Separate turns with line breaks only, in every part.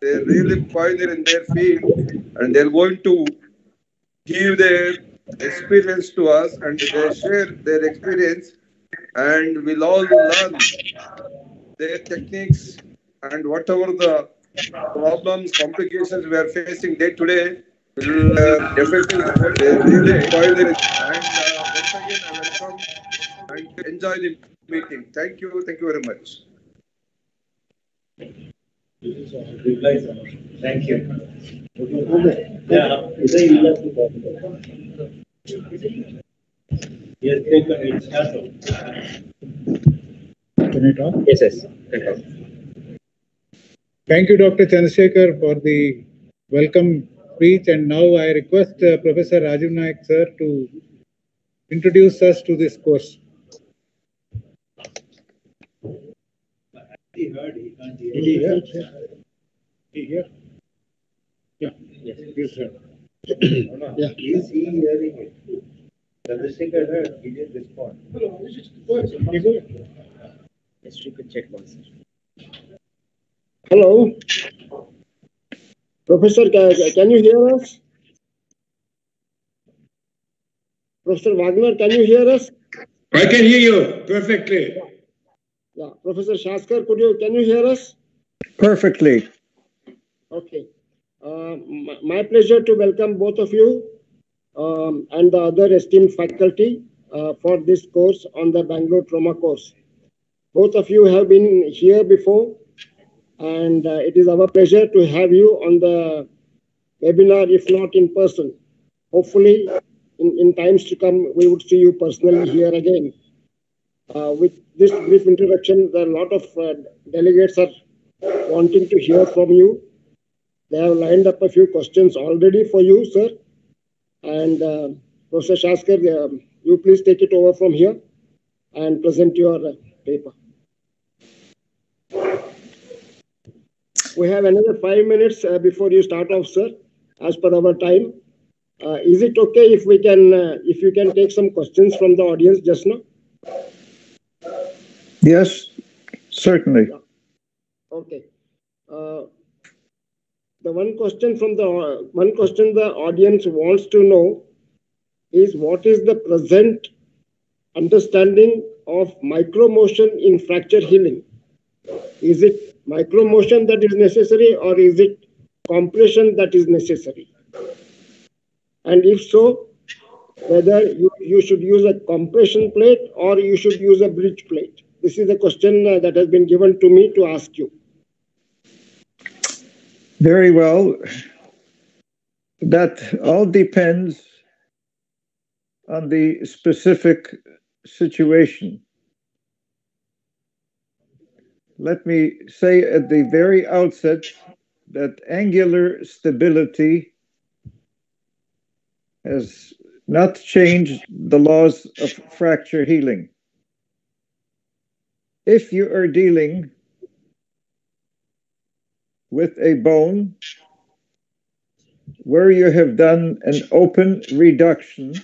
They're really pioneer in their field and they're going to give their experience to us and they share their experience and we'll all learn their techniques and whatever the problems, complications we are facing day to day, will uh, definitely really pioneer. And uh, once again, I welcome and enjoy the meeting. Thank you. Thank you very much.
Thank you.
Yeah.
Yes, take a minute. Start.
Can I talk?
Yes, yes.
Thank you, Dr. Chandrashekar, for the welcome speech. And now I request uh, Professor Rajeev Naik, sir, to introduce us to this course.
He heard, he can't hear.
Is he here? He here? Yeah. Yes, sir. Yeah.
Is he hearing it? Chandrashekar heard, he didn't respond.
You go.
Yes, you could check once.
Hello. Professor, ca- can you hear us? Professor Wagner, can you hear us?
I can hear you perfectly.
Yeah. Professor Schatzker, could you, can you hear us?
Perfectly.
Okay. Uh, my, my pleasure to welcome both of you um, and the other esteemed faculty uh, for this course on the Bangalore Trauma course. Both of you have been here before, and uh, it is our pleasure to have you on the webinar, if not in person. Hopefully, in, in times to come, we would see you personally here again. Uh, with this brief introduction, a lot of uh, delegates are wanting to hear from you. They have lined up a few questions already for you, sir. And uh, Professor Schatzker, uh, you please take it over from here and present your uh, paper. We have another five minutes uh, before you start off, sir, as per our time. Uh, is it okay if we can, if you can take some questions from the audience just now?
Yes, certainly.
Okay. Uh, the one question from the uh, one question the audience wants to know is what is the present understanding of micromotion in fracture healing? Is it micromotion that is necessary or is it compression that is necessary? And if so, whether you, you should use a compression plate or you should use a bridge plate. This is a question uh, that has been given to me to ask you.
Very well. That all depends on the specific situation. Let me say at the very outset that angular stability has not changed the laws of fracture healing. If you are dealing with a bone where you have done an open reduction,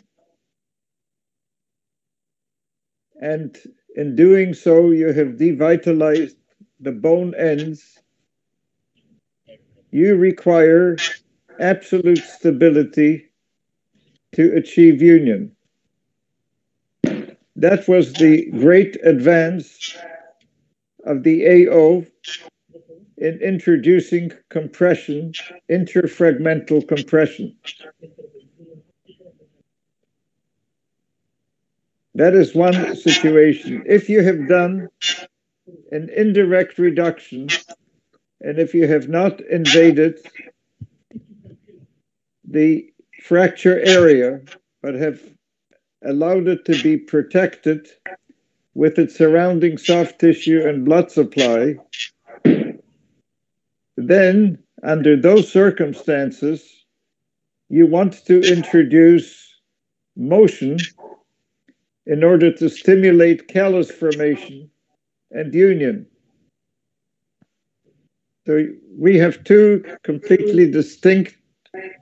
and in doing so, you have devitalized the bone ends, you require absolute stability to achieve union. That was the great advance of the AO in introducing compression, interfragmental compression. That is one situation. If you have done an indirect reduction, and if you have not invaded the fracture area, but have allowed it to be protected with its surrounding soft tissue and blood supply, then under those circumstances, you want to introduce motion in order to stimulate callus formation and union. So we have two completely distinct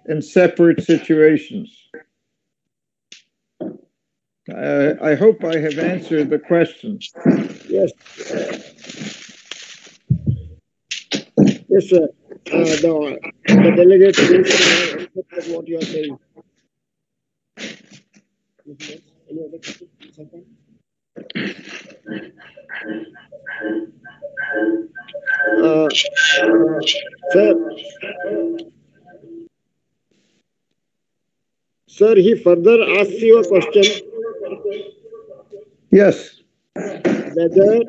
and separate situations. Uh, I hope I have answered the question.
Yes. Yes, sir. uh, the, the delegate accepted what you are saying. Any? Second? Uh, sir, sir, he further asks you a question
Yes.
whether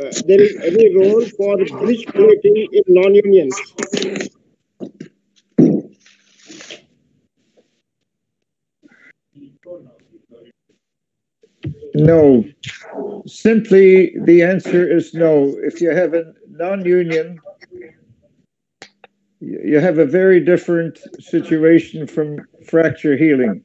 uh, there is any role for bridge plating in non-unions.
No. Simply, the answer is no. If you have a non-union, you have a very different situation from fracture healing.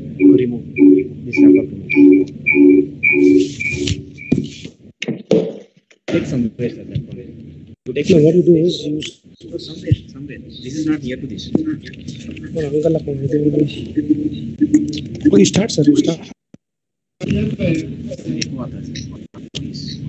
to remove this
type of image. Click somewhere, sir, that point. To take
no, what you do is you so
somewhere, somewhere. This is not here to this.
Oh, you start, sir. You start. Please.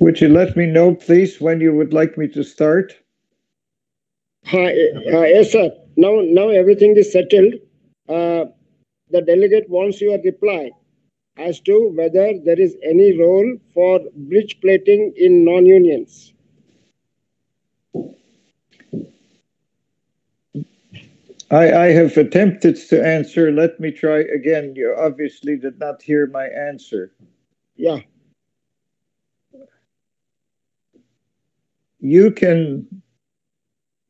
Would you let me know, please, when you would like me to start?
Hi, uh, yes sir now now everything is settled uh, the delegate wants your reply as to whether there is any role for bridge plating in non-unions
I, I have attempted to answer. Let me try again. You obviously did not hear my answer.
yeah
You can,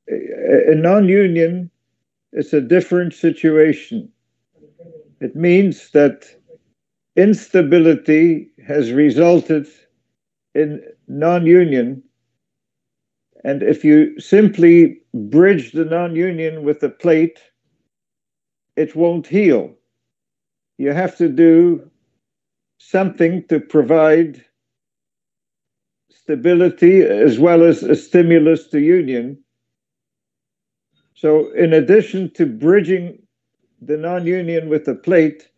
a, non-union is a different situation. It means that instability has resulted in non-union. And if you simply bridge the non-union with a plate, it won't heal. You have to do something to provide stability as well as a stimulus to union. So, in addition to bridging the non union with a plate,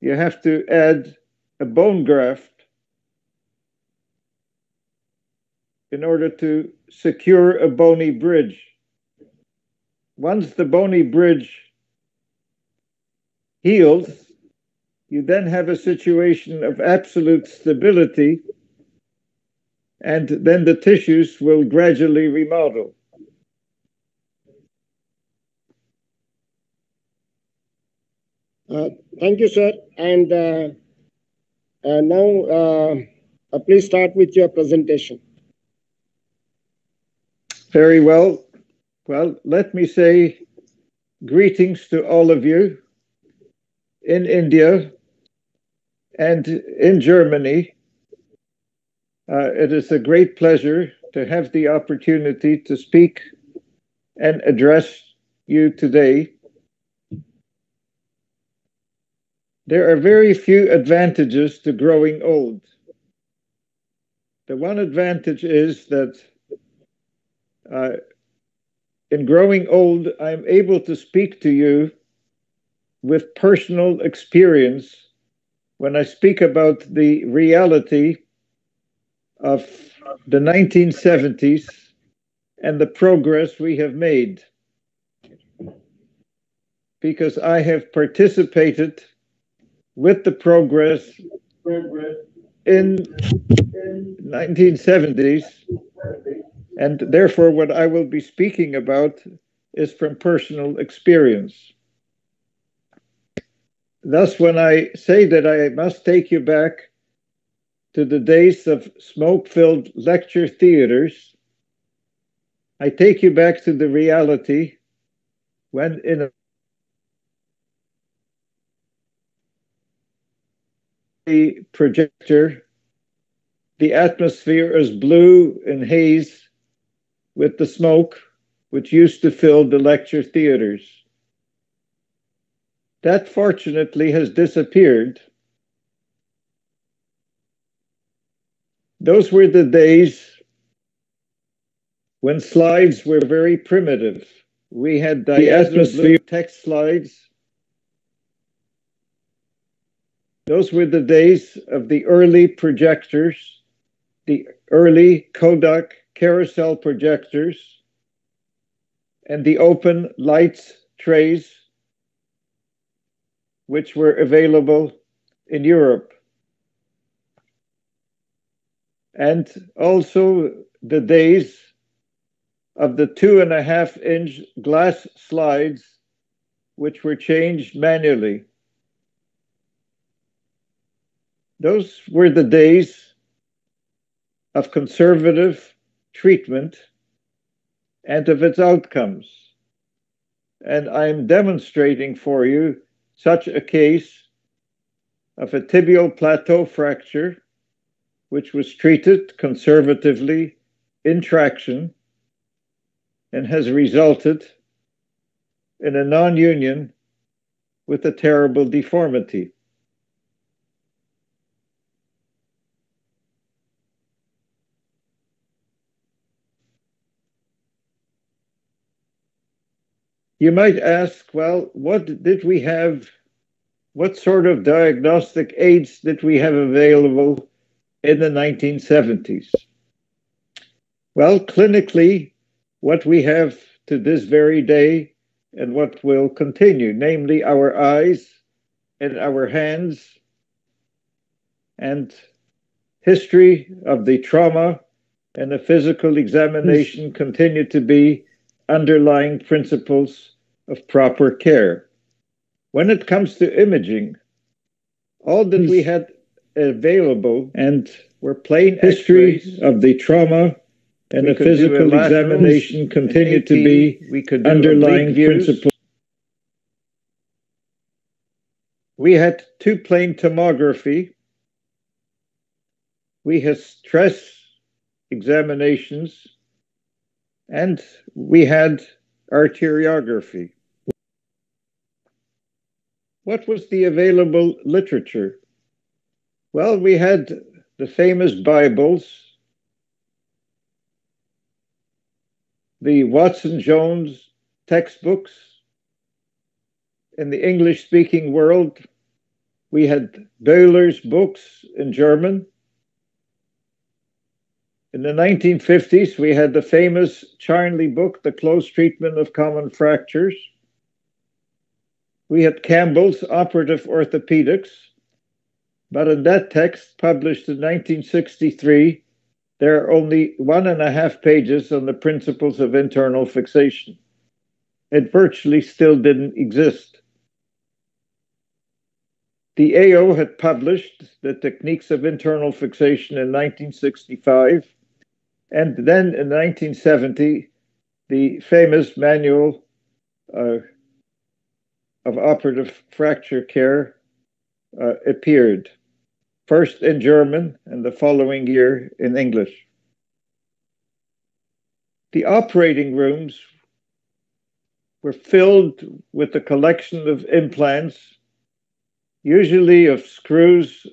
you have to add a bone graft in order to secure a bony bridge. Once the bony bridge heals, you then have a situation of absolute stability, and then the tissues will gradually remodel.
Uh, Thank you, sir. And uh, uh, now, uh, uh, please start with your presentation.
Very well. Well, let me say greetings to all of you in India and in Germany. Uh, it is a great pleasure to have the opportunity to speak and address you today. There are very few advantages to growing old. The one advantage is that uh, in growing old, I'm able to speak to you with personal experience when I speak about the reality of the 1970s and the progress we have made. Because I have participated with the progress in 1970s and therefore, what I will be speaking about is from personal experience. Thus, when I say that I must take you back to the days of smoke filled lecture theaters, I take you back to the reality when in a projector, the atmosphere is blue and haze with the smoke which used to fill the lecture theaters. That fortunately has disappeared. Those were the days when slides were very primitive. We had the atmosphere text slides. Those were the days of the early projectors, the early Kodak carousel projectors, and the open lights trays, which were available in Europe. And also the days of the two and a half inch glass slides, which were changed manually. Those were the days of conservative treatment and of its outcomes. And I'm demonstrating for you such a case of a tibial plateau fracture, which was treated conservatively in traction and has resulted in a non union with a terrible deformity. You might ask, well, what did we have? What sort of diagnostic aids did we have available in the 1970s? Well, clinically, what we have to this very day and what will continue, namely our eyes and our hands and history of the trauma and the physical examination continue to be underlying principles of proper care. When it comes to imaging, all that we had available and were plain history of the trauma and the physical examination continue to be we could underlying principles. We had two plane tomography. We had stress examinations and we had arteriography. What was the available literature? Well, we had the famous Bibles, the Watson Jones textbooks. In the English speaking world, we had Böhler's books in German. In the 1950s, we had the famous Charnley book, The Closed Treatment of Common Fractures. We had Campbell's Operative Orthopedics, but in that text, published in 1963, there are only one and a half pages on the principles of internal fixation. It virtually still didn't exist. The AO had published the techniques of internal fixation in 1965 and then in 1970, the famous manual uh, of operative fracture care uh, appeared, first in German and the following year in English. The operating rooms were filled with a collection of implants, usually of screws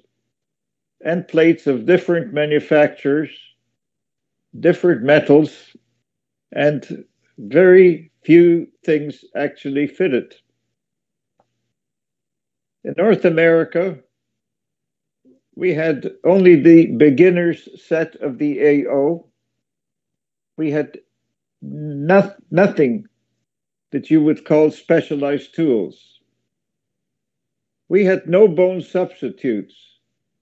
and plates of different manufacturers different metals, and very few things actually fitted. In North America, we had only the beginner's set of the AO. We had not, nothing that you would call specialized tools. We had no bone substitutes.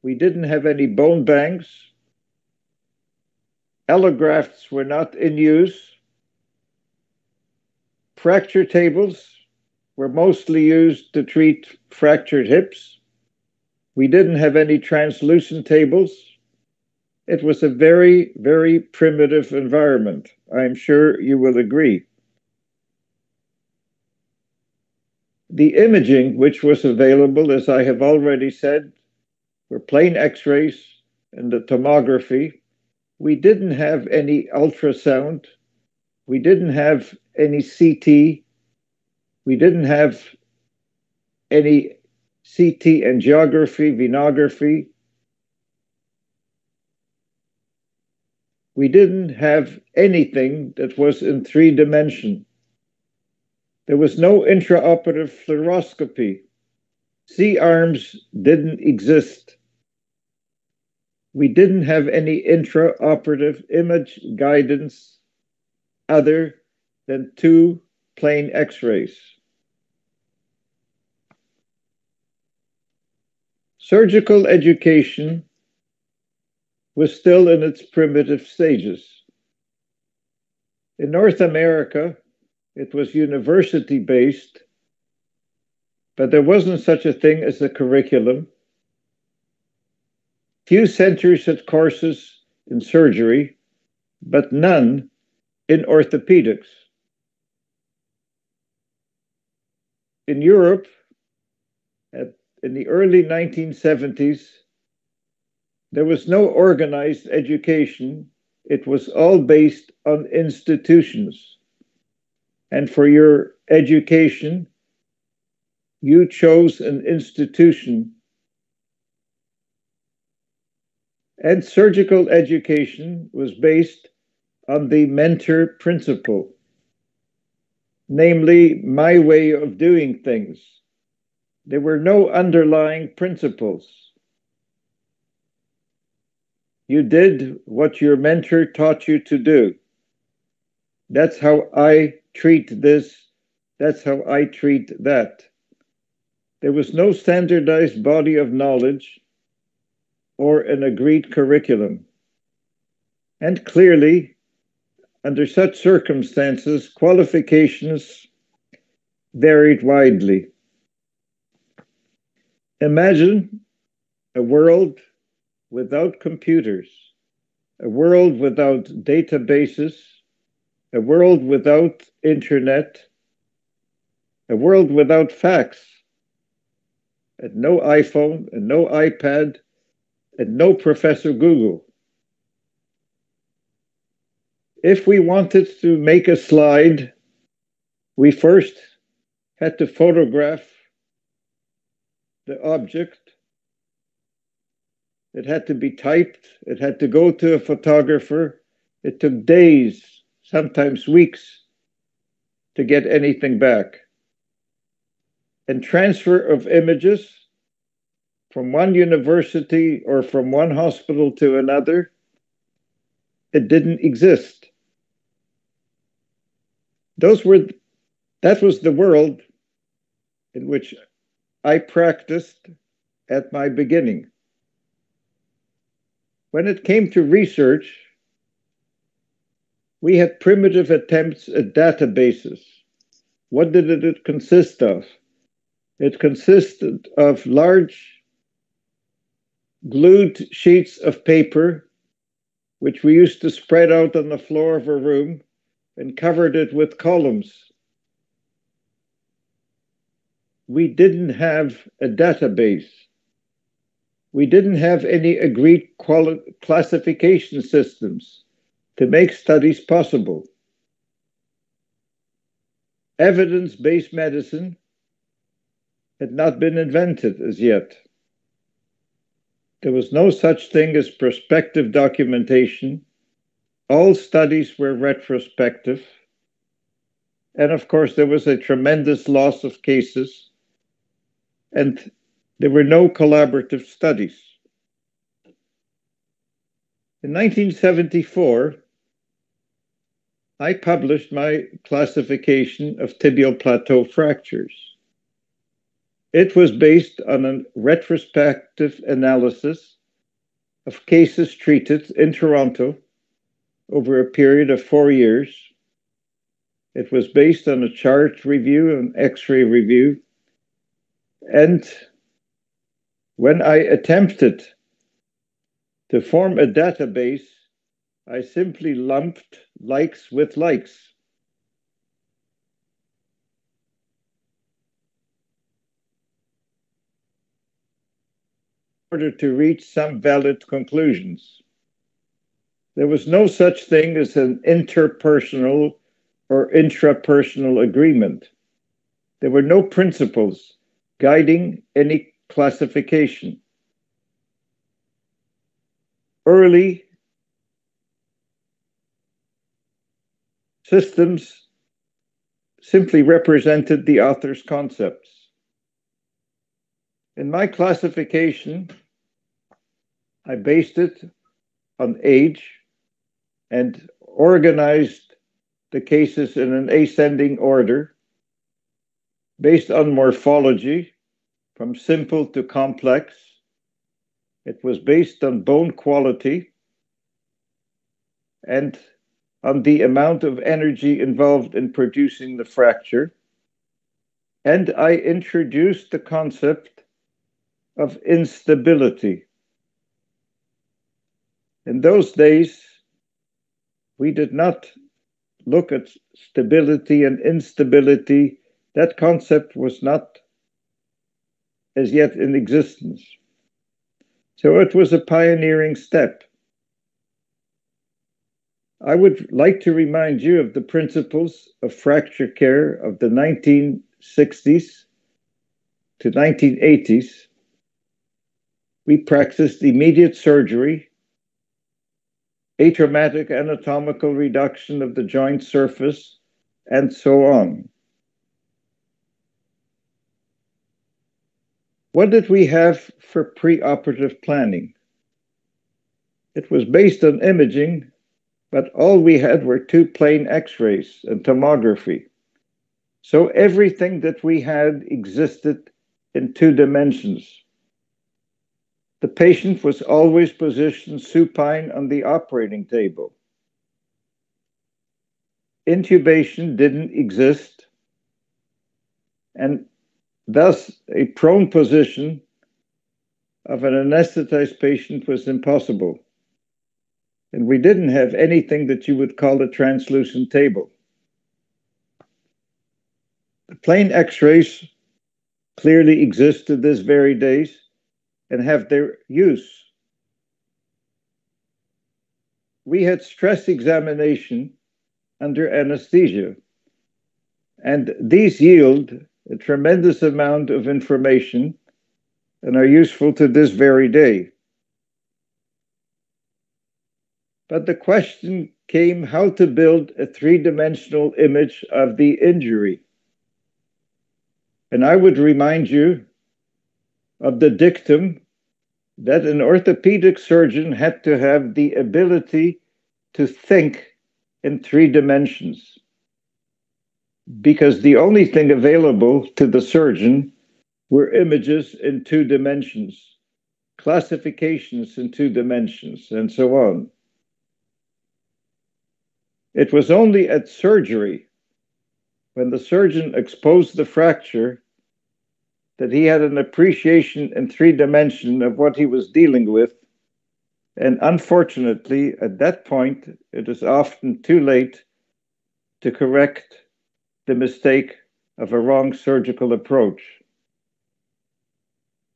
We didn't have any bone banks allografts were not in use. Fracture tables were mostly used to treat fractured hips. We didn't have any translucent tables. it was a very, very primitive environment. I'm sure you will agree. The imaging which was available, as I have already said, were plain x rays and the tomography. We didn't have any ultrasound. We didn't have any CT. We didn't have any CT and angiography, venography. We didn't have anything that was in three dimension. There was no intraoperative fluoroscopy. C arms didn't exist. We didn't have any intraoperative image guidance other than two plain x rays. Surgical education was still in its primitive stages. In North America, it was university based, but there wasn't such a thing as a curriculum. Few centers had courses in surgery, but none in orthopedics. In Europe, in the early 1970s, there was no organized education. It was all based on institutions. And for your education, you chose an institution. And surgical education was based on the mentor principle, namely, my way of doing things there were no underlying principles. You did what your mentor taught you to do. That's how I treat this. That's how I treat that. There was no standardized body of knowledge or an agreed curriculum. And clearly, under such circumstances, qualifications varied widely. Imagine a world without computers, a world without databases, a world without internet, a world without fax, and no iPhone, and no iPad, and no Professor Google. If we wanted to make a slide, we first had to photograph the object. It had to be typed. It had to go to a photographer. It took days, sometimes weeks, to get anything back. And transfer of images from one university or from one hospital to another, it didn't exist. Those were, that was the world in which I practiced at my beginning. When it came to research, we had primitive attempts at databases. What did it consist of? It consisted of large glued sheets of paper, which we used to spread out on the floor of a room and covered it with columns we didn't have a database. We didn't have any agreed classification systems to make studies possible. Evidence based medicine had not been invented as yet. There was no such thing as prospective documentation. All studies were retrospective. And of course, there was a tremendous loss of cases and there were no collaborative studies. In 1974, I published my classification of tibial plateau fractures. It was based on a retrospective analysis of cases treated in Toronto over a period of four years. It was based on a chart review and x ray review and when I attempted To form a database, I simply lumped likes with likes. In order to reach some valid conclusions. There was no such thing as an interpersonal or intrapersonal agreement. There were no principles guiding any classification. Early systems simply represented the author's concepts. In my classification, I based it on age and organized the cases in an ascending order based on morphology from simple to complex. It was based on bone quality and on the amount of energy involved in producing the fracture. And I introduced the concept of instability. In those days, we did not look at stability and instability. That concept was not as yet in existence. So it was a pioneering step. I would like to remind you of the principles of fracture care of the 1960s to 1980s. We practiced immediate surgery, atraumatic anatomical reduction of the joint surface, and so on. What did we have for preoperative planning? It was based on imaging, but all we had were two plain x rays and tomography. So everything that we had existed in two dimensions. The patient was always positioned supine on the operating table. Intubation didn't exist, and thus a prone position of an anesthetized patient was impossible. And we didn't have anything that you would call a translucent table. The plain x rays clearly exist to this very days and have their use. We had stress examination under anesthesia, and these yield a tremendous amount of information and are useful to this very day. But the question came how to build a three dimensional image of the injury. And I would remind you of the dictum that an orthopedic surgeon had to have the ability to think in three dimensions. Because the only thing available to the surgeon were images in two dimensions, classifications in two dimensions, and so on. It was only at surgery, when the surgeon exposed the fracture, that he had an appreciation in three dimension of what he was dealing with. And unfortunately, at that point, it is often too late to correct the mistake of a wrong surgical approach.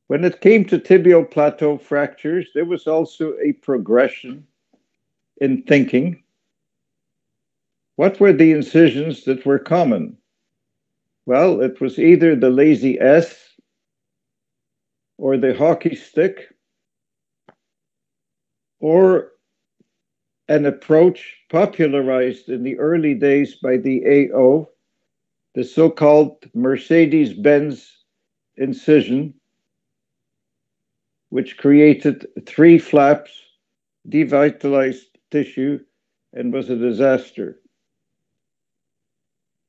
When it came to tibial plateau fractures, there was also a progression in thinking. What were the incisions that were common? Well, it was either the lazy S or the hockey stick or an approach popularized in the early days by the AO, the so called Mercedes Benz incision, which created three flaps, devitalized tissue, and was a disaster.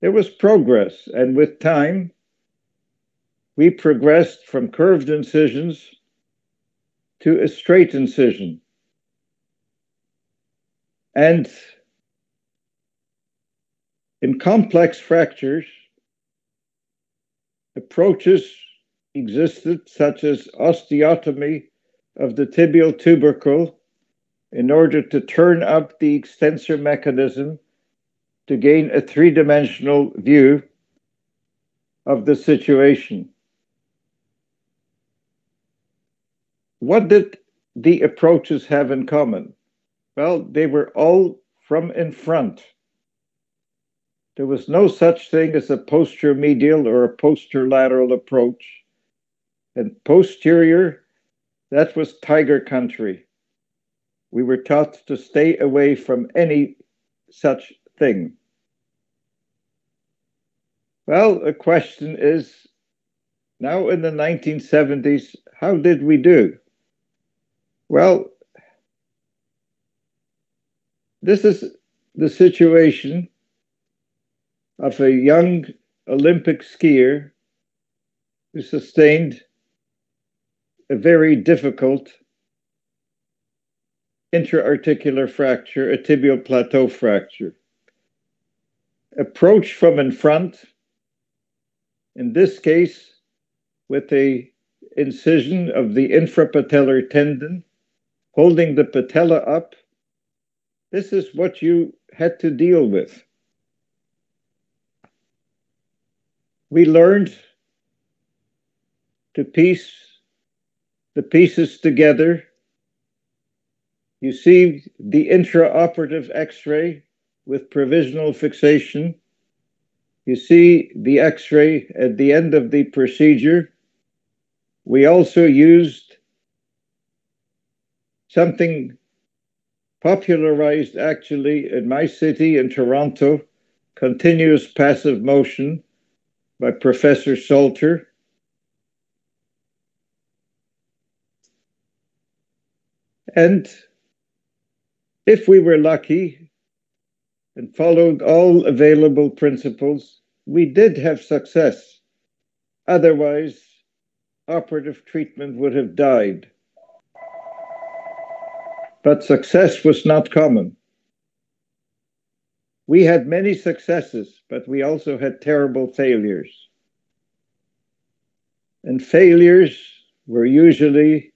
There was progress, and with time, we progressed from curved incisions to a straight incision. And in complex fractures, approaches existed such as osteotomy of the tibial tubercle in order to turn up the extensor mechanism to gain a three dimensional view of the situation. What did the approaches have in common? Well, they were all from in front. There was no such thing as a posterior medial or a posterior lateral approach. And posterior, that was tiger country. We were taught to stay away from any such thing. Well, the question is now in the 1970s, how did we do? Well, this is the situation of a young Olympic skier who sustained a very difficult intra-articular fracture, a tibial plateau fracture. Approach from in front, in this case, with a incision of the infrapatellar tendon, holding the patella up. This is what you had to deal with. We learned to piece the pieces together. You see the intraoperative x ray with provisional fixation. You see the x ray at the end of the procedure. We also used something popularized actually in my city in Toronto continuous passive motion by Professor Salter. And if we were lucky and followed all available principles, we did have success. Otherwise, operative treatment would have died. But success was not common. We had many successes, but we also had terrible failures. And failures were usually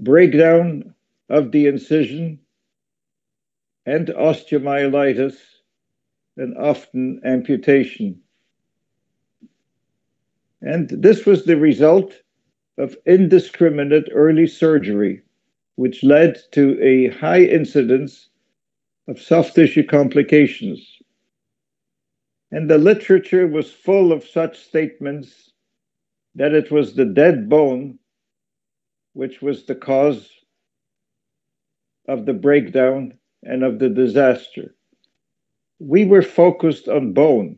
breakdown of the incision and osteomyelitis, and often amputation. And this was the result of indiscriminate early surgery, which led to a high incidence of soft tissue complications. And the literature was full of such statements that it was the dead bone which was the cause of the breakdown and of the disaster. We were focused on bone.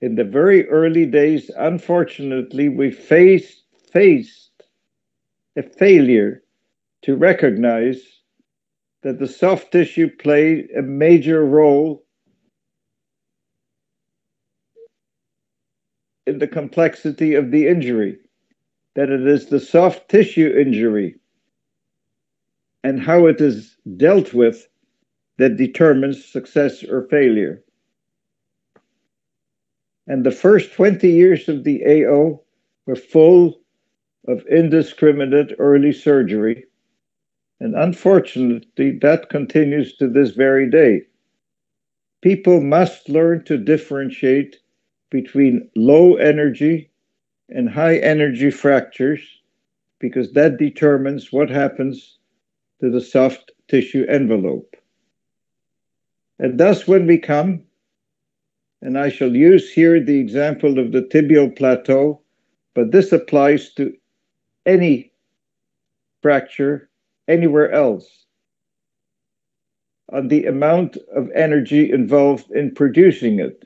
In the very early days, unfortunately, we faced, faced a failure to recognize that the soft tissue played a major role in the complexity of the injury, that it is the soft tissue injury and how it is dealt with that determines success or failure. And the first 20 years of the AO were full of indiscriminate early surgery. And unfortunately, that continues to this very day. People must learn to differentiate between low energy and high energy fractures because that determines what happens to the soft tissue envelope. And thus, when we come, and I shall use here the example of the tibial plateau, but this applies to any fracture anywhere else, on the amount of energy involved in producing it.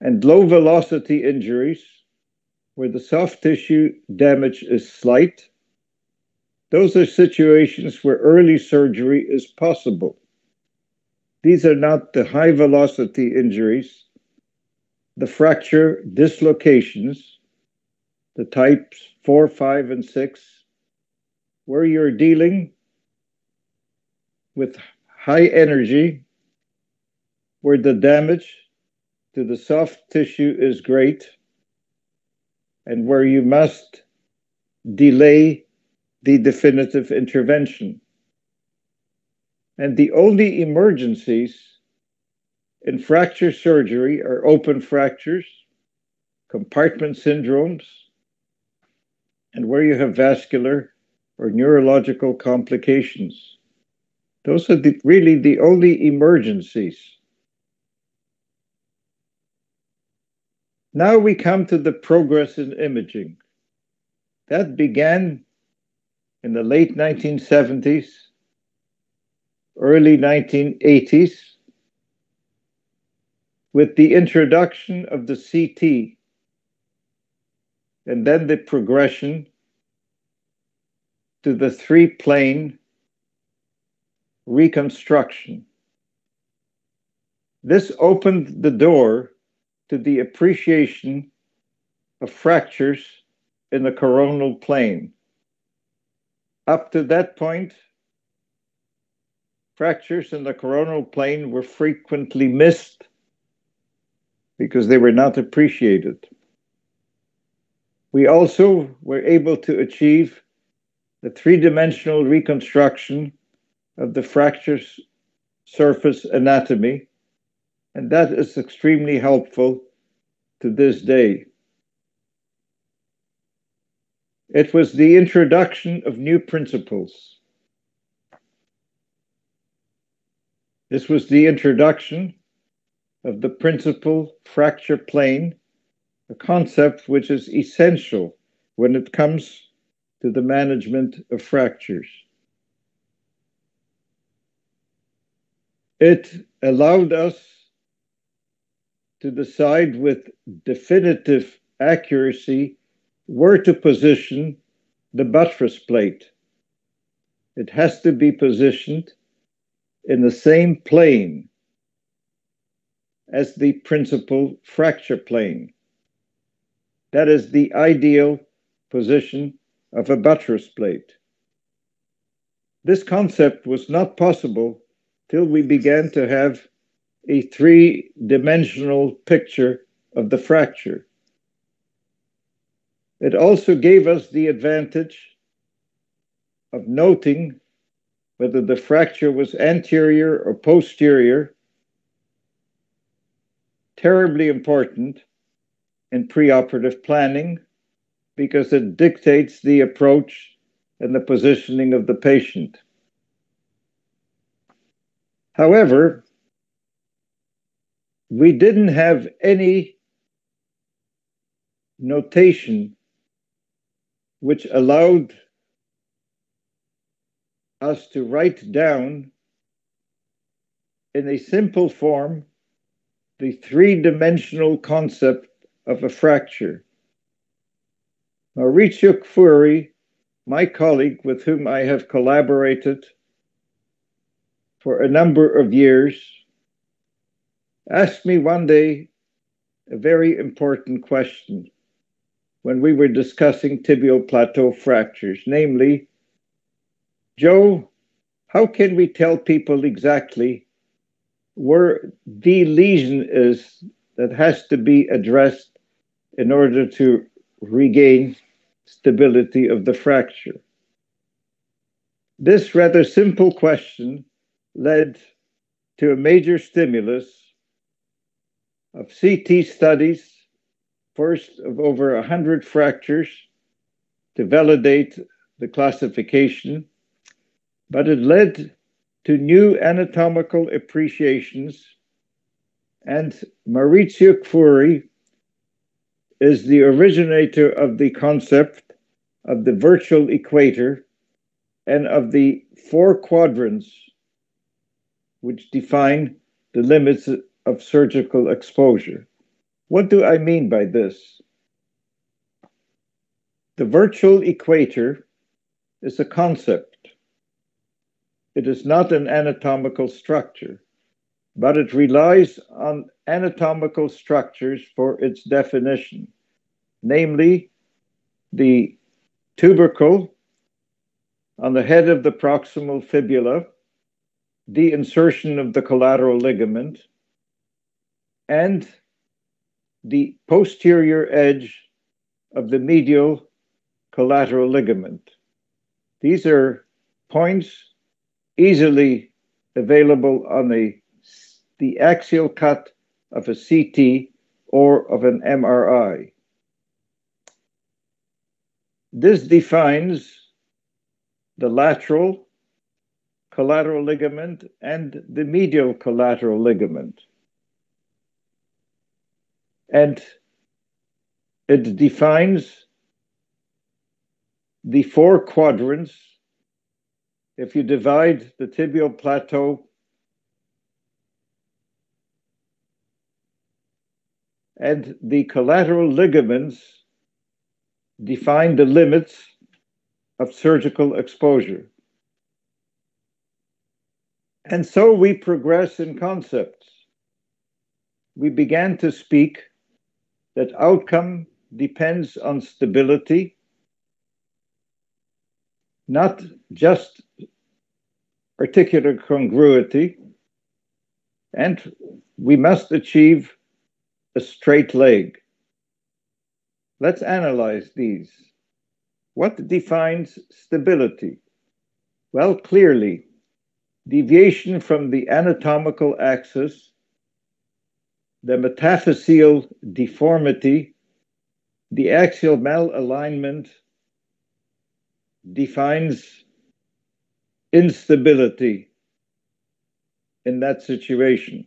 And low velocity injuries, where the soft tissue damage is slight, those are situations where early surgery is possible. These are not the high velocity injuries, the fracture dislocations, the types 4, 5, and 6, where you're dealing with high energy, where the damage to the soft tissue is great, and where you must delay the definitive intervention. And the only emergencies in fracture surgery are open fractures, compartment syndromes, and where you have vascular or neurological complications. Those are the, really the only emergencies. Now we come to the progress in imaging. That began in the late 1970s, early 1980s, with the introduction of the CT and then the progression to the three plane reconstruction. This opened the door to the appreciation of fractures in the coronal plane. Up to that point, fractures in the coronal plane were frequently missed because they were not appreciated. We also were able to achieve the three dimensional reconstruction of the fracture surface anatomy, and that is extremely helpful to this day. It was the introduction of new principles. This was the introduction of the principal fracture plane, a concept which is essential when it comes to the management of fractures. It allowed us to decide with definitive accuracy where to position the buttress plate. It has to be positioned in the same plane as the principal fracture plane. That is the ideal position of a buttress plate. This concept was not possible till we began to have a three dimensional picture of the fracture. It also gave us the advantage of noting whether the fracture was anterior or posterior, terribly important in preoperative planning because it dictates the approach and the positioning of the patient. However, we didn't have any notation which allowed us to write down in a simple form the three dimensional concept of a fracture. Mauricio Kfuri, my colleague with whom I have collaborated for a number of years, asked me one day a very important question when we were discussing tibial plateau fractures, namely, Joe, how can we tell people exactly where the lesion is that has to be addressed in order to regain stability of the fracture? This rather simple question led to a major stimulus of CT studies first of over 100 fractures to validate the classification, but it led to new anatomical appreciations. And Mauricio Kfuri is the originator of the concept of the virtual equator and of the four quadrants, which define the limits of surgical exposure. What do I mean by this? The virtual equator is a concept. It is not an anatomical structure, but it relies on anatomical structures for its definition, namely the tubercle on the head of the proximal fibula, the insertion of the collateral ligament, and the posterior edge of the medial collateral ligament. These are points easily available on a, the axial cut of a CT or of an MRI. This defines the lateral collateral ligament and the medial collateral ligament. And it defines the four quadrants. If you divide the tibial plateau and the collateral ligaments define the limits of surgical exposure. And so we progress in concepts. We began to speak that outcome depends on stability, not just articular congruity, and we must achieve a straight leg. Let's analyze these. What defines stability? Well, clearly, deviation from the anatomical axis, the metaphyseal deformity, the axial malalignment defines instability in that situation.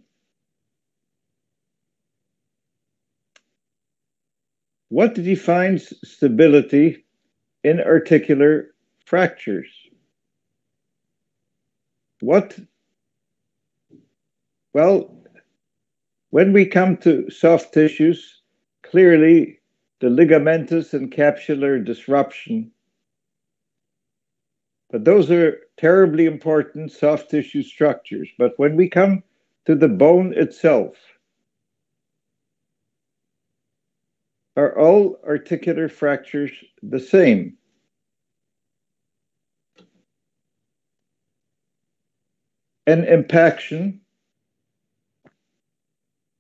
What defines stability in articular fractures? What? Well, when we come to soft tissues, clearly the ligamentous and capsular disruption. But those are terribly important soft tissue structures. But when we come to the bone itself, are all articular fractures the same? An impaction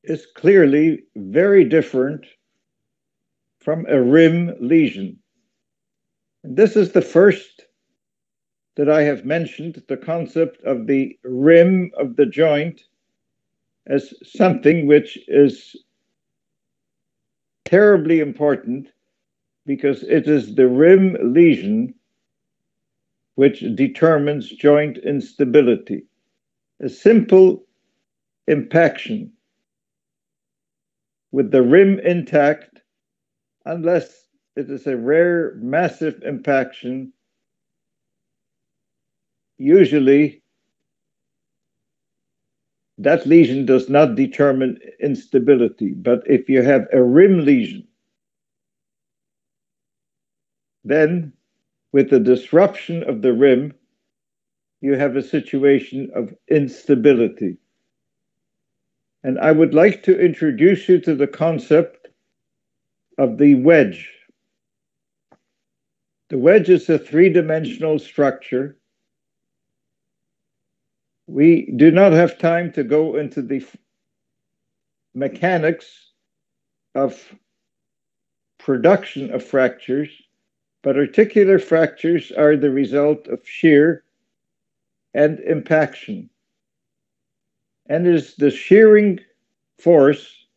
is clearly very different from a rim lesion. And this is the first that I have mentioned the concept of the rim of the joint as something which is terribly important because it is the rim lesion which determines joint instability. A simple impaction with the rim intact, unless it is a rare massive impaction, usually that lesion does not determine instability. But if you have a rim lesion, then with the disruption of the rim, you have a situation of instability. And I would like to introduce you to the concept of the wedge. The wedge is a three dimensional structure we do not have time to go into the mechanics of production of fractures, but articular fractures are the result of shear and impaction. And it is the shearing force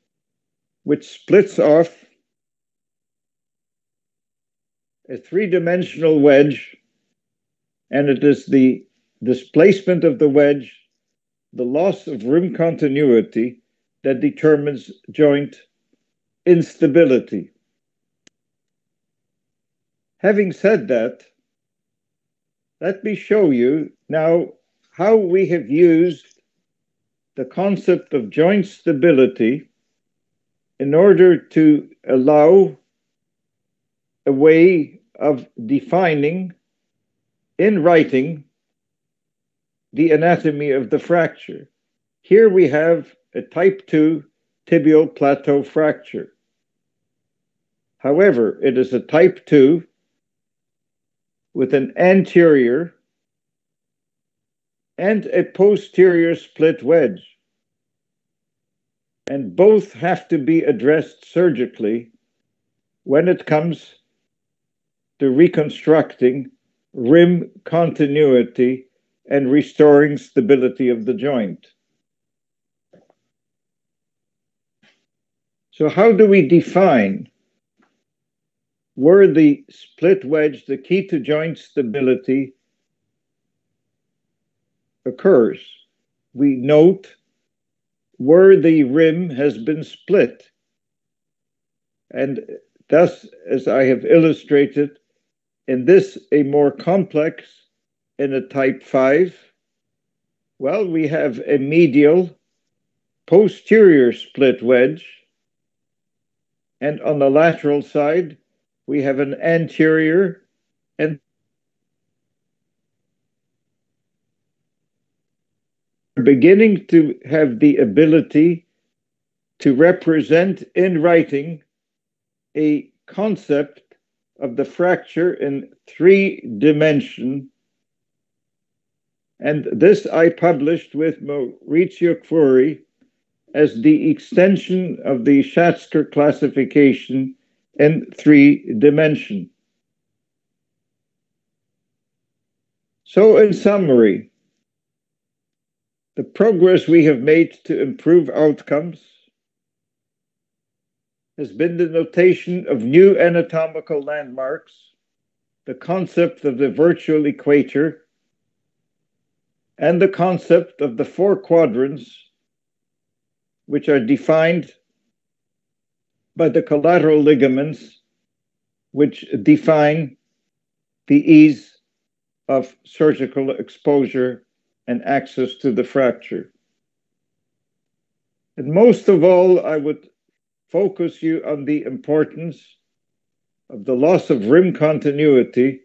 which splits off a three dimensional wedge, and it is the displacement of the wedge, the loss of rim continuity that determines joint instability. Having said that, let me show you now how we have used the concept of joint stability in order to allow a way of defining in writing the anatomy of the fracture. Here we have a type 2 tibial plateau fracture. However, it is a type 2 with an anterior and a posterior split wedge. And both have to be addressed surgically when it comes to reconstructing rim continuity and restoring stability of the joint. So how do we define where the split wedge, the key to joint stability, occurs? We note where the rim has been split. And thus, as I have illustrated, in this a more complex in a type 5, well, we have a medial posterior split wedge. And on the lateral side, we have an anterior and beginning to have the ability to represent in writing a concept of the fracture in three dimension. And this I published with Mauricio Kfuri as the extension of the Schatzker classification in three dimension. So in summary, the progress we have made to improve outcomes has been the notation of new anatomical landmarks, the concept of the virtual equator, and the concept of the four quadrants, which are defined by the collateral ligaments, which define the ease of surgical exposure and access to the fracture. And most of all, I would focus you on the importance of the loss of rim continuity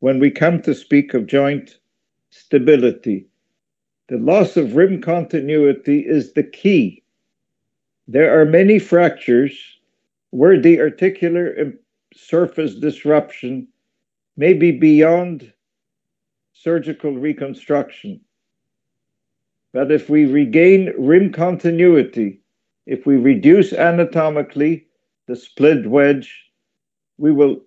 when we come to speak of joint stability. The loss of rim continuity is the key. There are many fractures where the articular surface disruption may be beyond surgical reconstruction. But if we regain rim continuity, if we reduce anatomically the split wedge, we will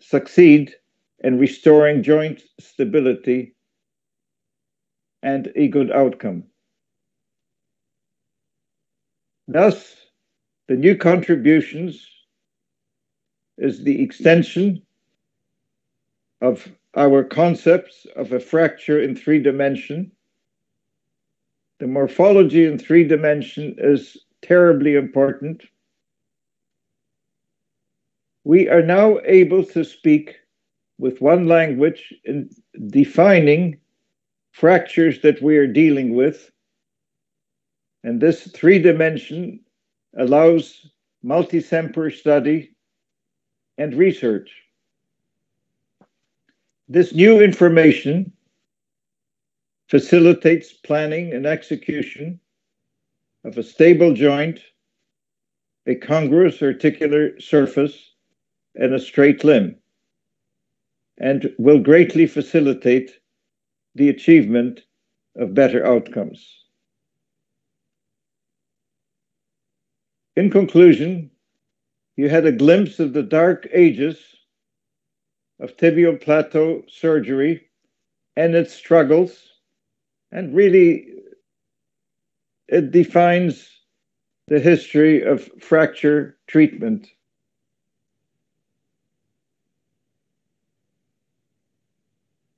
succeed in restoring joint stability and a good outcome. Thus, the new contributions is the extension of our concepts of a fracture in three dimension the morphology in three dimension is terribly important. We are now able to speak with one language in defining fractures that we are dealing with. And this three dimension allows multi-center study and research. This new information facilitates planning and execution of a stable joint, a congruous articular surface, and a straight limb, and will greatly facilitate the achievement of better outcomes. In conclusion, you had a glimpse of the dark ages of tibial plateau surgery and its struggles and really it defines the history of fracture treatment.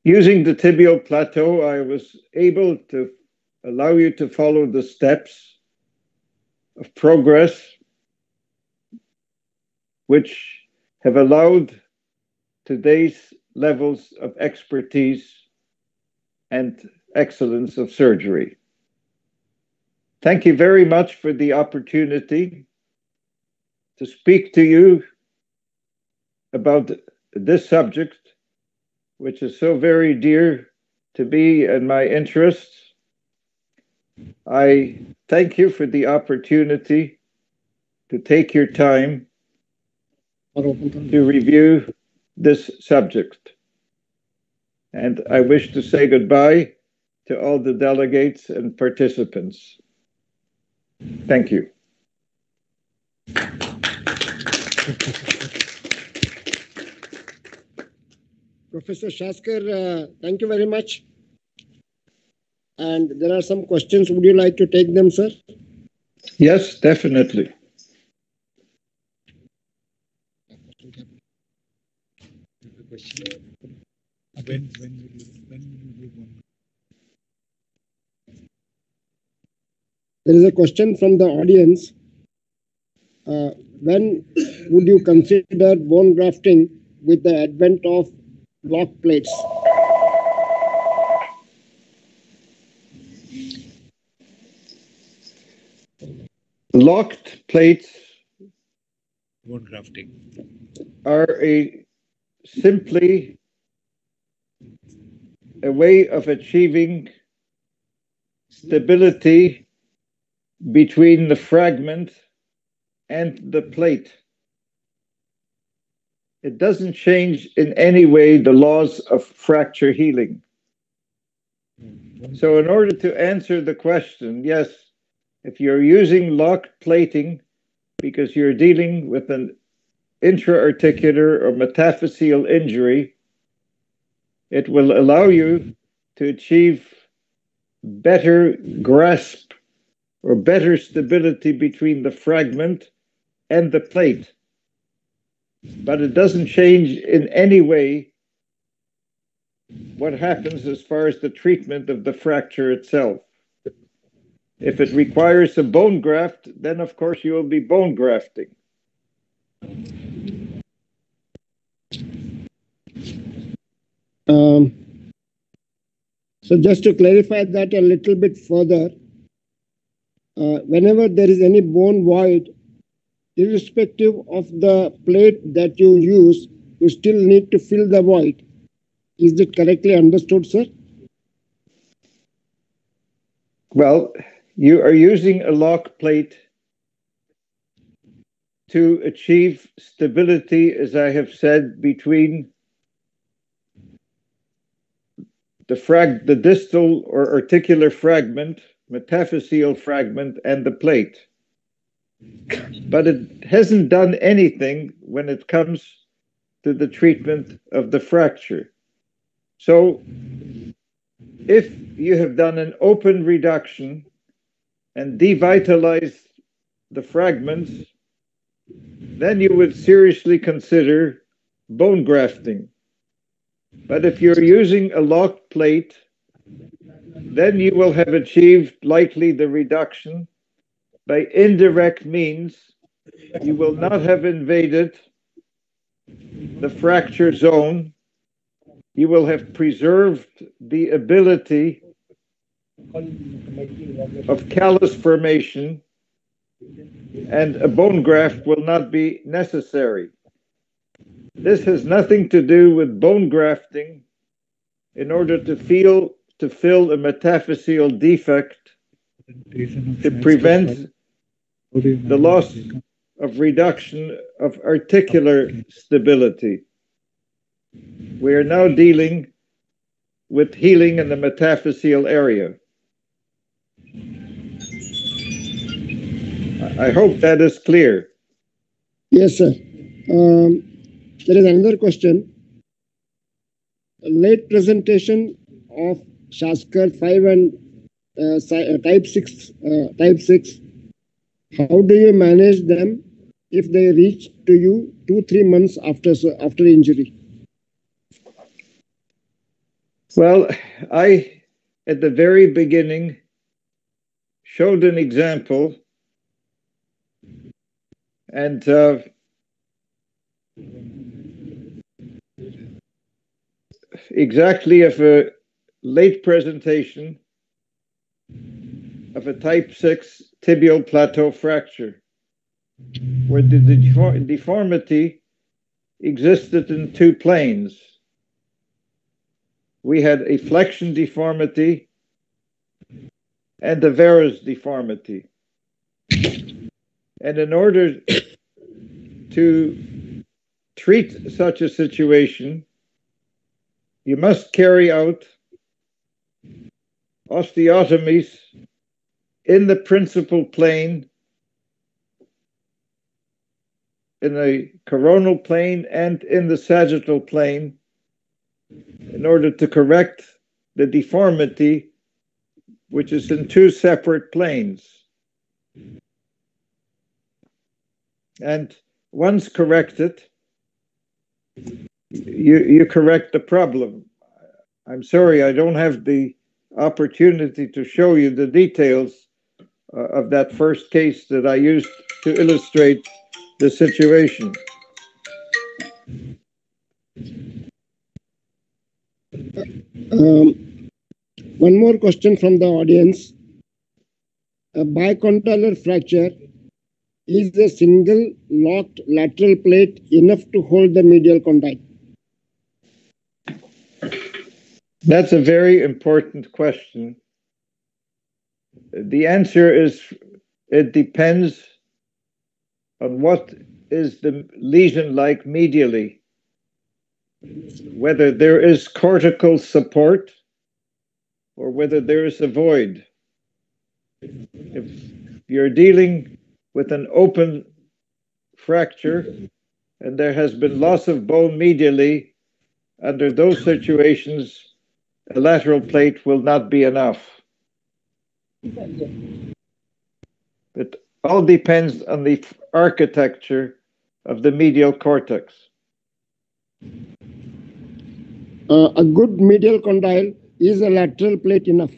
Using the tibial plateau, I was able to allow you to follow the steps of progress which have allowed today's levels of expertise and excellence of surgery. Thank you very much for the opportunity to speak to you about this subject, which is so very dear to me and my interests. I thank you for the opportunity to take your time to review this subject. And I wish to say goodbye to all the delegates and participants. Thank you.
Professor Schatzker, uh, thank you very much. And there are some questions. Would you like to take them, sir?
Yes, definitely.
When, when will you, when will you one?
There is a question from the audience. Uh, when would you consider bone grafting with the advent of locked plates?
Locked plates
Bone grafting.
are a simply a way of achieving stability between the fragment and the plate. It doesn't change in any way the laws of fracture healing. So, in order to answer the question, yes, if you're using locked plating because you're dealing with an intra-articular or metaphyseal injury, it will allow you to achieve better grasp or better stability between the fragment and the plate. But it doesn't change in any way what happens as far as the treatment of the fracture itself. If it requires a bone graft, then of course you will be bone grafting.
Um, so just to clarify that a little bit further, uh, whenever there is any bone void, irrespective of the plate that you use, you still need to fill the void. Is it correctly understood, sir?
Well, you are using a lock plate to achieve stability, as I have said, between the frag the distal or articular fragment, metaphyseal fragment, and the plate. But it hasn't done anything when it comes to the treatment of the fracture. So if you have done an open reduction and devitalized the fragments, then you would seriously consider bone grafting. But if you're using a locked plate, then you will have achieved likely the reduction by indirect means. You will not have invaded the fracture zone. You will have preserved the ability of callus formation, and a bone graft will not be necessary. This has nothing to do with bone grafting in order to feel to fill a metaphyseal defect to prevent the loss of reduction of articular stability. We are now dealing with healing in the metaphyseal area. I hope that is clear.
Yes, sir. Um, there is another question. Late presentation of Schatzker 5 and uh, uh, type 6, uh, type 6. How do you manage them if they reach to you two, three months after, after injury?
Well, I, at the very beginning, showed an example, and uh, exactly of a late presentation of a type 6 tibial plateau fracture, where the defor- deformity existed in two planes. We had a flexion deformity and a varus deformity. And in order to treat such a situation, you must carry out osteotomies in the principal plane, in the coronal plane, and in the sagittal plane in order to correct the deformity, which is in two separate planes. And once corrected, you, you correct the problem. I'm sorry, I don't have the opportunity to show you the details uh, of that first case that I used to illustrate the situation.
Um, one more question from the audience. A bicondylar fracture is a single locked lateral plate enough to hold the medial condyle?
That's a very important question. The answer is it depends on what is the lesion like medially. Whether there is cortical support or whether there is a void. If you're dealing with an open fracture and there has been loss of bone medially, under those situations, a lateral plate will not be enough. It all depends on the architecture of the medial cortex.
Uh, a good medial condyle is a lateral plate enough.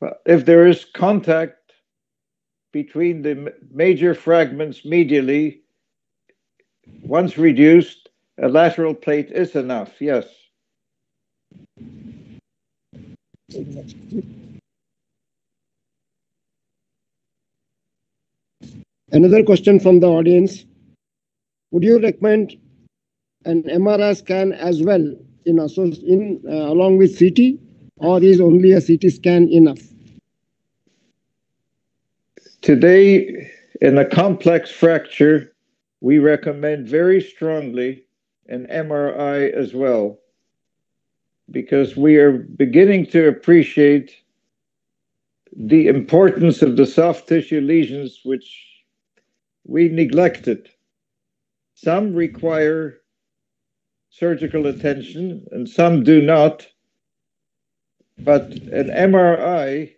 Well, if there is contact between the major fragments medially, once reduced, a lateral plate is enough, yes.
Another question from the audience. Would you recommend an MRI scan as well in, in uh, along with CT or is only a CT scan enough?
Today, in a complex fracture, we recommend very strongly an MRI as well because we are beginning to appreciate the importance of the soft tissue lesions which we neglected. Some require surgical attention and some do not, but an MRI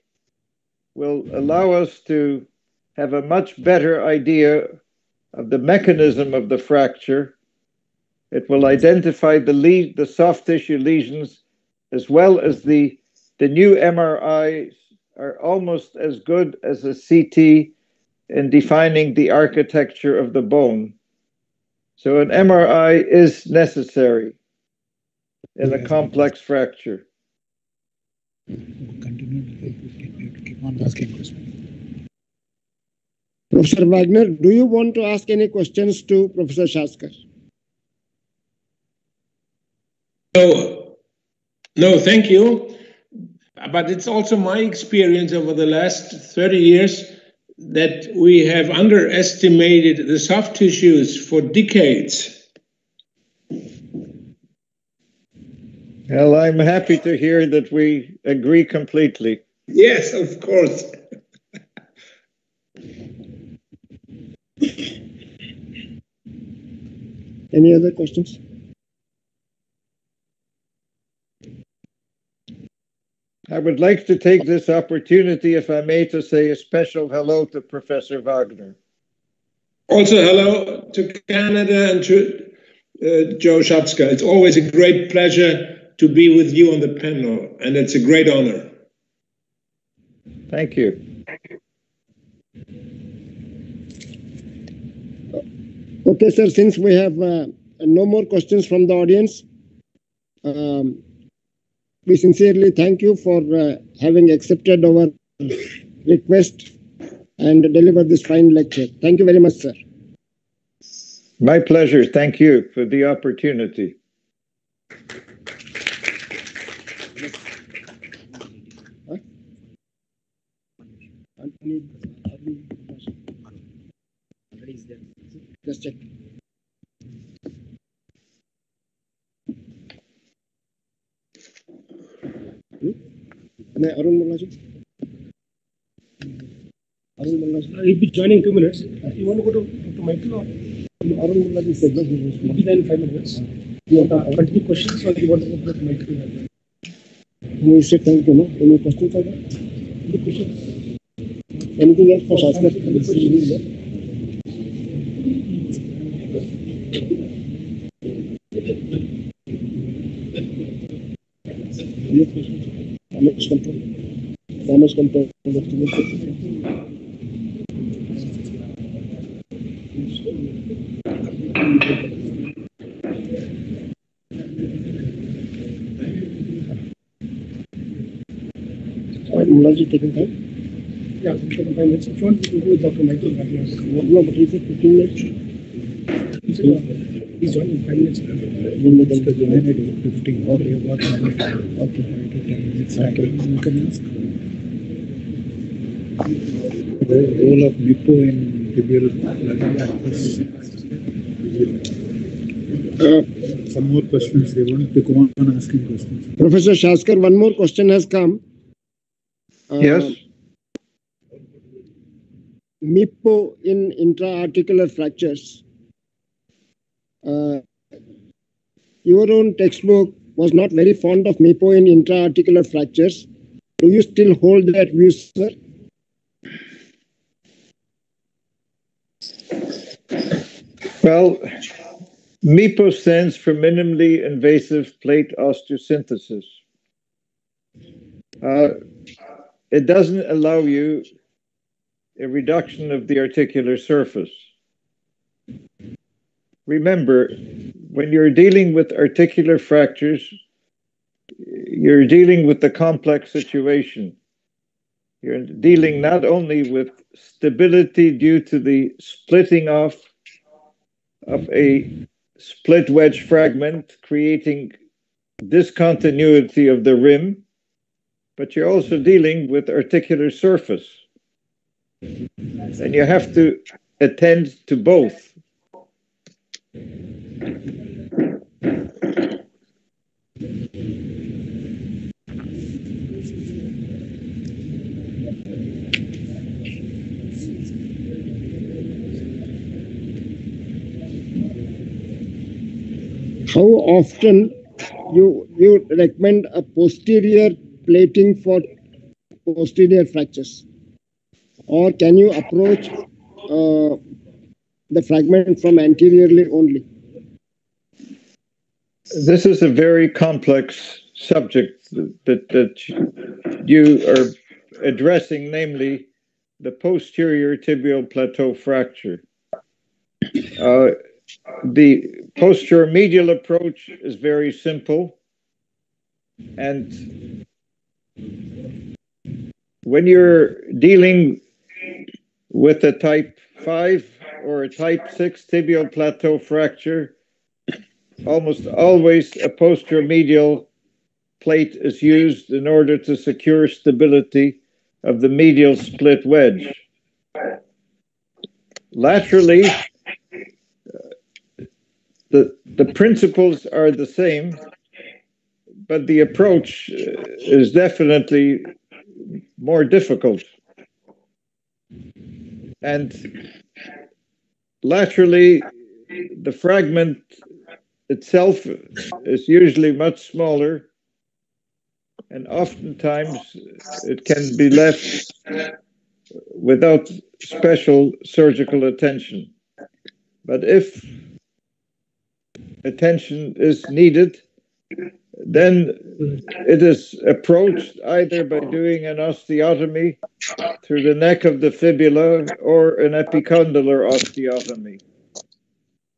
will allow us to have a much better idea of the mechanism of the fracture it will identify the, le- the soft tissue lesions as well as the, the new MRIs are almost as good as a CT in defining the architecture of the bone. So an MRI is necessary in a complex fracture.
Professor Wagner, do you want to ask any questions to Professor Schatzker?
No, no, thank you. But it's also my experience over the last 30 years that we have underestimated the soft tissues for decades.
Well, I'm happy to hear that we agree completely.
Yes, of course.
Any other questions?
I would like to take this opportunity, if I may, to say a special hello to Professor Wagner.
Also, hello to Canada and to uh, Joe Schatzker. It's always a great pleasure to be with you on the panel, and it's a great honor.
Thank you.
Okay, sir, since we have uh, no more questions from the audience, um, we sincerely thank you for uh, having accepted our request and delivered this fine lecture. Thank you very much, sir.
My pleasure. Thank you for the opportunity.
Just check. मैं अरुण बोलना चाहिए Arun Mullaji.
He'll be joining two minutes. You want to go to, to Michael or?
No, Arun Mullaji is the
He'll be there in five minutes.
Yeah. Uh,
continue questions or you want to go to
Michael? No, you said thank you, no? Any questions for that? Any questions? Anything else for Shaskar? Any questions? Damage control? Damage control. Alright, Mullaji taking time?
Yeah, can find it. If you want, can go with Dr. Michael.
No, but is it fifteen minutes?
He's he's joining five minutes.
Then we can-
Fifteen. Okay, you got it.
Okay.
The role of MIPO in tibial learning.
Uh,
Some more questions, they want to go on asking questions.
Professor Schatzker, one more question has come. Uh,
Yes,
MIPO in intra-articular fractures. Uh, your own textbook was not very fond of MIPO in intra-articular fractures. Do you still hold that view, sir?
well, MIPO stands for minimally invasive plate osteosynthesis. Uh, it doesn't allow you a reduction of the articular surface. Remember, when you're dealing with articular fractures, you're dealing with the complex situation. You're dealing not only with stability due to the splitting off of a split wedge fragment, creating discontinuity of the rim, but you're also dealing with articular surface. And you have to attend to both.
How often you you recommend a posterior plating for posterior fractures? Or can you approach uh, the fragment from anteriorly only?
This is a very complex subject that, that you are addressing, namely the posterior tibial plateau fracture. Uh, the posterior medial approach is very simple. And when you're dealing with a type 5 or a type 6 tibial plateau fracture, almost always a posterior medial plate is used in order to secure stability of the medial split wedge. Laterally, the, the principles are the same, but the approach uh, is definitely more difficult. And laterally, the fragment itself is usually much smaller, and oftentimes it can be left without special surgical attention. But if attention is needed, then it is approached either by doing an osteotomy through the neck of the fibula or an epicondylar osteotomy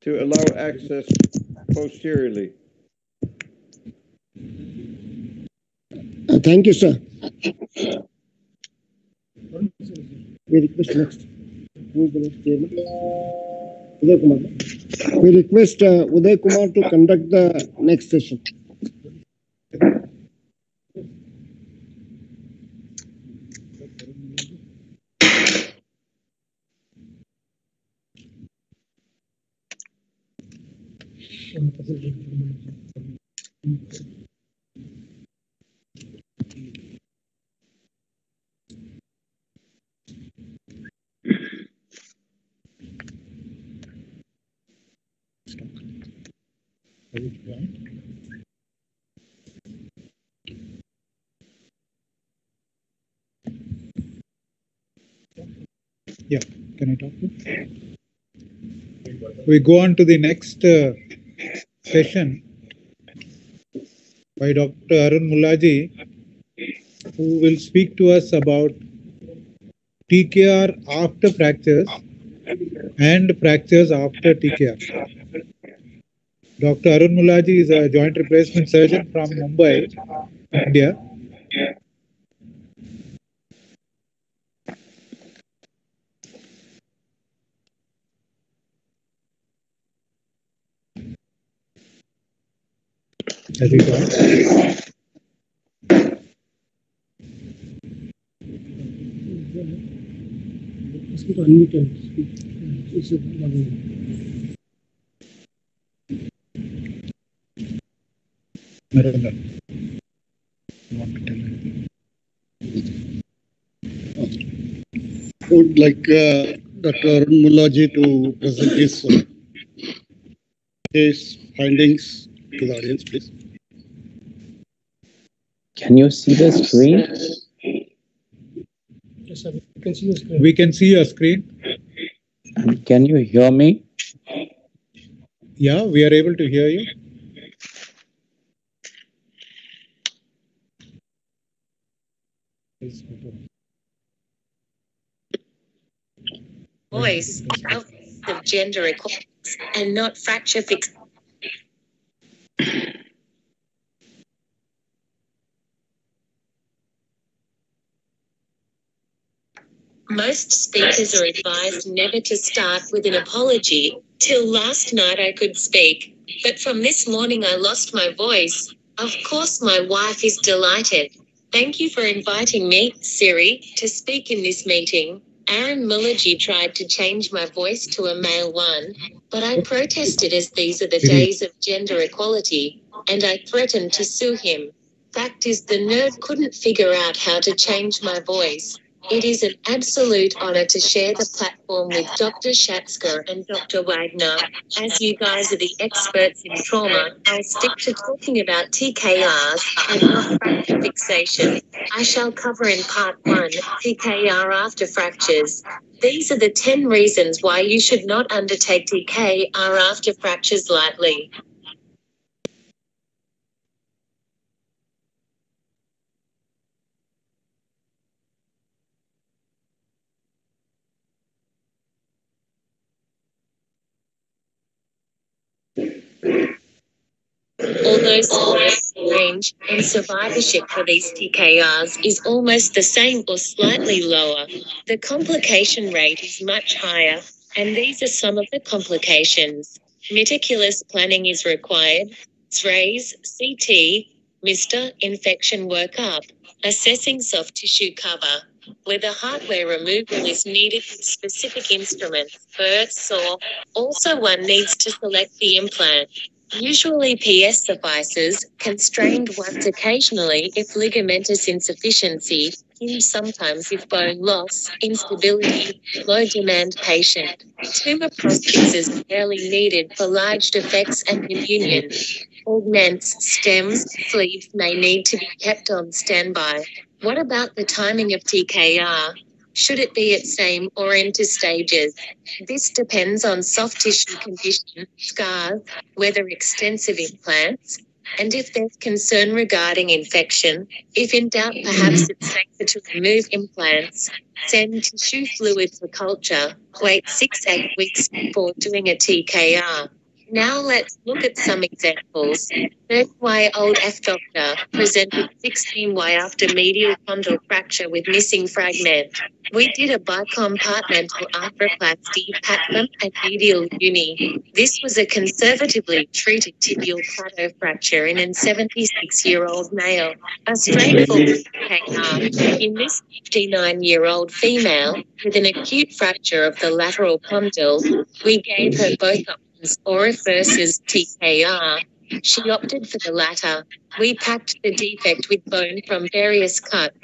to allow access posteriorly.
Thank you, sir. We request next. Who is the next? Uday Kumar. We request uh, Uday Kumar to conduct the next session.
Thank you. Yeah, can I talk to? We go on to the next uh, session by Dr. Arun Mullaji, who will speak to us about TKR after fractures and fractures after TKR. Dr. Arun Mullaji is a joint replacement surgeon from Mumbai, India.
Him to unmute and speak. Uh, it's a long-
Narendra. You want to tell anything?
would like uh, Dr. Arun Mullaji to present his, uh, his findings to the audience, please.
Can you see the screen?
Yes, sir. You can see the screen.
We can see your screen.
And can you hear me?
Yeah, we are able to hear you.
Voice of gender equality and not fracture fix. Most speakers are advised never to start with an apology. Till last night I could speak, but from this morning I lost my voice. Of course, my wife is delighted. Thank you for inviting me, Siri, to speak in this meeting. Arun Mullaji tried to change my voice to a male one, but I protested as these are the days of gender equality, and I threatened to sue him. Fact is, the nerd couldn't figure out how to change my voice. It is an absolute honor to share the platform with Dr. Schatzker and Dr. Wagner. As you guys are the experts in trauma, I'll stick to talking about TKRs and not fracture fixation. I shall cover in part one TKR after fractures. These are the 10 reasons why you should not undertake TKR after fractures lightly. Although survival range and survivorship for these TKRs is almost the same or slightly lower, the complication rate is much higher, and these are some of the complications. Meticulous planning is required. X-rays, CT, MR, infection workup, assessing soft tissue cover, whether hardware removal is needed with specific instruments, birth saw. Also, one needs to select the implant. Usually PS suffices, constrained once occasionally if ligamentous insufficiency, hinge sometimes if bone loss, instability, low demand patient. Tumor prosthetics is barely needed for large defects and union. Augments, stems, sleeves may need to be kept on standby. What about the timing of TKR? Should it be at same or enter stages? This depends on soft tissue condition, scars, whether extensive implants, and if there's concern regarding infection. If in doubt, perhaps it's safer to remove implants, send tissue fluid for culture, wait six, eight weeks before doing a TKR. Now let's look at some examples. 30-year-old F doctor presented 16Y after medial condyle fracture with missing fragment. We did a bicompartmental arthroplasty, patellum and medial uni. This was a conservatively treated tibial plateau fracture in an 76-year-old male. A straightforward KR in this 59-year-old female with an acute fracture of the lateral condyle. We gave her both options, Orif versus TKR. She opted for the latter. We packed the defect with bone from various cuts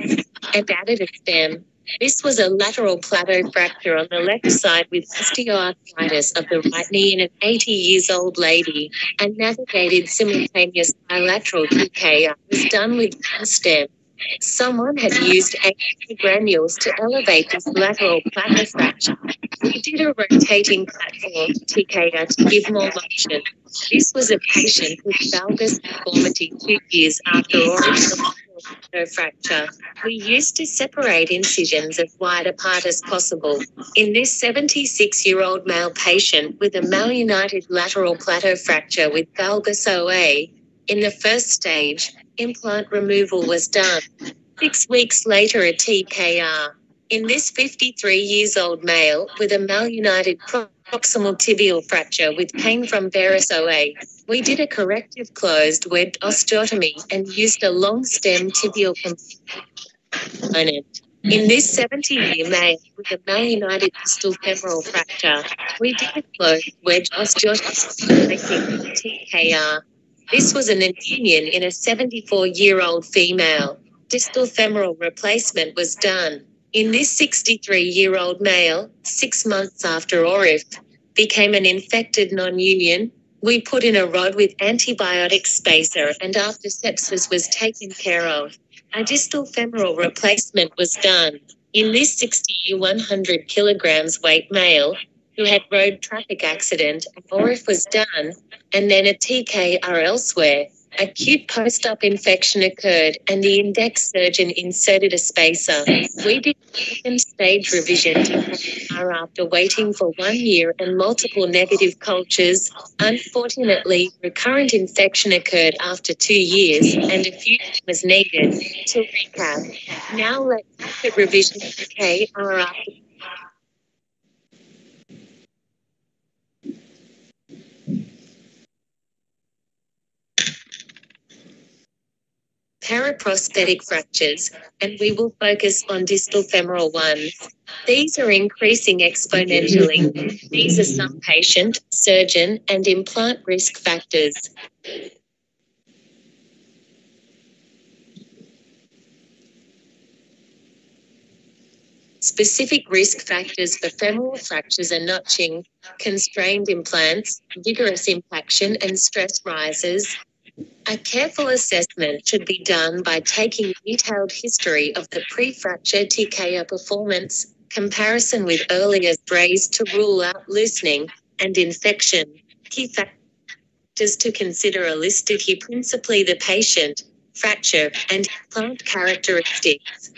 and added a stem. This was a lateral plateau fracture on the left side with osteoarthritis of the right knee in an 80 years old lady, and navigated simultaneous bilateral TKI was done with stem. Someone had used ATP granules to elevate this lateral plateau fracture. We did a rotating platform TKI to give more motion. This was a patient with valgus deformity two years after plateau fracture. We used to separate incisions as wide apart as possible. In this 76 year old male patient with a malunited lateral plateau fracture with valgus OA, in the first stage, implant removal was done. Six weeks later, a TKR. In this 53 years old male with a malunited proximal tibial fracture with pain from varus OA, we did a corrective closed wedge osteotomy and used a long stem tibial component. In this 70 year male with a malunited distal femoral fracture, we did a closed wedge osteotomy TKR. This was an union in a 74 year old female. Distal femoral replacement was done. In this 63 year old male, six months after ORIF became an infected non union, we put in a rod with antibiotic spacer and after sepsis was taken care of, a distal femoral replacement was done. In this 60 100 kilograms weight male, who had road traffic accident, A ORIF was done, and then a TKR elsewhere. Acute post-op infection occurred and the index surgeon inserted a spacer. We did second stage revision after waiting for one year and multiple negative cultures. Unfortunately, recurrent infection occurred after two years and a few was needed. To recap, now let's look at revision TKR after periprosthetic fractures, and we will focus on distal femoral ones. These are increasing exponentially. These are some patient, surgeon, and implant risk factors. Specific risk factors for femoral fractures are notching, constrained implants, vigorous impaction, and stress risers, a careful assessment should be done by taking detailed history of the pre-fracture TKO performance, comparison with earlier sprays to rule out loosening and infection. Key factors to consider are listed here principally the patient, fracture, and plant characteristics.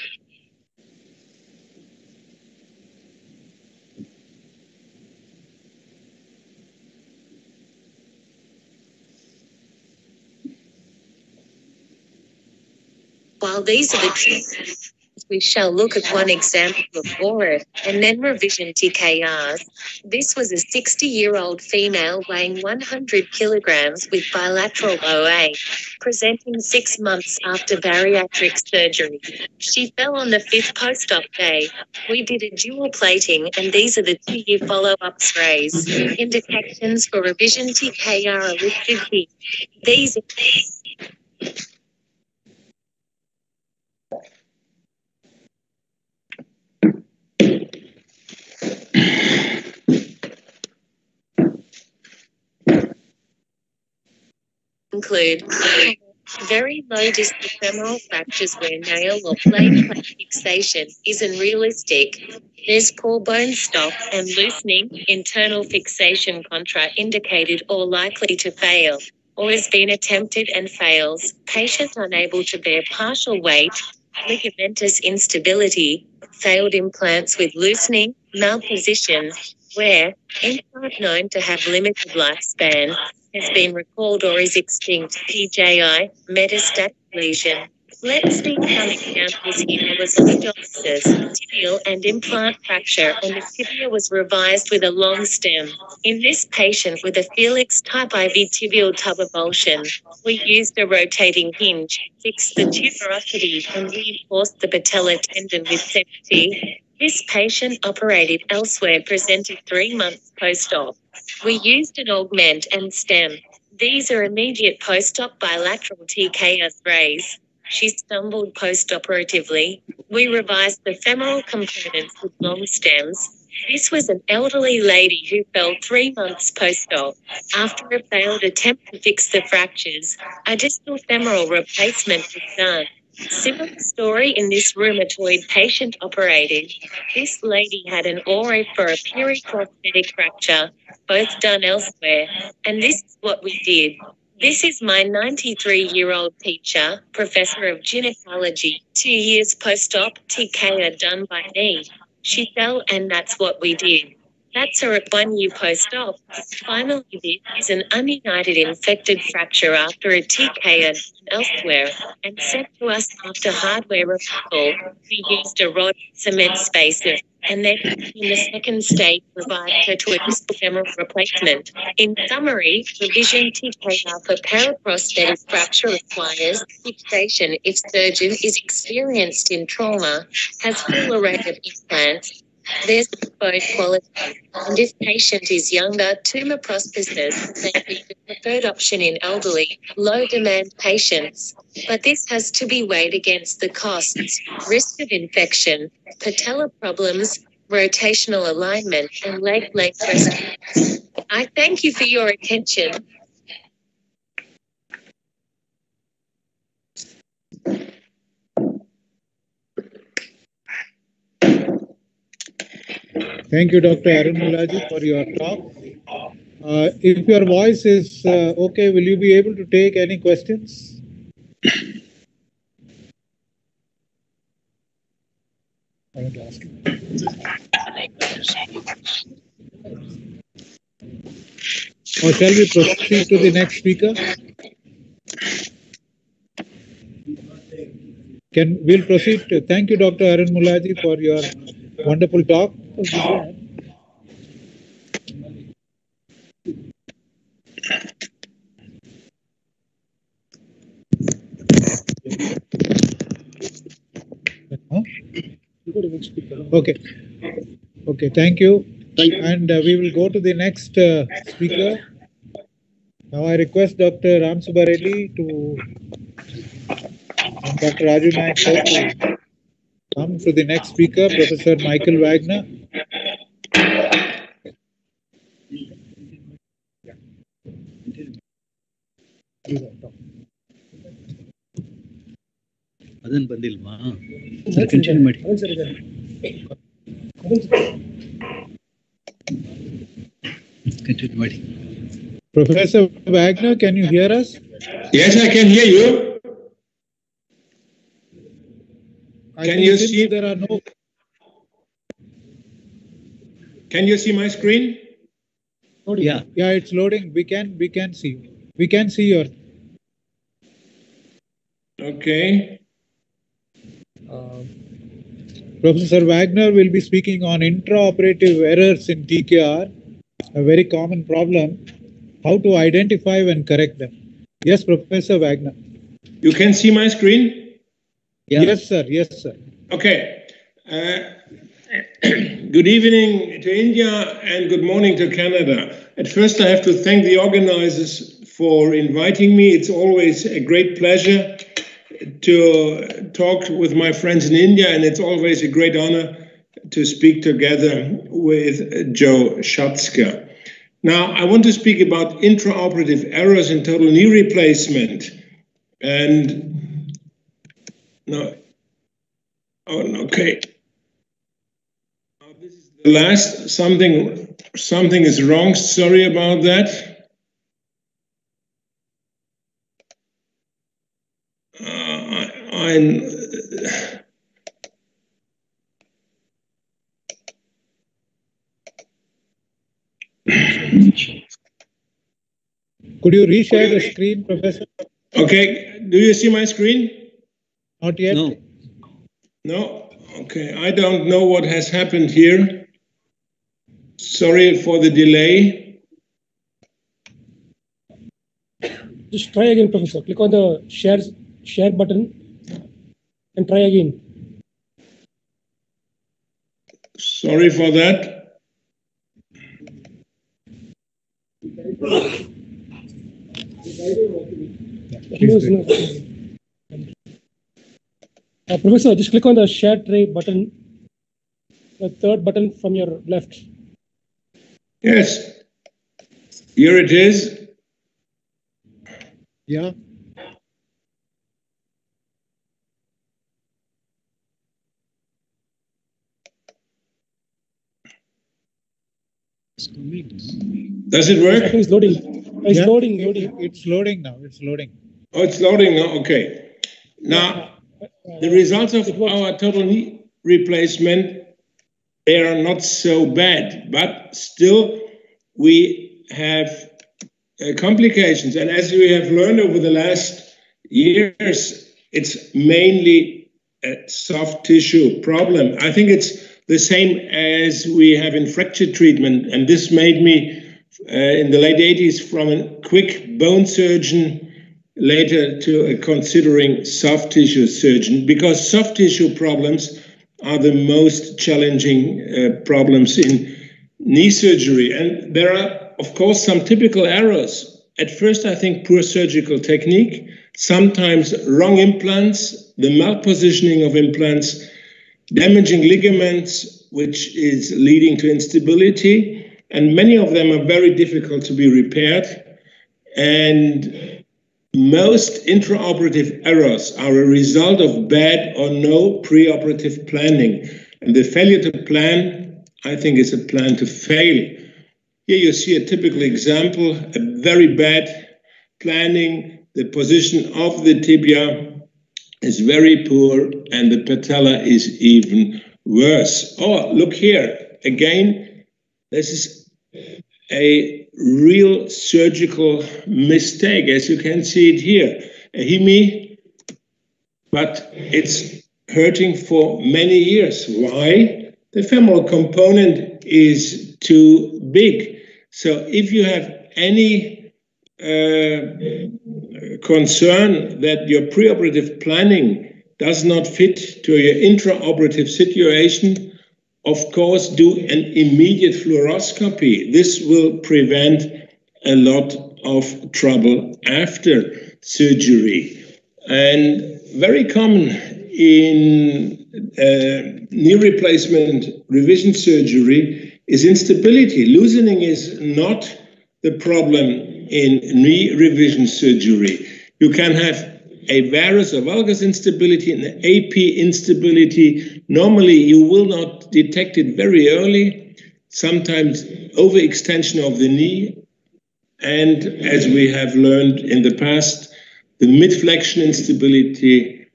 While these are the treatments, we shall look at one example of ORIF and then revision TKRs. This was a 60 year old female weighing 100 kilograms with bilateral OA, presenting six months after bariatric surgery. She fell on the fifth post op day. We did a dual plating, and these are the two year follow up sprays. Indications for revision TKR are listed here. These include very low distal femoral fractures where nail or plate fixation isn't realistic. There's poor bone stock and loosening, internal fixation contraindicated or likely to fail, or has been attempted and fails. Patient unable to bear partial weight, ligamentous instability, failed implants with loosening, malposition, where implant known to have limited lifespan has been recalled or is extinct, PJI, metastatic lesion. Let's see some examples here. Was osteoporosis, tibial and implant fracture, and the tibia was revised with a long stem. In this patient with a Felix type IV tibial tub avulsion, we used a rotating hinge, fixed the tuberosity, and reinforced the patella tendon with safety. This patient operated elsewhere presented three months post-op. We used an augment and stem. These are immediate post-op bilateral TKS rays. She stumbled post-operatively. We revised the femoral components with long stems. This was an elderly lady who fell three months post-op. After a failed attempt to fix the fractures, a distal femoral replacement was done. Similar story in this rheumatoid patient operated. This lady had an ORA for a periprosthetic fracture, both done elsewhere, and this is what we did. This is my 93 year old teacher, professor of gynecology, two years post op, TKA done by me. She fell, and that's what we did. That's a one year post op. Finally, this is an ununited infected fracture after a TKA elsewhere, and sent to us after hardware removal. We used a rod cement spacer, and then in the second stage revised her to a femoral replacement. In summary, revision TKR for periprosthetic fracture requires fixation if surgeon is experienced in trauma, has full array of implants, there's bone quality, and if patient is younger, tumor prosthesis may be the preferred option in elderly, low demand patients. But this has to be weighed against the costs, risk of infection, patella problems, rotational alignment, and leg length. I thank you for your attention.
Thank you, Dr. Arun Mullaji, for your talk. Uh, if your voice is uh, okay, will you be able to take any questions? Or shall we proceed to the next speaker? Can we'll proceed? to- Thank you, Dr. Arun Mullaji, for your wonderful talk. Okay. Okay, thank you. And uh, we will go to the next uh, speaker. Now I request Dr. Ram Subbareddy to Dr. Rajeev Naik to come to the next speaker, Professor Michael Wagner.
ಅದನ್ ಬಂದಿಲ್ವಾ sir continue ಮಾಡಿ continue ಮಾಡಿ
Professor Wagner, can you hear us?
Yes, I can hear you.
I
Can you see-
There are no.
Can you see my screen? Loading.
Yeah.
Yeah, it's loading. We can we can see. We can see your.
Okay.
Um, Professor Wagner will be speaking on intraoperative errors in TKR, a very common problem. How to identify and correct them. Yes, Professor Wagner.
You can see my screen?
Yes, sir. Yes, sir.
Okay. Uh, good evening to India and good morning to Canada. At first, I have to thank the organizers for inviting me. It's always a great pleasure to talk with my friends in India, and it's always a great honor to speak together with Joe Schatzker. Now, I want to speak about intraoperative errors in total knee replacement. And no, oh, okay. Now, this is the last something something is wrong. Sorry about that. Uh, I, I
Could you reshare the screen, Professor?
okay. Do you see my screen?
Not yet.
No.
No? Okay, I don't know what has happened here. Sorry for the delay.
Just try again, Professor. Click on the share share button and try again.
Sorry for that.
No, it's not. Uh, Professor, just click on the share tray button, the third button from your left.
Yes. Here it is.
Yeah.
Does it work?
It's loading. It's
Yeah,
loading, loading.
It's loading now. It's loading.
Oh, it's loading now. Okay. Now, the results of our total knee replacement, they are not so bad, but still we have uh, complications. And as we have learned over the last years, it's mainly a soft tissue problem. I think it's the same as we have in fracture treatment. And this made me, uh, in the late 80s, from a quick bone surgeon later to a considering soft tissue surgeon because soft tissue problems are the most challenging uh, problems in knee surgery. And there are, of course, some typical errors. At first, I think poor surgical technique, sometimes wrong implants, the malpositioning of implants, damaging ligaments, which is leading to instability. And many of them are very difficult to be repaired. And most intraoperative errors are a result of bad or no preoperative planning. And the failure to plan, I think, is a plan to fail. Here you see a typical example, a very bad planning. The position of the tibia is very poor and the patella is even worse. Oh, look here. Again, this is a real surgical mistake, as you can see it here. A hemi, but it's hurting for many years. Why? The femoral component is too big. So if you have any uh, concern that your preoperative planning does not fit to your intraoperative situation, of course, do an immediate fluoroscopy. This will prevent a lot of trouble after surgery. And very common in uh, knee replacement revision surgery is instability. Loosening is not the problem in knee revision surgery. You can have a varus or valgus instability and an AP instability. Normally, you will not detect it very early, sometimes overextension of the knee. And as we have learned in the past, the mid-flexion instability,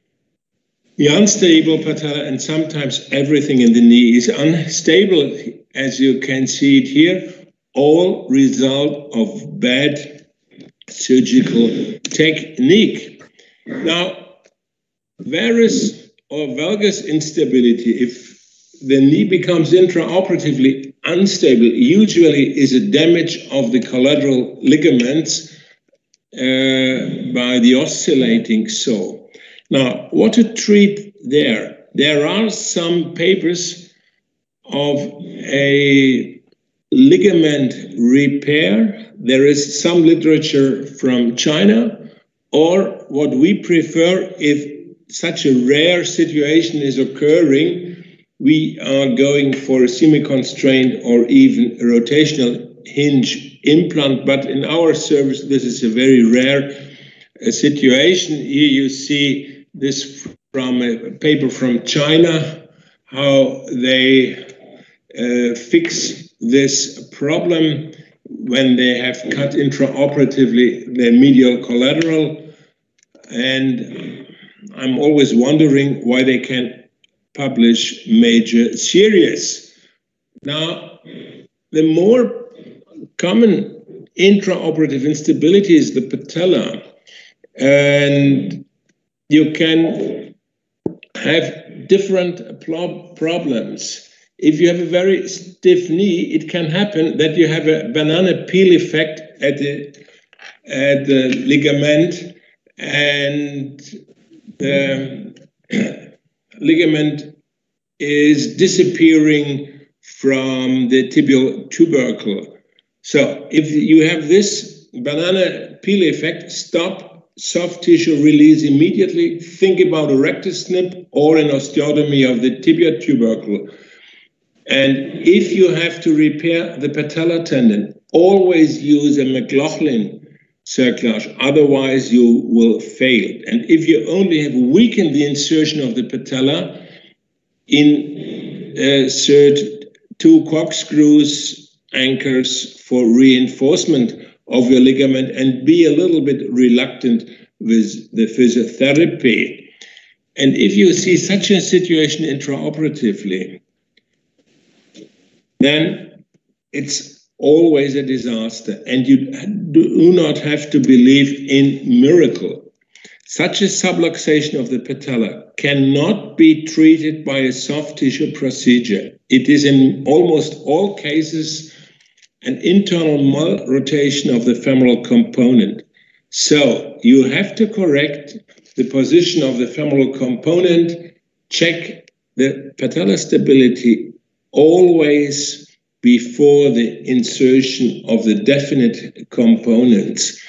the unstable patella, and sometimes everything in the knee is unstable, as you can see it here, all result of bad surgical technique. Now, varus or valgus instability, if the knee becomes intraoperatively unstable, usually is a damage of the collateral ligaments uh, by the oscillating saw. Now, what to treat there? There are some papers of a ligament repair. There is some literature from China, or what we prefer if such a rare situation is occurring, we are going for a semi-constrained or even a rotational hinge implant. But in our service, this is a very rare uh, situation. Here you see this from a paper from China, how they uh, fix this problem when they have cut intraoperatively the medial collateral. And I'm always wondering why they can't publish major series. Now, the more common intraoperative instability is the patella, and you can have different problems. If you have a very stiff knee, it can happen that you have a banana peel effect at the at the ligament, and the ligament is disappearing from the tibial tubercle. So if you have this banana peel effect, stop soft tissue release immediately. Think about a rectus snip or an osteotomy of the tibia tubercle. And if you have to repair the patellar tendon, always use a McLaughlin cerclage, otherwise you will fail. And if you only have weakened the insertion of the patella, insert uh, two corkscrews anchors for reinforcement of your ligament and be a little bit reluctant with the physiotherapy. And if you see such a situation intraoperatively, then it's always a disaster. And you do not have to believe in miracle. Such a subluxation of the patella cannot be treated by a soft tissue procedure. It is in almost all cases an internal malrotation of the femoral component. So you have to correct the position of the femoral component, check the patella stability always before the insertion of the definite components.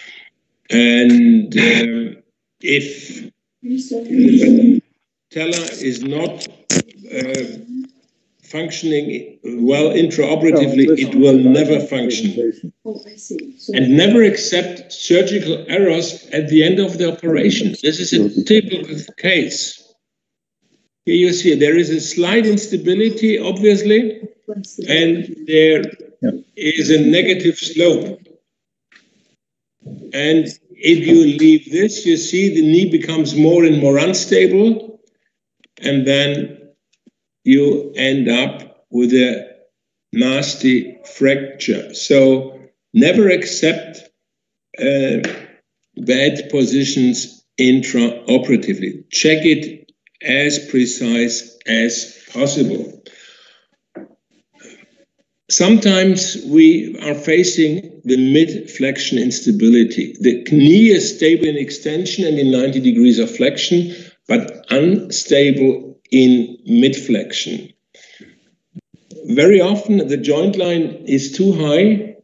And um, if patella is not uh, functioning well intraoperatively, it will never function. And never accept surgical errors at the end of the operation. This is a typical case. Here you see there is a slight instability, obviously, and there is a negative slope. And if you leave this, you see the knee becomes more and more unstable, and then you end up with a nasty fracture. So never accept uh, bad positions intraoperatively. Check it as precise as possible. Sometimes we are facing the mid flexion instability. The knee is stable in extension and in 90 degrees of flexion, but unstable in mid flexion. Very often the joint line is too high,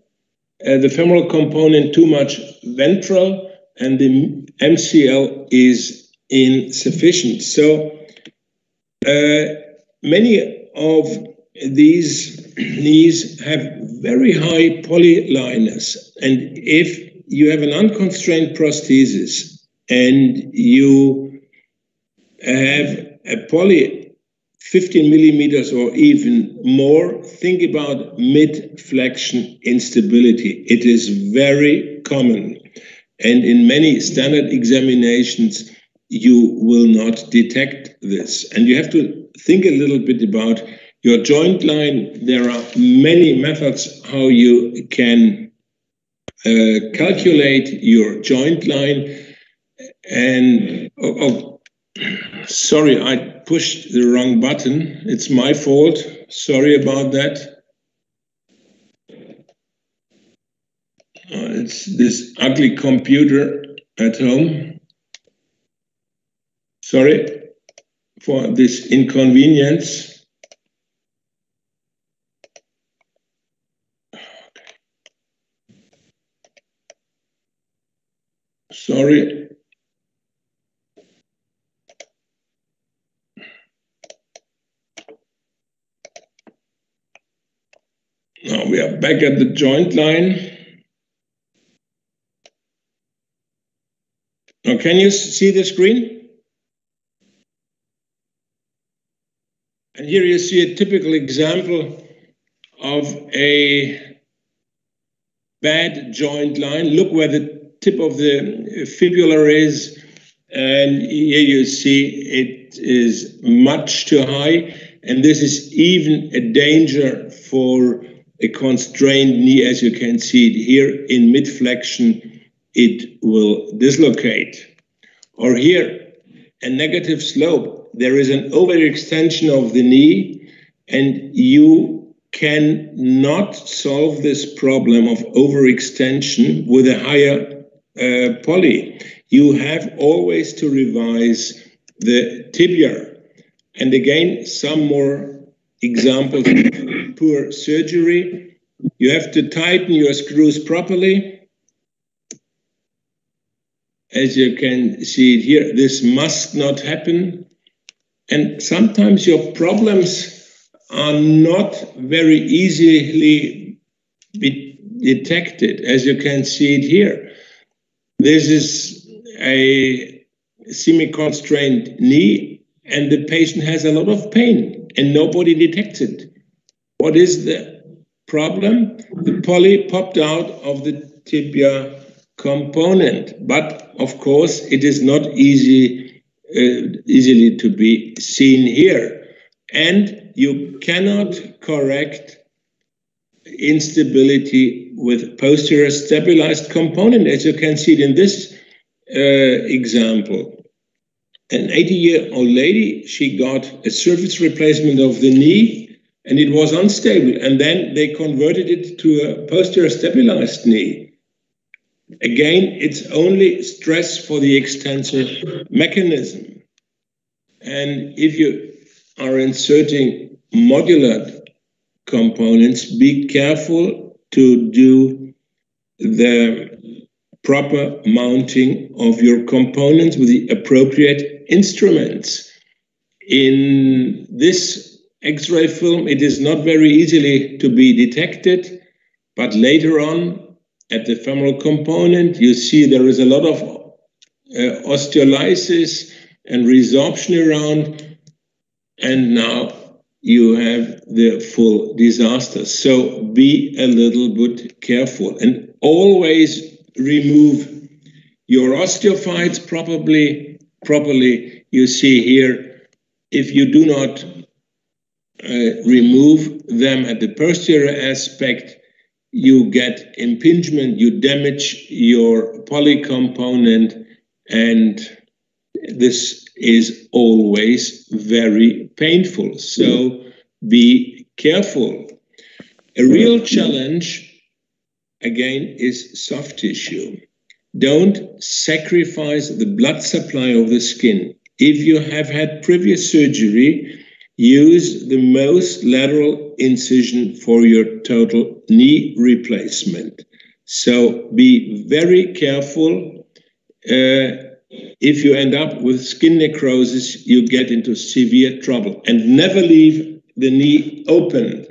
uh, the femoral component too much ventral, and the MCL is insufficient. So uh, many of these knees have very high poly liners. And if you have an unconstrained prosthesis and you have a poly 15 millimeters or even more, think about mid flexion instability. It is very common. And in many standard examinations, you will not detect this. And you have to think a little bit about your joint line. There are many methods how you can uh, calculate your joint line. And oh, oh, sorry, I pushed the wrong button. It's my fault. Sorry about that. Uh, it's this ugly computer at home. Sorry for this inconvenience. Sorry. Now we are back at the joint line. Now, can you see the screen? And here you see a typical example of a bad joint line. Look where the tip of the fibula is. And here you see it is much too high. And this is even a danger for a constrained knee, as you can see it here in mid flexion, it will dislocate. Or here, a negative slope. There is an overextension of the knee, and you can not solve this problem of overextension with a higher uh, poly. You have always to revise the tibia. And again, some more examples of poor surgery. You have to tighten your screws properly. as you can see here, this must not happen. And sometimes your problems are not very easily detected, as you can see it here. This is a semi-constrained knee, and the patient has a lot of pain, and nobody detects it. What is the problem? The poly popped out of the tibia component, but of course, it is not easy uh, easily to be seen here, and you cannot correct instability with posterior stabilized component, as you can see in this uh, example. An 80 year old lady, she got a surface replacement of the knee and it was unstable. And then they converted it to a posterior stabilized knee. Again, it's only stress for the extensor mechanism. And if you are inserting modular components, be careful to do the proper mounting of your components with the appropriate instruments. In this X-ray film, it is not very easily to be detected, but later on at the femoral component, you see there is a lot of uh, osteolysis and resorption around, and now you have the full disaster. So be a little bit careful and always remove your osteophytes properly. Properly, you see here, if you do not uh, remove them at the posterior aspect, you get impingement, you damage your poly component, and this is always very painful. So be careful. A real challenge, again, is soft tissue. Don't sacrifice the blood supply of the skin. If you have had previous surgery, use the most lateral incision for your total knee replacement. So be very careful. Uh, if you end up with skin necrosis, you get into severe trouble. And never leave the knee open.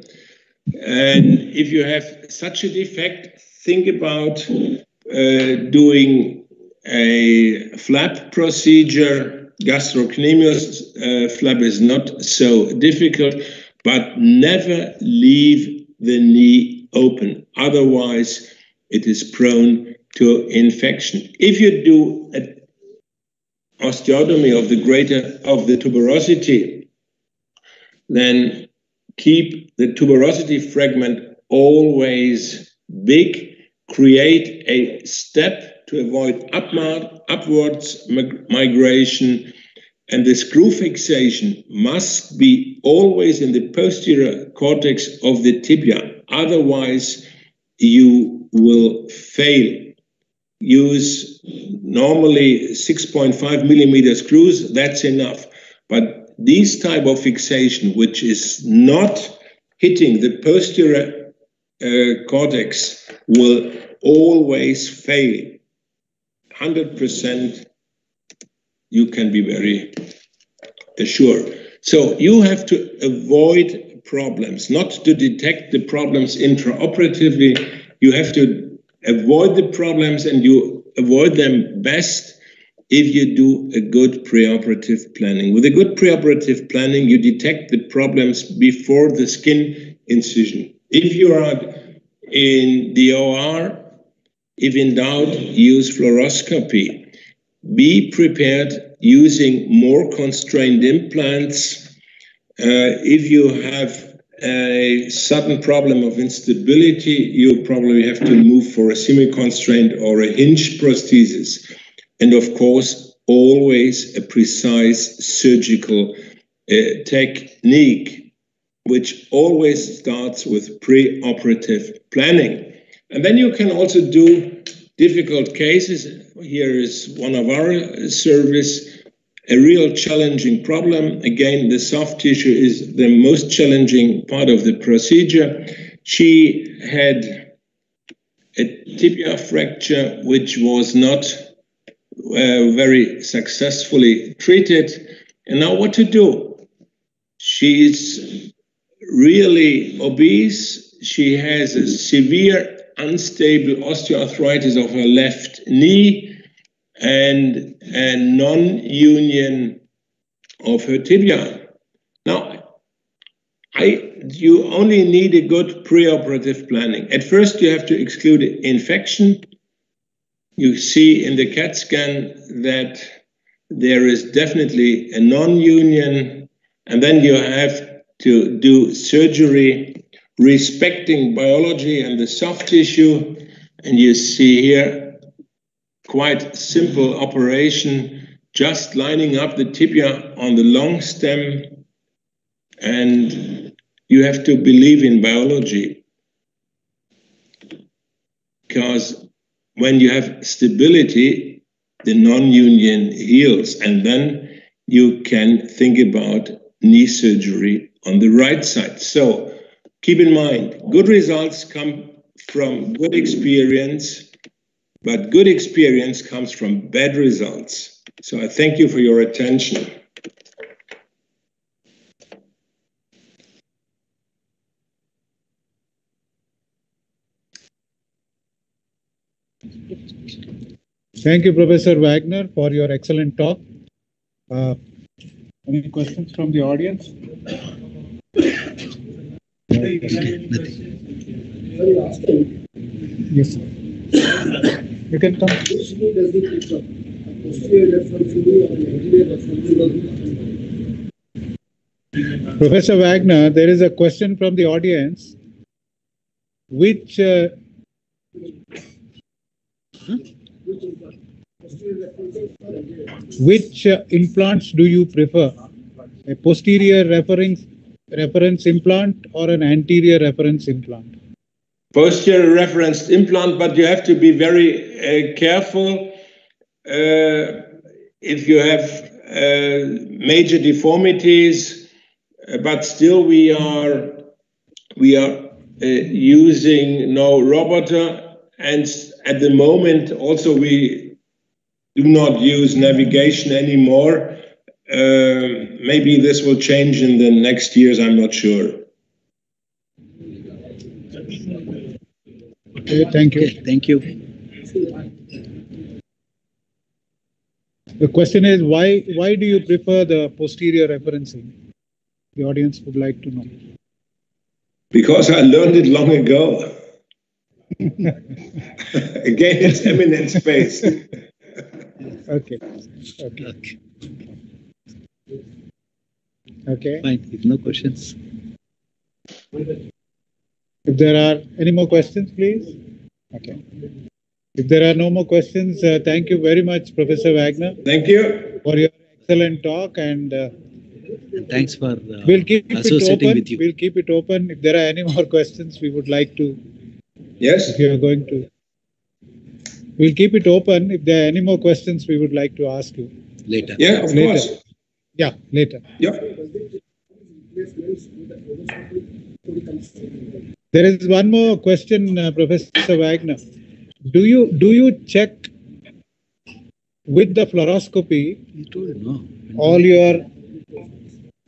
And if you have such a defect, think about uh, doing a flap procedure. Gastrocnemius uh, flap is not so difficult, but never leave the knee open. Otherwise, it is prone to infection. If you do a osteotomy of the greater of the tuberosity, then keep the tuberosity fragment always big, create a step to avoid upward, upwards migration, and the screw fixation must be always in the posterior cortex of the tibia. Otherwise, you will fail use normally 6.5 millimeter screws, that's enough. But this type of fixation, which is not hitting the posterior uh, cortex, will always fail. 100% you can be very assured. So you have to avoid problems, not to detect the problems intraoperatively. You have to avoid the problems and you avoid them best if you do a good preoperative planning. With a good preoperative planning, you detect the problems before the skin incision. If you are in the OR, if in doubt, use fluoroscopy. Be prepared using more constrained implants. Uh, if you have a sudden problem of instability, you probably have to move for a semi-constraint or a hinge prosthesis. And of course, always a precise surgical uh, technique, which always starts with pre-operative planning. And then you can also do difficult cases. Here is one of our service a real challenging problem. Again, the soft tissue is the most challenging part of the procedure. She had a tibia fracture, which was not uh, very successfully treated. And now, what to do? She's really obese. She has a severe, unstable osteoarthritis of her left knee and a non union of her tibia. Now, I, you only need a good preoperative planning. At first, you have to exclude infection. You see in the CAT scan that there is definitely a non union, and then you have to do surgery respecting biology and the soft tissue. And you see here quite simple operation, just lining up the tibia on the long stem. And you have to believe in biology. Because when you have stability, the non union heals. And then you can think about knee surgery on the right side. So keep in mind, good results come from good experience, but good experience comes from bad results. So I thank you for your attention.
Thank you, Professor Wagner, for your excellent talk. Uh, any questions from the audience? Yes, sir. You can come. Professor Wagner, there is a question from the audience. Which uh, which uh, implants do you prefer? A posterior reference reference implant or an anterior reference implant?
Posterior referenced implant, but you have to be very uh, careful uh, if you have uh, major deformities. But still, we are we are using no roboter, and at the moment also we do not use navigation anymore. Uh, maybe this will change in the next years. I'm not sure.
Okay, thank you.
Thank you.
The question is why why do you prefer the posterior referencing? The audience would like to know.
Because I learned it long ago. Again, it's eminence based.
Okay. Okay. Okay.
Fine. If no questions.
If there are any more questions, please. Okay. If there are no more questions, uh, thank you very much, Professor Wagner.
Thank you.
For your excellent talk and uh,
And thanks for uh,
we'll keep it open.
with you.
We'll keep it open. If there are any more questions, we would like to,
Yes.
if you are going to. We'll keep it open. If there are any more questions, we would like to ask you.
Later.
Yeah, of
Later.
course.
Yeah, later.
Yeah.
There is one more question, uh, Professor Wagner. Do you do you check with the fluoroscopy
You no.
all your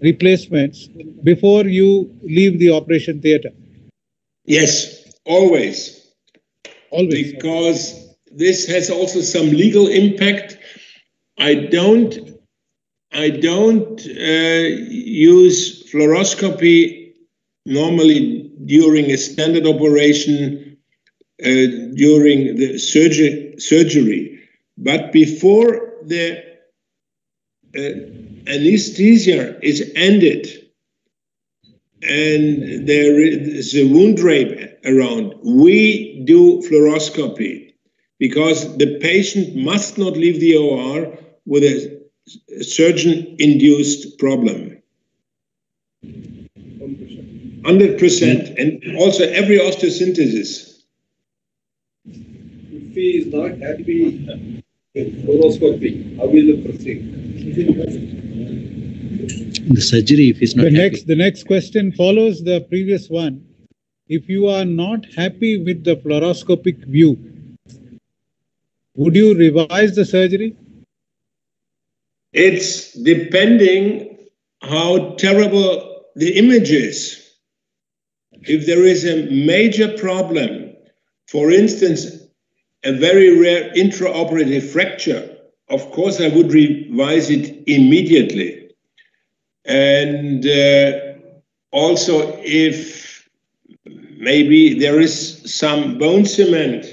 replacements before you leave the operation theater?
Yes, always.
Always.
Because this has also some legal impact. I don't I don't uh, use fluoroscopy normally during a standard operation uh, during the surgery. But before the uh, anesthesia is ended and there is a wound drape around, we do fluoroscopy because the patient must not leave the OR with a surgeon induced problem. 100%. Mm. And also every osteosynthesis.
If he is not happy with fluoroscopy, how will you proceed?
The surgery, if it's not
The
happy.
next the next question follows the previous one. If you are not happy with the fluoroscopic view, would you revise the surgery?
It's depending how terrible the image is. If there is a major problem, for instance, a very rare intraoperative fracture, of course, I would revise it immediately. And uh, also, if maybe there is some bone cement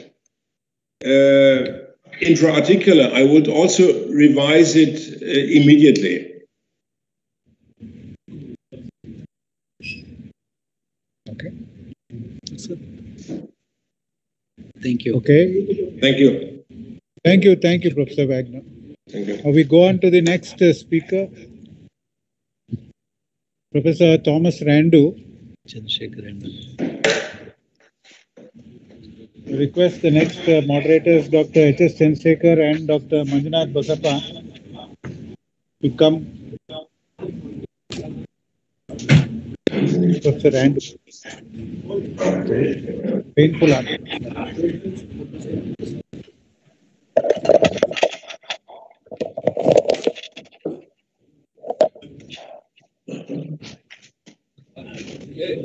uh, intraarticular, I would also revise it uh, immediately.
Thank you.
Okay.
Thank you.
Thank you. Thank you, Professor Wagner.
Thank you.
Now we go on to the next uh, speaker, Professor Thomas Randau.
Chandrashekar and
I request the next uh, moderators, Dr. H.S. Chandrashekar and Dr. Manjunath Basappa, to come. Professor Randau. Painful answer.
Yeah,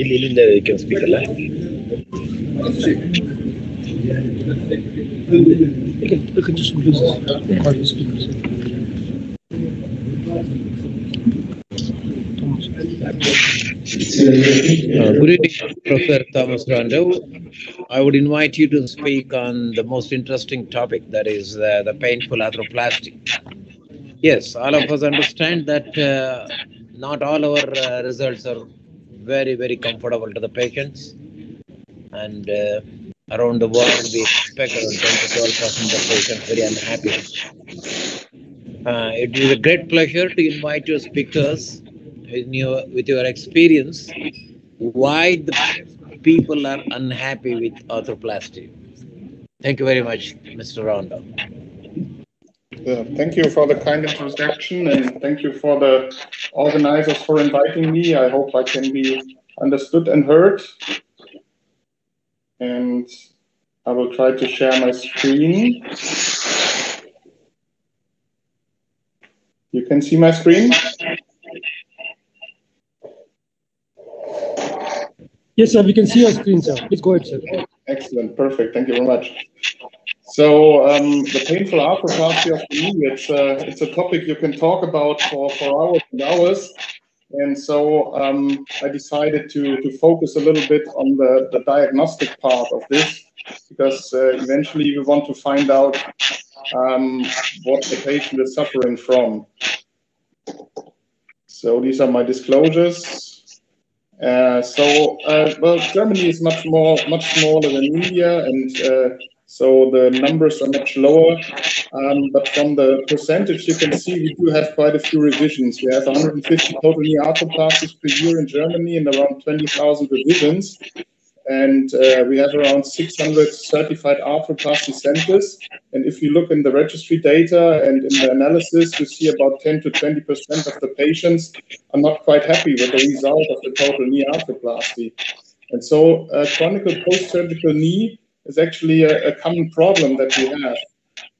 ಇಲ್ಲಿ ಇಲ್ಲಿಂದ you can speak ಅಲ್ಲ
Uh, Good evening, Professor Thomas Randau. I would invite you to speak on the most interesting topic, that is uh, the painful arthroplasty. Yes, all of us understand that uh, not all our uh, results are very, very comfortable to the patients. And uh, around the world, we expect around 10 to 12 percent of patients very unhappy. It is a great pleasure to invite your speakers in your, with your experience, why the people are unhappy with arthroplasty. Thank you very much, Mr. Randau.
Uh, Thank you for the kind introduction and thank you for the organizers for inviting me. I hope I can be understood and heard. And I will try to share my screen. You can see my screen?
Yes, sir, we can see your screen, sir. Please go ahead, sir.
Excellent, perfect. Thank you very much. So um, the painful arthroplasty of the knee, it's a, it's a topic you can talk about for, for hours and hours. And so um, I decided to, to focus a little bit on the, the diagnostic part of this because uh, eventually we want to find out um, what the patient is suffering from. So these are my disclosures. Uh, so, uh, well, Germany is much more, much smaller than India, and uh, so the numbers are much lower. Um, but from the percentage, you can see we do have quite a few revisions. We have 150 total knee arthroplasties per year in Germany and around 20,000 revisions. And uh, we have around 600 certified arthroplasty centers. And if you look in the registry data and in the analysis, you see about 10 to 20% of the patients are not quite happy with the result of the total knee arthroplasty. And so uh, chronic post-surgical knee is actually a, a common problem that we have.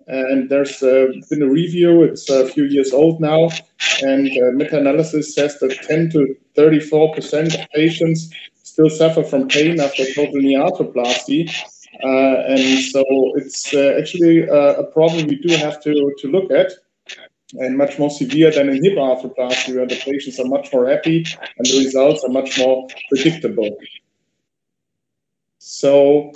And there's uh, been a review, it's a few years old now, and uh, meta-analysis says that 10 to 34% of patients still suffer from pain after total knee arthroplasty. Uh, and so it's uh, actually uh, a problem we do have to, to look at and much more severe than in hip arthroplasty, where the patients are much more happy and the results are much more predictable. So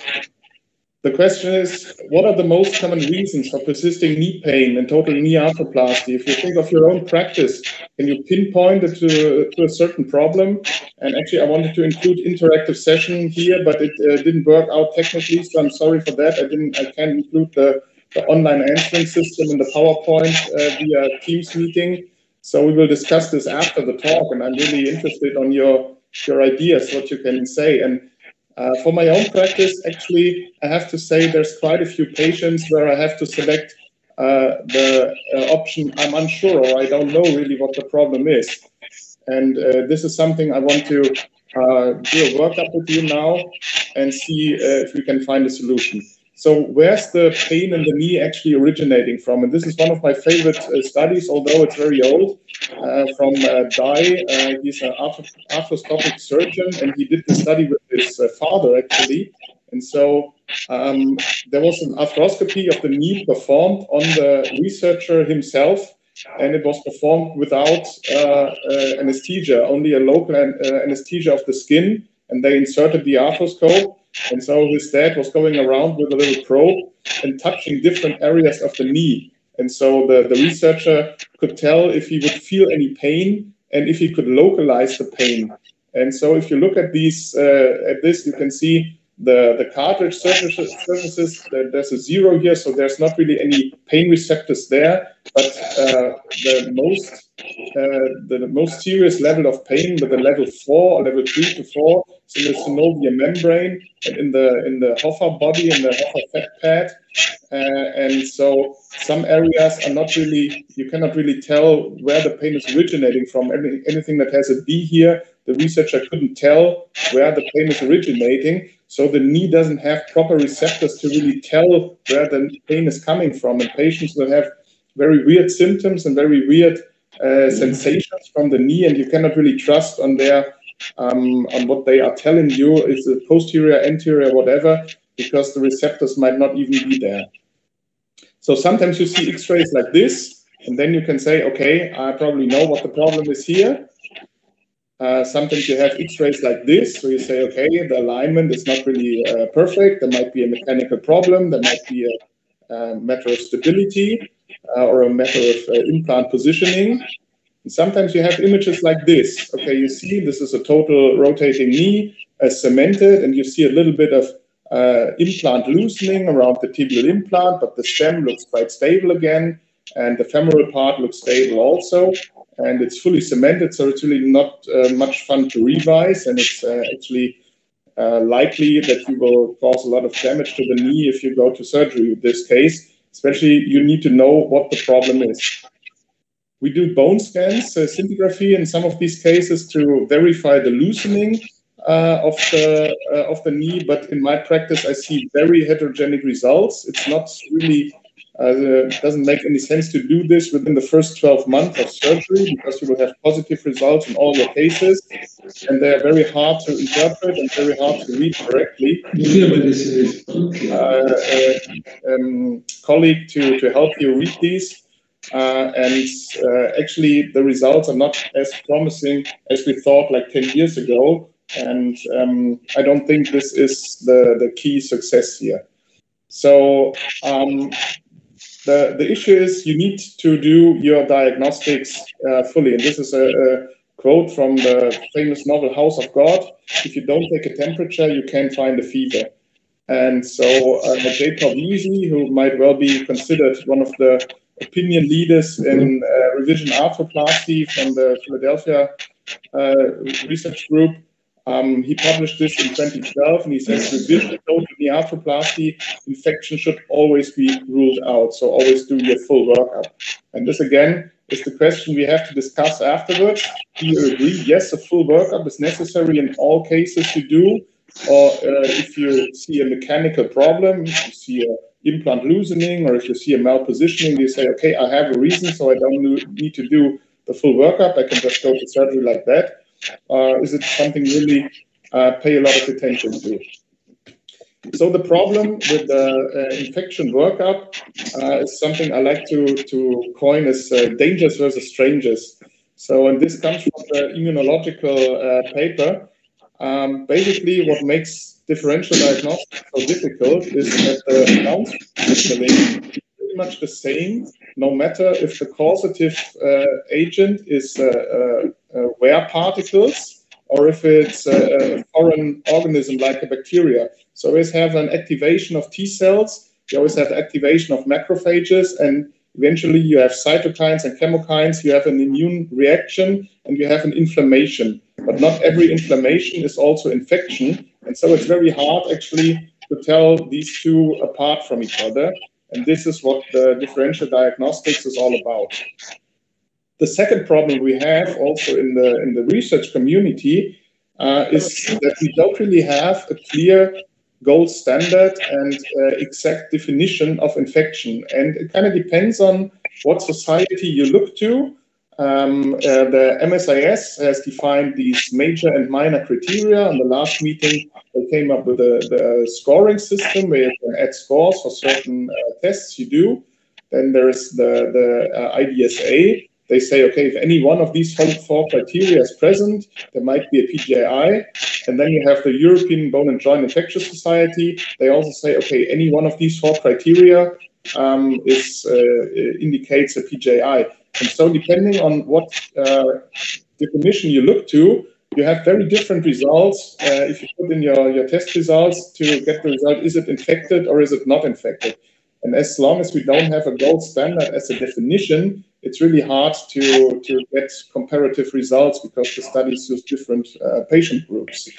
the question is, what are the most common reasons for persisting knee pain and total knee arthroplasty? If you think of your own practice, can you pinpoint it to, to a certain problem? And actually, I wanted to include interactive session here, but it uh, didn't work out technically, so I'm sorry for that. I didn't, I can't include the the online answering system in the PowerPoint uh, via Teams meeting. So we will discuss this after the talk, and I'm really interested on your your ideas, what you can say. And uh, for my own practice, actually, I have to say there's quite a few patients where I have to select uh, the uh, option I'm unsure or I don't know really what the problem is. And uh, this is something I want to uh, do a workup with you now and see uh, if we can find a solution. So where's the pain in the knee actually originating from? And this is one of my favorite uh, studies, although it's very old, uh, from uh, Dye. Uh, he's an arthroscopic surgeon, and he did the study with his uh, father, actually. And so um, there was an arthroscopy of the knee performed on the researcher himself, and it was performed without uh, anesthesia, only a local anesthesia of the skin, and they inserted the arthroscope and so his dad was going around with a little probe and touching different areas of the knee. And so the, the researcher could tell if he would feel any pain and if he could localize the pain. And so if you look at these uh, at this, you can see the, the cartilage surfaces, surfaces there's a zero here, so there's not really any pain receptors there. But uh, the most uh, the most serious level of pain with the level four or level three to four is in the synovial membrane and in the in the Hoffa body in the Hoffa fat pad. Uh, and so some areas are not really you cannot really tell where the pain is originating from. Any, anything that has a B here, the researcher couldn't tell where the pain is originating. So the knee doesn't have proper receptors to really tell where the pain is coming from. And patients will have very weird symptoms and very weird uh, sensations from the knee, and you cannot really trust on their um, on what they are telling you is it posterior, anterior, whatever, because the receptors might not even be there. So sometimes you see X-rays like this, and then you can say, okay, I probably know what the problem is here. Uh, sometimes you have X-rays like this, so you say, okay, the alignment is not really uh, perfect. There might be a mechanical problem. There might be a, a matter of stability uh, or a matter of uh, implant positioning. And sometimes you have images like this. Okay, you see this is a total rotating knee, uh, cemented, and you see a little bit of uh, implant loosening around the tibial implant, but the stem looks quite stable again, and the femoral part looks stable also and it's fully cemented, so it's really not uh, much fun to revise, and it's uh, actually uh, likely that you will cause a lot of damage to the knee if you go to surgery in this case. Especially, you need to know what the problem is. We do bone scans, uh, scintigraphy in some of these cases to verify the loosening uh, of the uh, of the knee. But in my practice, I see very heterogenic results. It's not really it doesn't make any sense to do this within the first 12 months of surgery because you will have positive results in all your cases, and they are very hard to interpret and very hard to read correctly. Uh, uh, um, colleague to, to help you read these. Uh, and uh, actually, the results are not as promising as we thought like 10 years ago. And um, I don't think this is the, the key success here. So um, the, the issue is you need to do your diagnostics uh, fully. And this is a, a, quote from the famous novel House of God. If you don't take a temperature, you can't find a fever. And so uh, Jay who might well be considered one of the opinion leaders in uh, revision arthroplasty from the Philadelphia uh, research group, um, he published this in 2012, and he says with revision total knee arthroplasty infection should always be ruled out. So always do your full workup. And this again is the question we have to discuss afterwards. Do you agree? Yes, a full workup is necessary in all cases to do. Or uh, if you see a mechanical problem, if you see a implant loosening, or if you see a malpositioning, you say, okay, I have a reason, so I don't need to do the full workup. I can just go to surgery like that uh, is it something really uh, pay a lot of attention to? So the problem with the uh, infection workup uh, is something I like to, to coin as uh, dangers versus strangers. So, and this comes from the immunological uh, paper. Um, basically, what makes differential diagnostics so difficult is that the is pretty much the same, no matter if the causative uh, agent is uh, uh, uh, wear particles or if it's a, a, foreign organism like a bacteria. So we always have an activation of T cells you always have activation of macrophages, and eventually you have cytokines and chemokines, you have an immune reaction, and you have an inflammation. But not every inflammation is also infection, and so it's very hard actually to tell these two apart from each other. And this is what the differential diagnostics is all about. The second problem we have also in the in the research community uh, is that we don't really have a clear gold standard and uh, exact definition of infection, and it kind of depends on what society you look to. Um, uh, the MSIS has defined these major and minor criteria. In the last meeting, they came up with a, the scoring system where you add scores for certain uh, tests you do. Then there's the, the uh, IDSA. They say, okay, if any one of these four criteria is present, there might be a PJI. And then you have the European Bone and Joint Infectious Society. They also say, okay, any one of these four criteria um, is uh, indicates a PJI. And so, depending on what uh, definition you look to, you have very different results. Uh, if you put in your, your test results to get the result, is it infected or is it not infected? And as long as we don't have a gold standard as a definition, it's really hard to, to get comparative results because the studies use different uh, patient groups.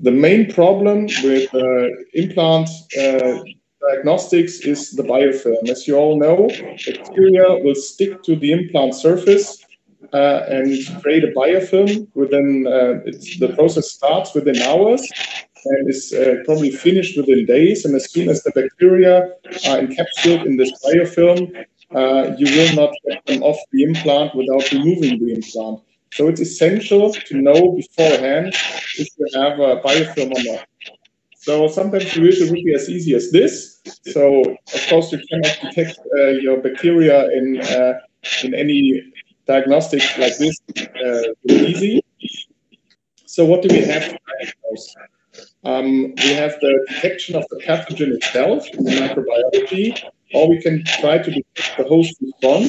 The main problem with uh, implant uh, diagnostics is the biofilm. As you all know, bacteria will stick to the implant surface uh, and create a biofilm within, uh, the process starts within hours and is uh, probably finished within days. And as soon as the bacteria are encapsulated in this biofilm, uh, you will not get them off the implant without removing the implant. So it's essential to know beforehand if you have a biofilm or not. So sometimes the vision would be as easy as this. So of course you cannot detect uh, your bacteria in uh, in any diagnostic like this uh, easy. So what do we have? Um, we have the detection of the pathogen itself in the microbiology, or we can try to detect the host response,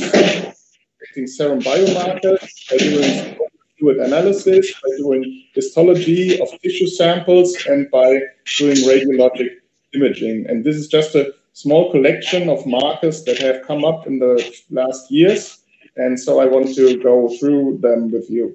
detecting serum biomarkers by doing fluid analysis, by doing histology of tissue samples, and by doing radiologic imaging. And this is just a small collection of markers that have come up in the last years. And so I want to go through them with you.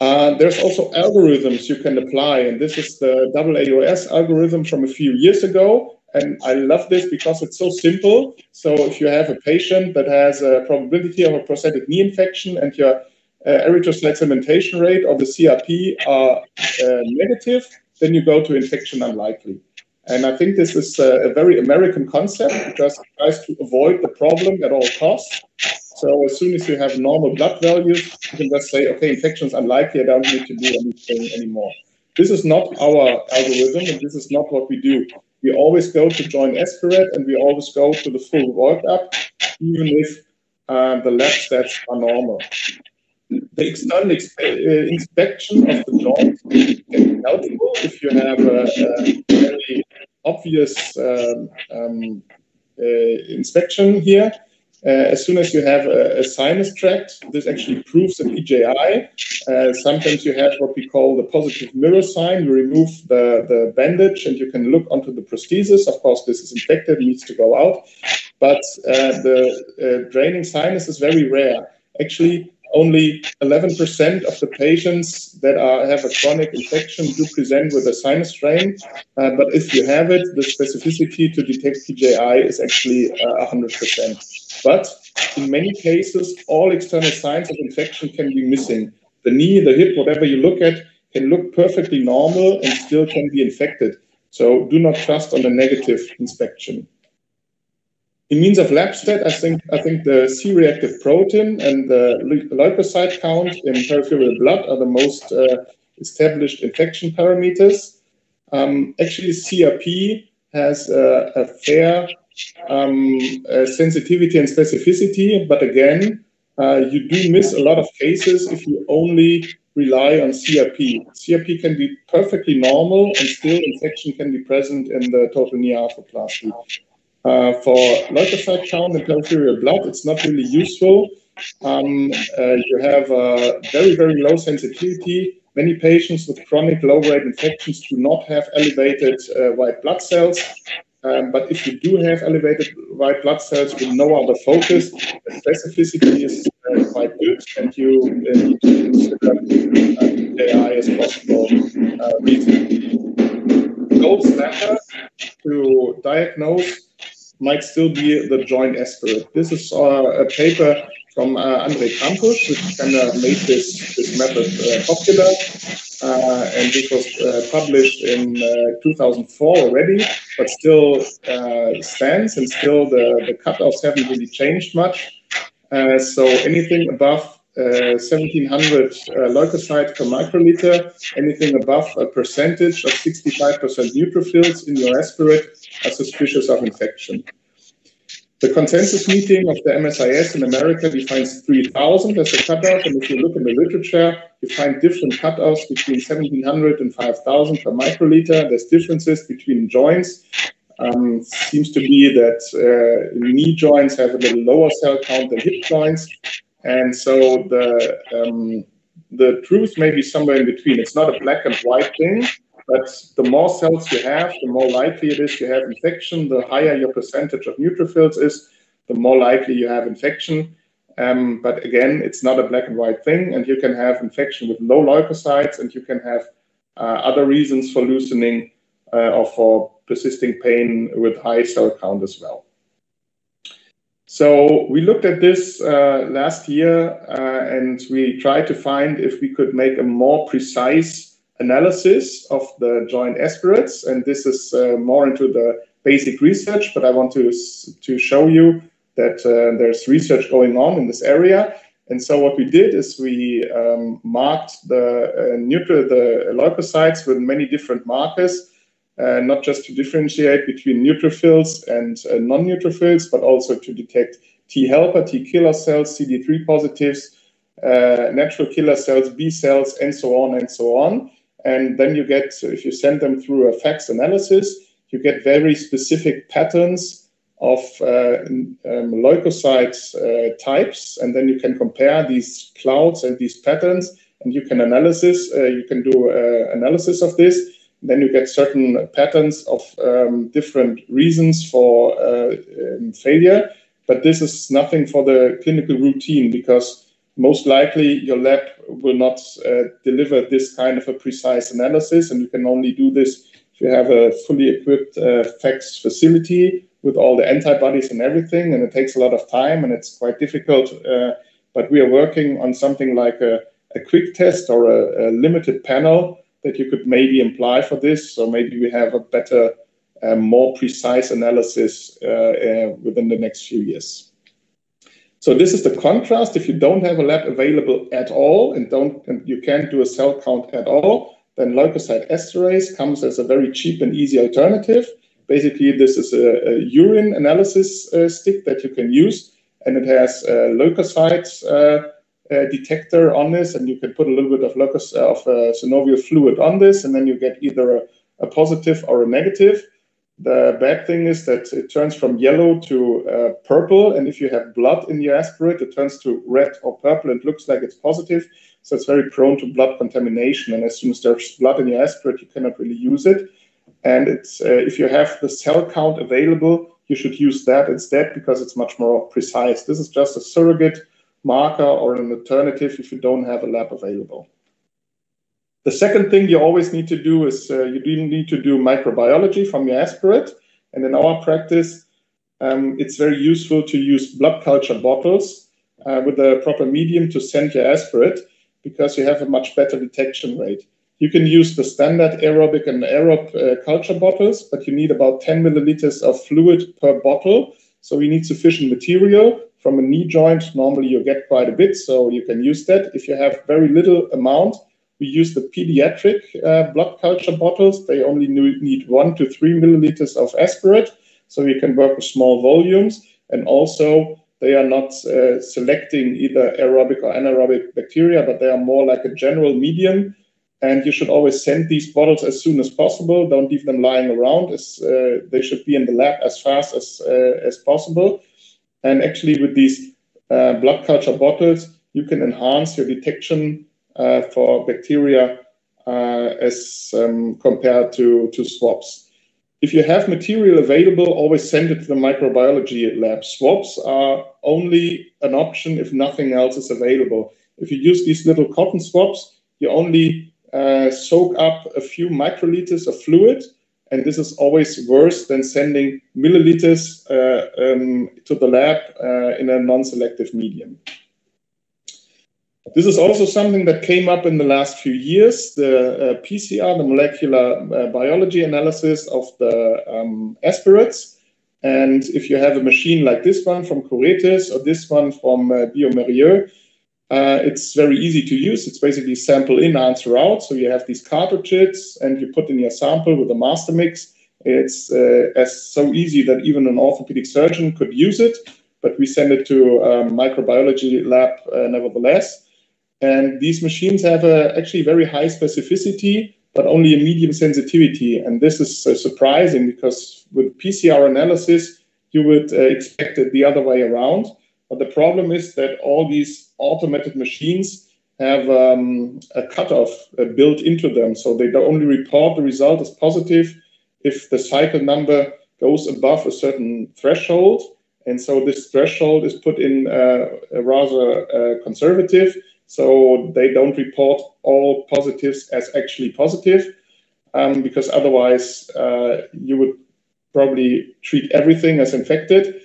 Uh, there's also algorithms you can apply, and this is the AAOS algorithm from a few years ago. And I love this because it's so simple. So if you have a patient that has a probability of a prosthetic knee infection and your uh, erythrocyte sedimentation rate or the CRP are uh, negative, then you go to infection unlikely. And I think this is a, a very American concept because it tries to avoid the problem at all costs. So as soon as you have normal blood values, you can just say, okay, infection is unlikely, I don't need to do anything anymore. This is not our algorithm, and this is not what we do. We always go to joint aspirate, and we always go to the full workup, even if uh, the lab stats are normal the external uh, inspection of the joint can be helpful if you have a, a very obvious um, um, uh, inspection here. Uh, as soon as you have a, a, sinus tract, this actually proves a PJI. Uh, sometimes you have what we call the positive mirror sign. You remove the, the bandage and you can look onto the prosthesis. Of course, this is infected, needs to go out. But uh, the uh, draining sinus is very rare. Actually, only 11% of the patients that are, have a chronic infection do present with a sinus strain. Uh, but if you have it, the specificity to detect PJI is actually uh, 100%. But in many cases, all external signs of infection can be missing. The knee, the hip, whatever you look at, can look perfectly normal and still can be infected. So do not trust on a negative inspection. In means of lab stat, I think I think the C-reactive protein and the leukocyte count in peripheral blood are the most uh, established infection parameters. Um, actually, CRP has a, a fair um, uh, sensitivity and specificity, but again, uh, you do miss a lot of cases if you only rely on CRP. CRP can be perfectly normal and still infection can be present in the total knee arthroplasty. Uh, for leukocyte count in peripheral blood, it's not really useful. Um, uh, you have very, very low sensitivity. Many patients with chronic low-grade infections do not have elevated uh, white blood cells. Um, but if you do have elevated white blood cells with no other focus, the specificity is uh, quite good, and you uh, need to consider uh, AI as possible uh. Gold standard to diagnose might still be the joint aspirate. This is uh, a paper from uh, Andrej Trampuz, which kind of made this, this method uh, popular. Uh, and this was uh, published in uh, 2004 already, but still uh, stands and still the, the cutoffs haven't really changed much. Uh, so anything above 1700 leukocytes per microliter, anything above a percentage of 65% neutrophils in your aspirate are suspicious of infection. The consensus meeting of the MSIS in America defines 3,000 as a cutoff, and if you look in the literature, you find different cutoffs between 1,700 and 5,000 per microliter. There's differences between joints. Um, seems to be that uh, knee joints have a little lower cell count than hip joints, and so the um, the truth may be somewhere in between. It's not a black and white thing, but the more cells you have, the more likely it is you have infection. The higher your percentage of neutrophils is, the more likely you have infection. Um, but again, it's not a black and white thing, and you can have infection with low leukocytes, and you can have uh, other reasons for loosening uh, or for persisting pain with high cell count as well. So we looked at this uh, last year, uh, and we tried to find if we could make a more precise analysis of the joint aspirates, and this is uh, more into the basic research, but I want to, to show you that uh, there's research going on in this area. And so what we did is we um, marked the uh, neutral, the leukocytes with many different markers, uh, not just to differentiate between neutrophils and uh, non-neutrophils, but also to detect T helper, T killer cells, CD3 positives, uh, natural killer cells, B cells, and so on and so on. And then you get, so if you send them through a FACS analysis, you get very specific patterns of uh, um, leukocyte uh, types. And then you can compare these clouds and these patterns, and you can analysis, uh, you can do uh, analysis of this. Then you get certain patterns of um, different reasons for uh, um, failure. But this is nothing for the clinical routine because most likely your lab will not uh, deliver this kind of a precise analysis, and you can only do this if you have a fully equipped uh, FACS facility with all the antibodies and everything, and it takes a lot of time and it's quite difficult. Uh, but we are working on something like a, a quick test or a, a, limited panel that you could maybe imply for this, so maybe we have a better, uh, more precise analysis uh, uh, within the next few years. So this is the contrast. If you don't have a lab available at all and don't and you can't do a cell count at all, then leukocyte esterase comes as a very cheap and easy alternative. Basically, this is a, a urine analysis uh, stick that you can use, and it has a leukocytes uh, uh, detector on this, and you can put a little bit of of uh, synovial fluid on this, and then you get either a, a positive or a negative. The bad thing is that it turns from yellow to uh, purple, and if you have blood in your aspirate, it turns to red or purple and looks like it's positive. So it's very prone to blood contamination. And as soon as there's blood in your aspirate, you cannot really use it. And it's uh, if you have the cell count available, you should use that instead because it's much more precise. This is just a surrogate marker or an alternative if you don't have a lab available. The second thing you always need to do is uh, you need to do microbiology from your aspirate. And in our practice, um, it's very useful to use blood culture bottles uh, with the proper medium to send your aspirate because you have a much better detection rate. You can use the standard aerobic and aerob uh, culture bottles, but you need about 10 milliliters of fluid per bottle. So you need sufficient material. From a knee joint, normally you get quite a bit, so you can use that. If you have very little amount, we use the pediatric uh, blood culture bottles. They only need one to three milliliters of aspirate, so you can work with small volumes. And also, they are not uh, selecting either aerobic or anaerobic bacteria, but they are more like a general medium. And you should always send these bottles as soon as possible. Don't leave them lying around. As, uh, they should be in the lab as fast as, uh, as possible. And actually, with these uh, blood culture bottles, you can enhance your detection for bacteria uh, as um, compared to, to swabs. if you have material available, always send it to the microbiology lab. Swabs are only an option if nothing else is available. If you use these little cotton swabs, you only uh, soak up a few microliters of fluid, and this is always worse than sending milliliters uh, um, to the lab uh, in a non-selective medium. This is also something that came up in the last few years, the uh, PCR, the molecular uh, biology analysis of the um, aspirates. And if you have a machine like this one from Curetis or this one from uh, bioMérieux, uh, it's very easy to use. It's basically sample in, answer out. So you have these cartridges and you put in your sample with a master mix. It's uh, as so easy that even an orthopedic surgeon could use it, but we send it to a microbiology lab uh, nevertheless. And these machines have a actually very high specificity, but only a medium sensitivity. And this is uh, surprising because with PCR analysis, you would uh, expect it the other way around. But the problem is that all these automated machines have um, a cutoff uh, built into them. So they only report the result as positive if the cycle number goes above a certain threshold. And so this threshold is put in uh, rather uh, conservative. So they don't report all positives as actually positive, um, because otherwise uh, you would probably treat everything as infected.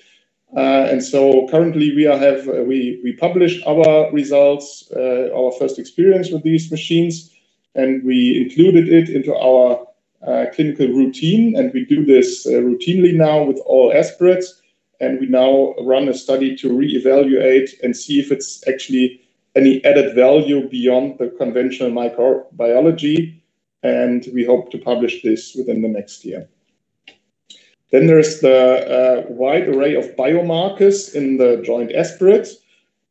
Uh, and so currently we have uh, we we published our results, uh, our first experience with these machines, and we included it into our uh, clinical routine. And we do this uh, routinely now with all aspirates. And we now run a study to reevaluate and see if it's actually any added value beyond the conventional microbiology, and we hope to publish this within the next year. Then there's the uh, wide array of biomarkers in the joint aspirate,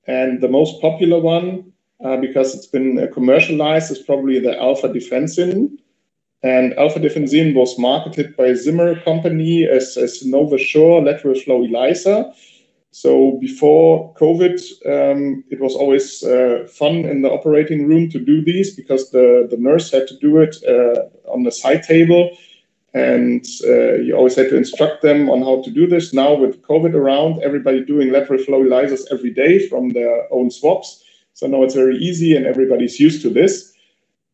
and the most popular one, uh, because it's been uh, commercialized, is probably the alpha defensin. And alpha defensin was marketed by Zimmer company as, as Synovasure lateral flow ELISA. So before COVID, um, it was always uh, fun in the operating room to do these because the, the nurse had to do it uh, on the side table. And uh, you always had to instruct them on how to do this. Now with COVID around, everybody doing lateral flow ELISAs every day from their own swabs. So now it's very easy and everybody's used to this.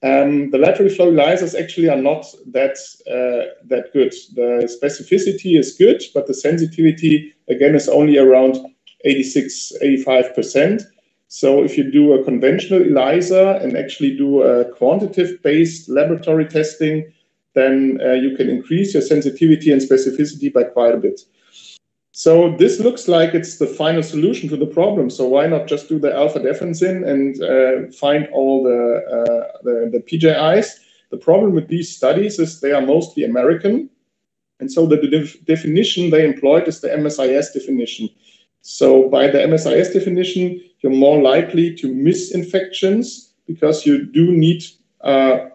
Um, the lateral flow ELISAs actually are not that uh, that good. The specificity is good, but the sensitivity again is only around 86, 85 percent. So if you do a conventional ELISA and actually do a quantitative-based laboratory testing, then uh, you can increase your sensitivity and specificity by quite a bit. So this looks like it's the final solution to the problem. So why not just do the alpha defensin and uh, find all the, uh, the, the PJIs? The problem with these studies is they are mostly American. And so the def definition they employed is the MSIS definition. So by the MSIS definition, you're more likely to miss infections because you do need uh,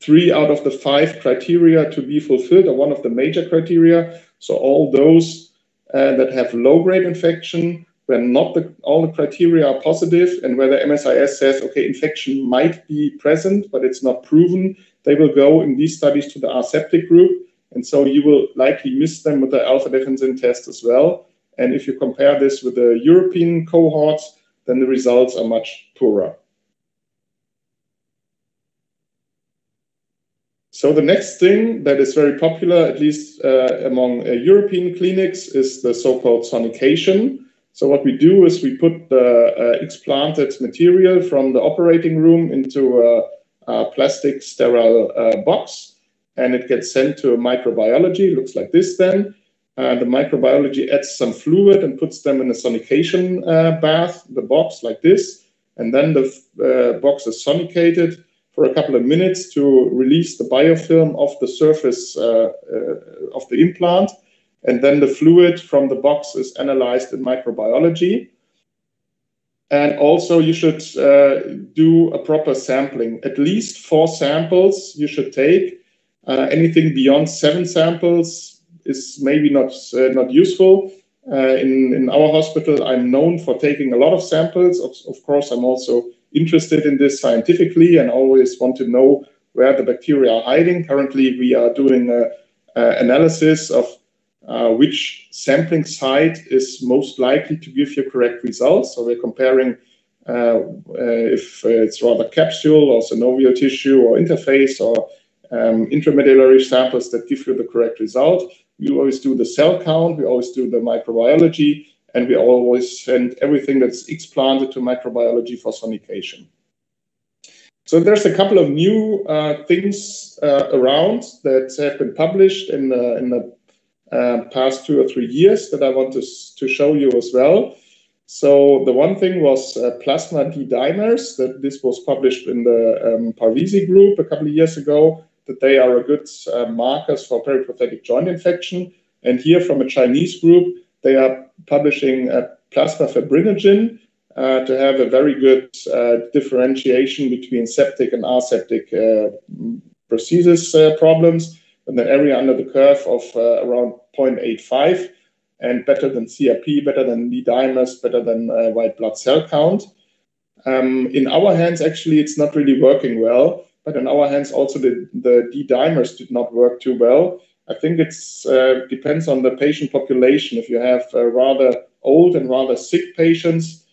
three out of the five criteria to be fulfilled, or one of the major criteria. So all those uh, that have low-grade infection, where not the, all the criteria are positive, and where the MSIS says, okay, infection might be present, but it's not proven, they will go in these studies to the aseptic group. And so you will likely miss them with the alpha defensin test as well. And if you compare this with the European cohorts, then the results are much poorer. So the next thing that is very popular, at least uh, among uh, European clinics, is the so-called sonication. So what we do is we put the uh, explanted material from the operating room into a, a plastic sterile uh, box, and it gets sent to microbiology. Looks like this then. Uh, the microbiology adds some fluid and puts them in a sonication uh, bath, the box like this, and then the box is sonicated for a couple of minutes to release the biofilm off the surface uh, uh, of the implant. And then the fluid from the box is analyzed in microbiology. And also, you should uh, do a proper sampling. At least four samples you should take. Uh, anything beyond seven samples is maybe not uh, not useful. Uh, in in our hospital, I'm known for taking a lot of samples. Of, of course, I'm also interested in this scientifically and always want to know where the bacteria are hiding. Currently, we are doing analysis of uh, which sampling site is most likely to give you correct results. So we're comparing uh, if it's rather capsule or synovial tissue or interface or um, intramedullary samples that give you the correct result. We always do the cell count, we always do the microbiology, and we always send everything that's explanted to microbiology for sonication. So there's a couple of new uh, things uh, around that have been published in the, in the uh, past two or three years that I want to, to show you as well. So the one thing was uh, plasma D-dimers, that this was published in the um, Parvizi group a couple of years ago, that they are a good uh, markers for periprosthetic joint infection. And here from a Chinese group, they are publishing uh, plasma fibrinogen uh, to have a very good uh, differentiation between septic and aseptic uh, prosthesis uh, problems, and an area under the curve of around 0.85, and better than CRP, better than D-dimers, better than white blood cell count. Um, in our hands, actually, it's not really working well, but in our hands, also the, the D-dimers did not work too well. I think it uh, depends on the patient population. If you have uh, rather old and rather sick patients,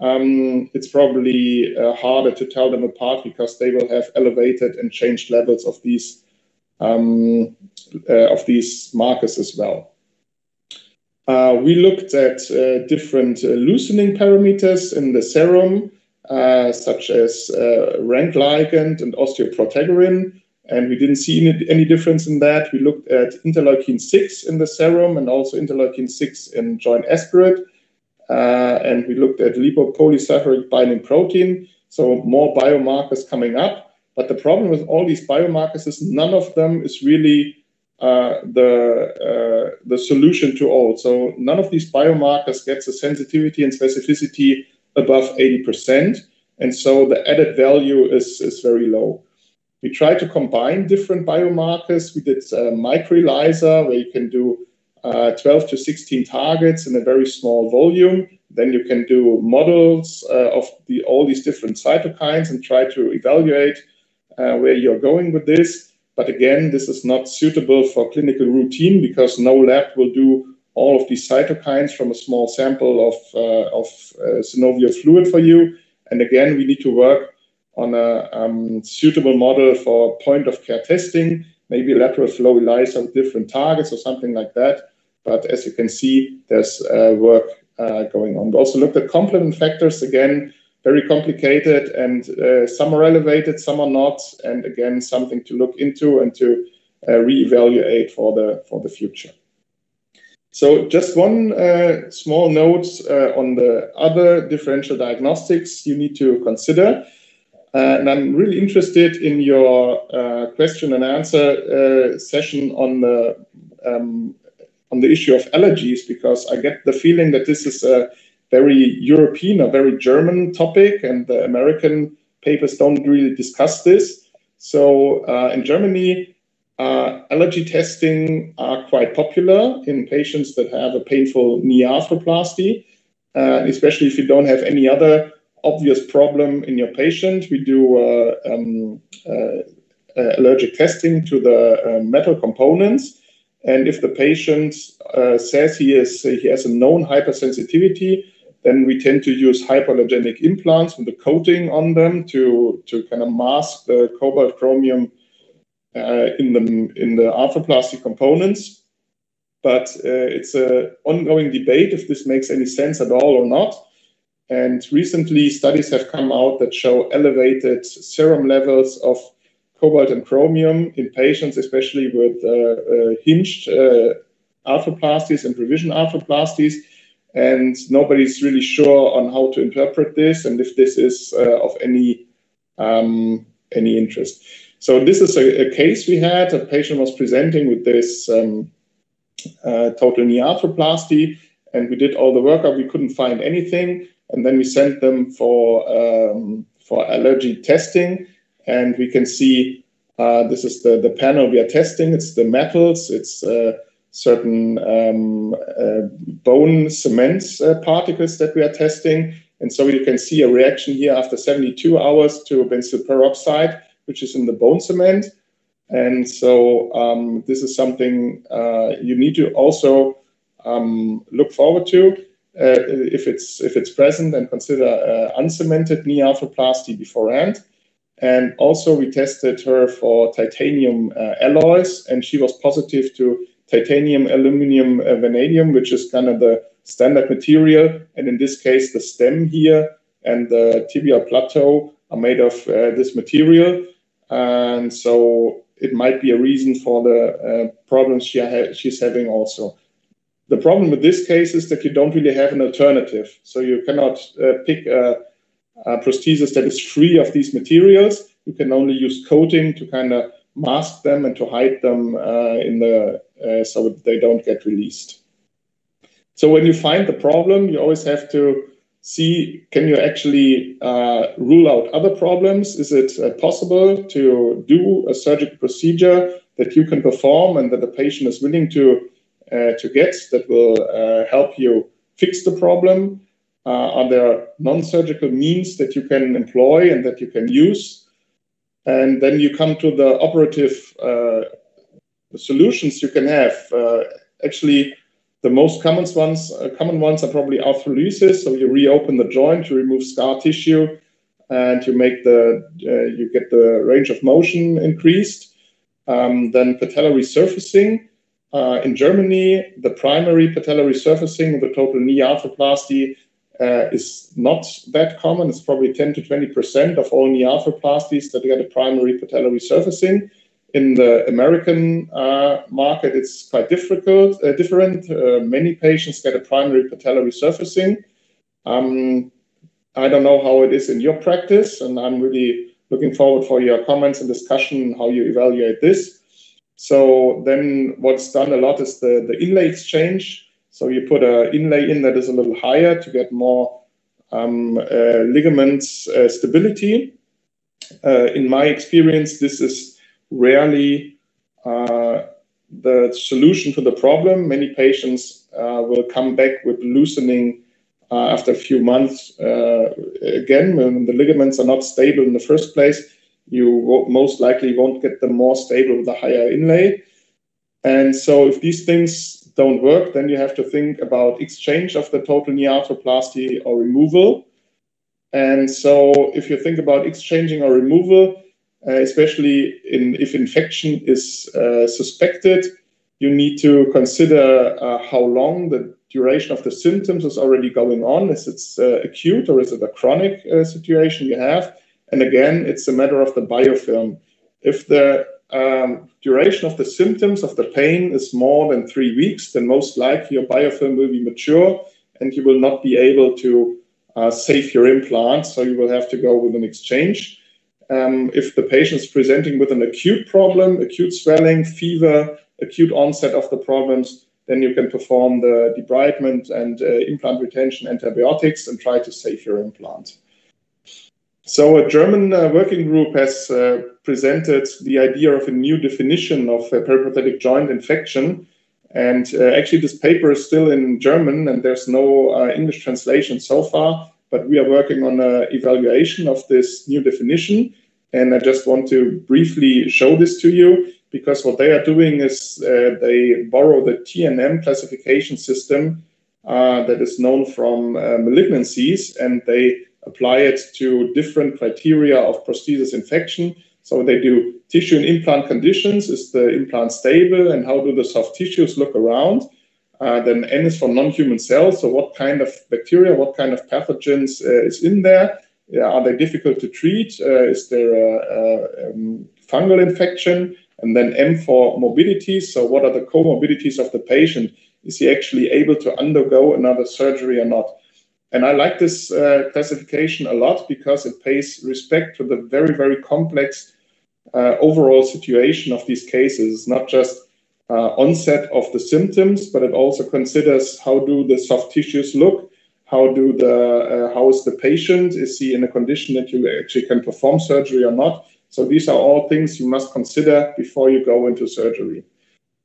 um, it's probably uh, harder to tell them apart because they will have elevated and changed levels of these um, uh, of these markers as well. Uh, we looked at uh, different loosening parameters in the serum, such as rank ligand and osteoprotegerin and we didn't see any, any, difference in that. We looked at interleukin 6 in the serum and also interleukin 6 in joint aspirate. Uh, and we looked at lipopolysaccharide binding protein, so more biomarkers coming up. But the problem with all these biomarkers is none of them is really uh, the uh, the solution to all. So none of these biomarkers gets a sensitivity and specificity above 80%, and so the added value is is very low. We tried to combine different biomarkers. We did uh, where you can do uh, 12 to 16 targets in a very small volume. Then you can do models uh, of the, all these different cytokines and try to evaluate uh, where you're going with this. But again, this is not suitable for clinical routine because no lab will do all of these cytokines from a small sample of, uh, of uh, synovial fluid for you. And again, we need to work on a um, suitable model for point of care testing, maybe lateral flow ELISA with different targets or something like that. But as you can see, there's uh, work uh, going on. We also looked at complement factors again, very complicated, and uh, some are elevated, some are not, and again something to look into and to uh, reevaluate for the for the future. So just one uh, small note uh, on the other differential diagnostics you need to consider. Uh, and I'm really interested in your uh, question and answer uh, session on the um, on the issue of allergies because I get the feeling that this is a very European or very German topic, and the American papers don't really discuss this. So uh, in Germany, uh, allergy testing are quite popular in patients that have a painful knee arthroplasty, uh, especially if you don't have any other obvious problem in your patient. We do uh, um, uh, uh, allergic testing to the metal components. And if the patient says he, is, he has a known hypersensitivity, then we tend to use hypoallergenic implants with a coating on them to, to kind of mask the cobalt chromium uh, in the in the arthroplasty components. But uh, it's an ongoing debate if this makes any sense at all or not. And recently, studies have come out that show elevated serum levels of cobalt and chromium in patients, especially with uh, uh, hinged uh, arthroplasties and revision arthroplasties. And nobody's really sure on how to interpret this and if this is uh, of any um, any interest. So this is a, a, case we had. A patient was presenting with this um, uh, total knee arthroplasty, and we did all the workup. We couldn't find anything and then we sent them for um, for allergy testing, and we can see uh, this is the the panel we are testing. It's the metals. It's uh, certain um, uh, bone cement uh, particles that we are testing, and so you can see a reaction here after 72 hours to benzoyl peroxide, which is in the bone cement. And so um, this is something uh, you need to also um, look forward to uh, if it's if it's present and consider uh, uncemented knee arthroplasty beforehand. And also we tested her for titanium uh, alloys, and she was positive to titanium, aluminum, uh, vanadium, which is kind of the standard material. And in this case, the stem here and the tibial plateau are made of uh, this material. And so it might be a reason for the uh, problems she ha she's having also. The problem with this case is that you don't really have an alternative. So you cannot uh, pick a, a prosthesis that is free of these materials. You can only use coating to kind of mask them and to hide them uh, in the uh, so they don't get released. So when you find the problem, you always have to see can you actually uh, rule out other problems? Is it uh, possible to do a surgical procedure that you can perform and that the patient is willing to uh, to get that will uh, help you fix the problem? Uh, are there non-surgical means that you can employ and that you can use? And then you come to the operative uh, solutions you can have. actually, the most common ones, uh, common ones are probably arthrolysis. So you reopen the joint, you remove scar tissue, and you make the uh, you get the range of motion increased. Um, then patellar resurfacing. Uh, in Germany, the primary patellar resurfacing, the total knee arthroplasty, uh, is not that common. It's probably 10 to 20 percent of all knee arthroplasties that get a primary patellar resurfacing. In the American uh, market, it's quite difficult, uh, different. Uh, many patients get a primary patellar resurfacing. Um, I don't know how it is in your practice, and I'm really looking forward for your comments and discussion how you evaluate this. So then what's done a lot is the, the inlay exchange. So you put an inlay in that is a little higher to get more um, ligaments stability. In my experience, this is rarely uh, the solution to the problem. Many patients uh, will come back with loosening uh, after a few months. Uh, again, when the ligaments are not stable in the first place, you most likely won't get them more stable with a higher inlay. And so, if these things don't work, then you have to think about exchange of the total knee arthroplasty or removal. And so, if you think about exchanging or removal, especially in, if infection is uh, suspected. You need to consider uh, how long the duration of the symptoms is already going on. Is it acute or is it a chronic situation you have? And again, it's a matter of the biofilm. If the um, duration of the symptoms of the pain is more than three weeks, then most likely your biofilm will be mature and you will not be able to uh, save your implant. So you will have to go with an exchange. Um, if the patient is presenting with an acute problem, acute swelling, fever, acute onset of the problems, then you can perform the debridement and uh, implant retention antibiotics and try to save your implant. So a German uh, working group has uh, presented the idea of a new definition of a periprosthetic joint infection. And uh, actually, this paper is still in German and there's no uh, English translation so far, but we are working on an evaluation of this new definition. And I just want to briefly show this to you because what they are doing is uh, they borrow the TNM classification system uh, that is known from uh, malignancies and they apply it to different criteria of prosthesis infection. So they do tissue and implant conditions. Is the implant stable and how do the soft tissues look around? Uh, then N is for non-human cells. So what kind of bacteria, what kind of pathogens uh, is in there? Are they difficult to treat? Uh, is there a, a um, fungal infection? And then M for morbidity. So, what are the comorbidities of the patient? Is he actually able to undergo another surgery or not? And I like this uh, classification a lot because it pays respect to the very, very complex uh, overall situation of these cases. Not just uh, onset of the symptoms, but it also considers how do the soft tissues look, how do the uh, how is the patient? Is he in a condition that you actually can perform surgery or not? So these are all things you must consider before you go into surgery.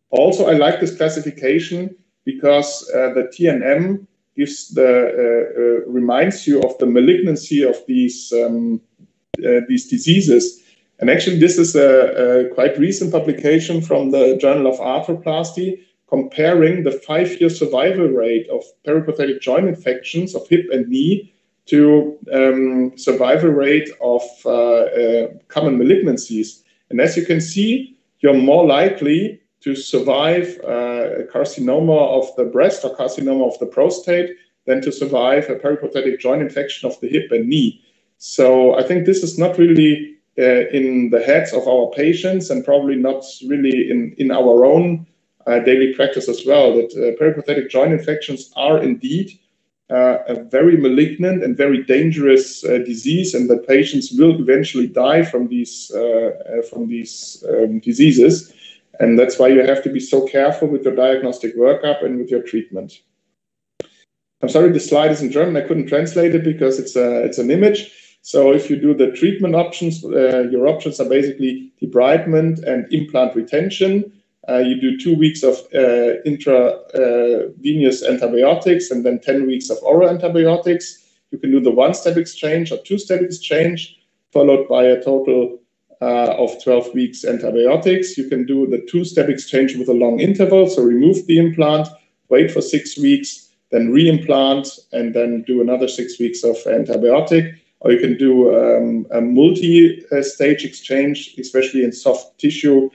Also i like this classification because uh, the tnm gives the uh, uh, reminds you of the malignancy of these um, uh, these diseases. And actually, this is a, a quite recent publication from the Journal of Arthroplasty comparing the five-year survival rate of periprosthetic joint infections of hip and knee to um, survival rate of uh, uh, common malignancies. And as you can see, you're more likely to survive uh, a carcinoma of the breast or carcinoma of the prostate than to survive a periprosthetic joint infection of the hip and knee. So I think this is not really uh, in the heads of our patients and probably not really in, in our own daily practice as well, that uh, periprosthetic joint infections are indeed uh, a very malignant and very dangerous uh, disease, and that patients will eventually die from these uh, uh, from these um, diseases. And that's why you have to be so careful with your diagnostic workup and with your treatment. I'm sorry, the slide is in German. I couldn't translate it because it's a it's an image. So if you do the treatment options, uh, your options are basically debridement and implant retention. Uh, you do two weeks of uh, intravenous antibiotics and then 10 weeks of oral antibiotics. You can do the one step exchange or two step exchange, followed by a total uh, of 12 weeks antibiotics. You can do the two step exchange with a long interval, so remove the implant, wait for six weeks, then re-implant, and then do another six weeks of antibiotic. Or you can do um, a multi stage exchange, especially in soft tissue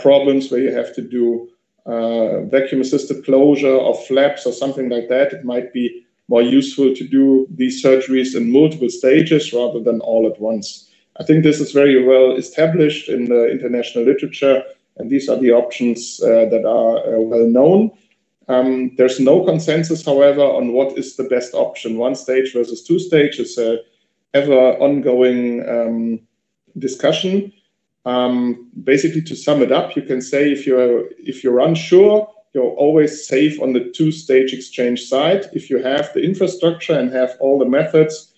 problems where you have to do uh, vacuum assisted closure of flaps or something like that. It might be more useful to do these surgeries in multiple stages rather than all at once. I think this is very well established in the international literature, and these are the options uh, that are uh, well known. Um, there's no consensus, however, on what is the best option. One stage versus two stage is a ever ongoing um, discussion. Um, basically, to sum it up, you can say if you're if you're unsure, you're always safe on the two-stage exchange side. If you have the infrastructure and have all the methods,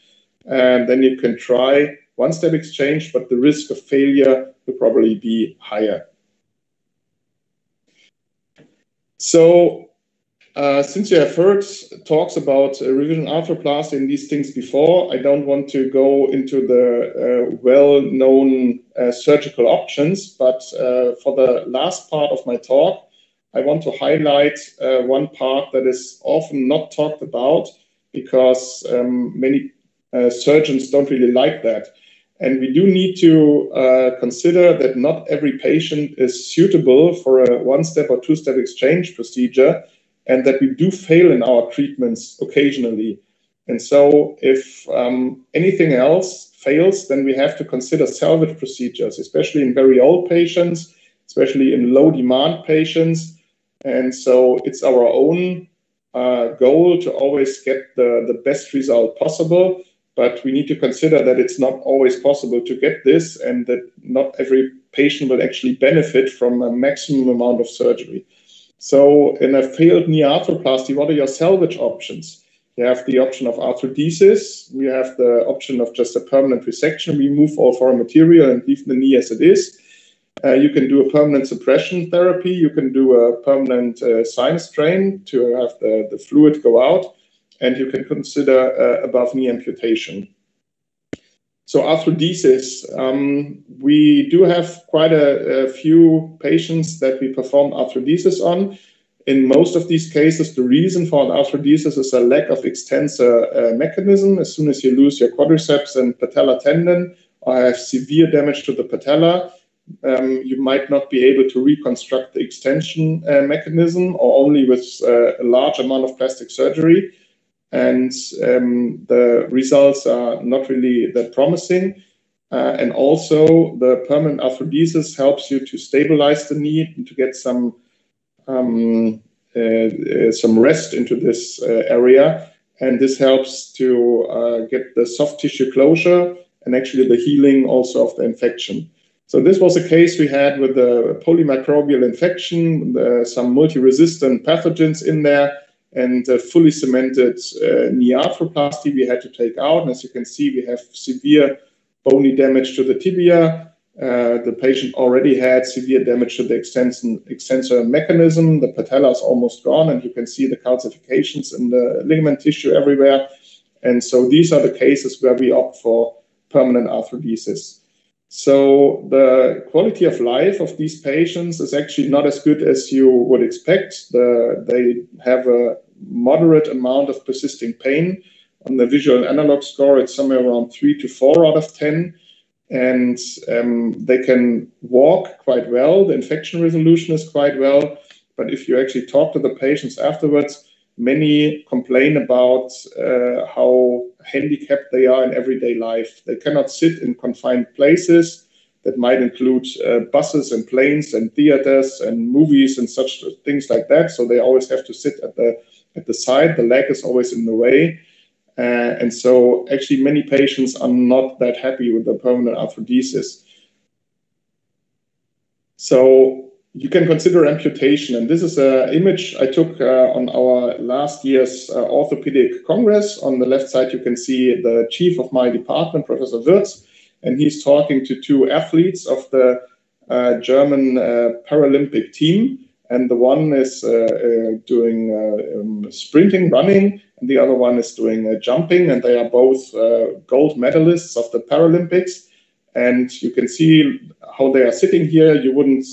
and then you can try one-step exchange, but the risk of failure will probably be higher. So uh, since you have heard talks about uh, revision arthroplasty and these things before, I don't want to go into the uh, well-known uh, surgical options, but uh, for the last part of my talk, I want to highlight one part that is often not talked about because um, many surgeons don't really like that. And we do need to consider that not every patient is suitable for a one-step or two-step exchange procedure and that we do fail in our treatments occasionally. And so, if um, anything else fails, then we have to consider salvage procedures, especially in very old patients, especially in low demand patients. And so, it's our own uh, goal to always get the, the best result possible. But we need to consider that it's not always possible to get this, and that not every patient will actually benefit from a maximum amount of surgery. So in a failed knee arthroplasty, what are your salvage options? You have the option of arthrodesis. We have the option of just a permanent resection, remove all foreign material and leave the knee as it is. Uh, you can do a permanent suppression therapy. You can do a permanent uh, sinus drain to have the, the fluid go out. And you can consider uh, above knee amputation. So arthrodesis, um, we do have quite a, few patients that we perform arthrodesis on. In most of these cases, the reason for an arthrodesis is a lack of extensor uh, mechanism. As soon as you lose your quadriceps and patella tendon or have severe damage to the patella, um, you might not be able to reconstruct the extension uh, mechanism or only with uh, a large amount of plastic surgery and um, the results are not really that promising. Uh, and also, the permanent arthrodesis helps you to stabilize the knee and to get some um, uh, uh, some rest into this uh, area. And this helps to uh, get the soft tissue closure and actually the healing also of the infection. So this was a case we had with a polymicrobial infection, some multi-resistant pathogens in there, and a fully cemented uh, knee arthroplasty we had to take out. And as you can see, we have severe bony damage to the tibia. Uh, the patient already had severe damage to the extension, extensor mechanism. The patella is almost gone, and you can see the calcifications in the ligament tissue everywhere. And so these are the cases where we opt for permanent arthrodesis. So the quality of life of these patients is actually not as good as you would expect. The, they have a moderate amount of persisting pain. On the visual analog score, it's somewhere around three to four out of 10. And um, they can walk quite well. The infection resolution is quite well. But if you actually talk to the patients afterwards, many complain about uh, how handicapped they are in everyday life. They cannot sit in confined places that might include uh, buses and planes and theaters and movies and such things like that. So they always have to sit at the at the side. The leg is always in the way. Uh, and so actually many patients are not that happy with the permanent arthrodesis. So you can consider amputation. And this is an image I took uh, on our last year's uh, orthopedic congress. On the left side, you can see the chief of my department, Professor Wirtz, and he's talking to two athletes of the uh, German uh, Paralympic team. And the one is uh, uh, doing um, sprinting, running, and the other one is doing jumping. And they are both gold medalists of the Paralympics. And you can see how they are sitting here. You wouldn't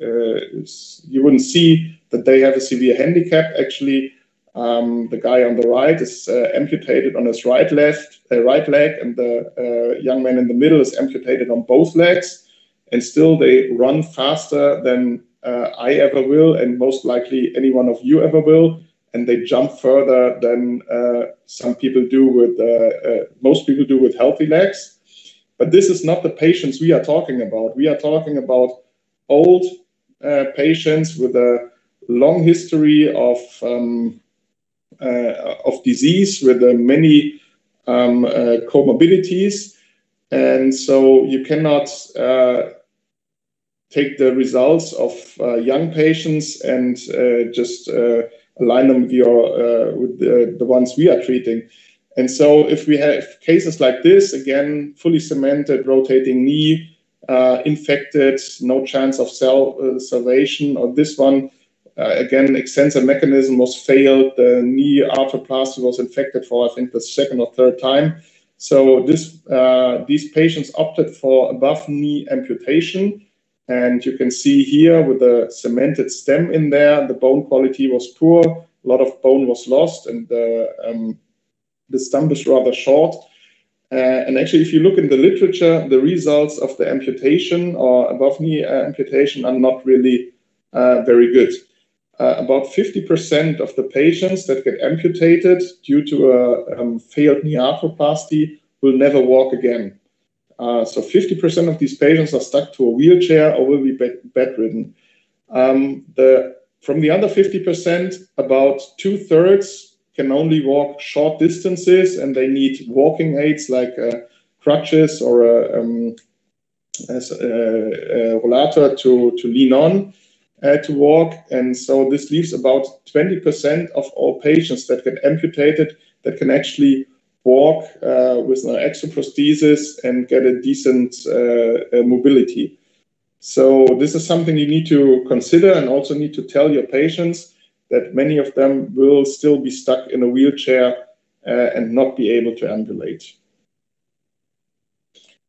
you wouldn't see that they have a severe handicap. Actually, um, the guy on the right is uh, amputated on his right left, uh, right leg, and the uh, young man in the middle is amputated on both legs. And still, they run faster than uh, I ever will, and most likely any one of you ever will. And they jump further than uh, some people do with most people do with healthy legs. But this is not the patients we are talking about. We are talking about old uh, patients with a long history of um, uh, of disease with uh, many um, comorbidities, and so you cannot take the results of uh, young patients and uh, just uh, align them with, your, with the, the, ones we are treating. And so, if we have cases like this, again, fully cemented rotating knee, uh, infected, no chance of cell uh, salvation. Or this one, uh, again, extensor mechanism was failed. The knee arthroplasty was infected for, I think, the second or third time. So this, uh, these patients opted for above knee amputation. And you can see here with the cemented stem in there, the bone quality was poor. A lot of bone was lost and the, um, the stump is rather short. Uh, and actually, if you look in the literature, the results of the amputation or above knee uh, amputation are not really uh, very good. Uh, about 50% of the patients that get amputated due to a um, failed knee arthroplasty will never walk again. Uh, so 50% of these patients are stuck to a wheelchair or will be bedridden. Um, the, from the other 50%, about two thirds can only walk short distances and they need walking aids like uh, crutches or a, um, a, a, rollator to, to lean on uh, to walk. And so this leaves about 20% of all patients that get amputated that can actually walk uh, with an exoprosthesis and get a decent uh, uh, mobility. So this is something you need to consider and also need to tell your patients that many of them will still be stuck in a wheelchair uh, and not be able to ambulate.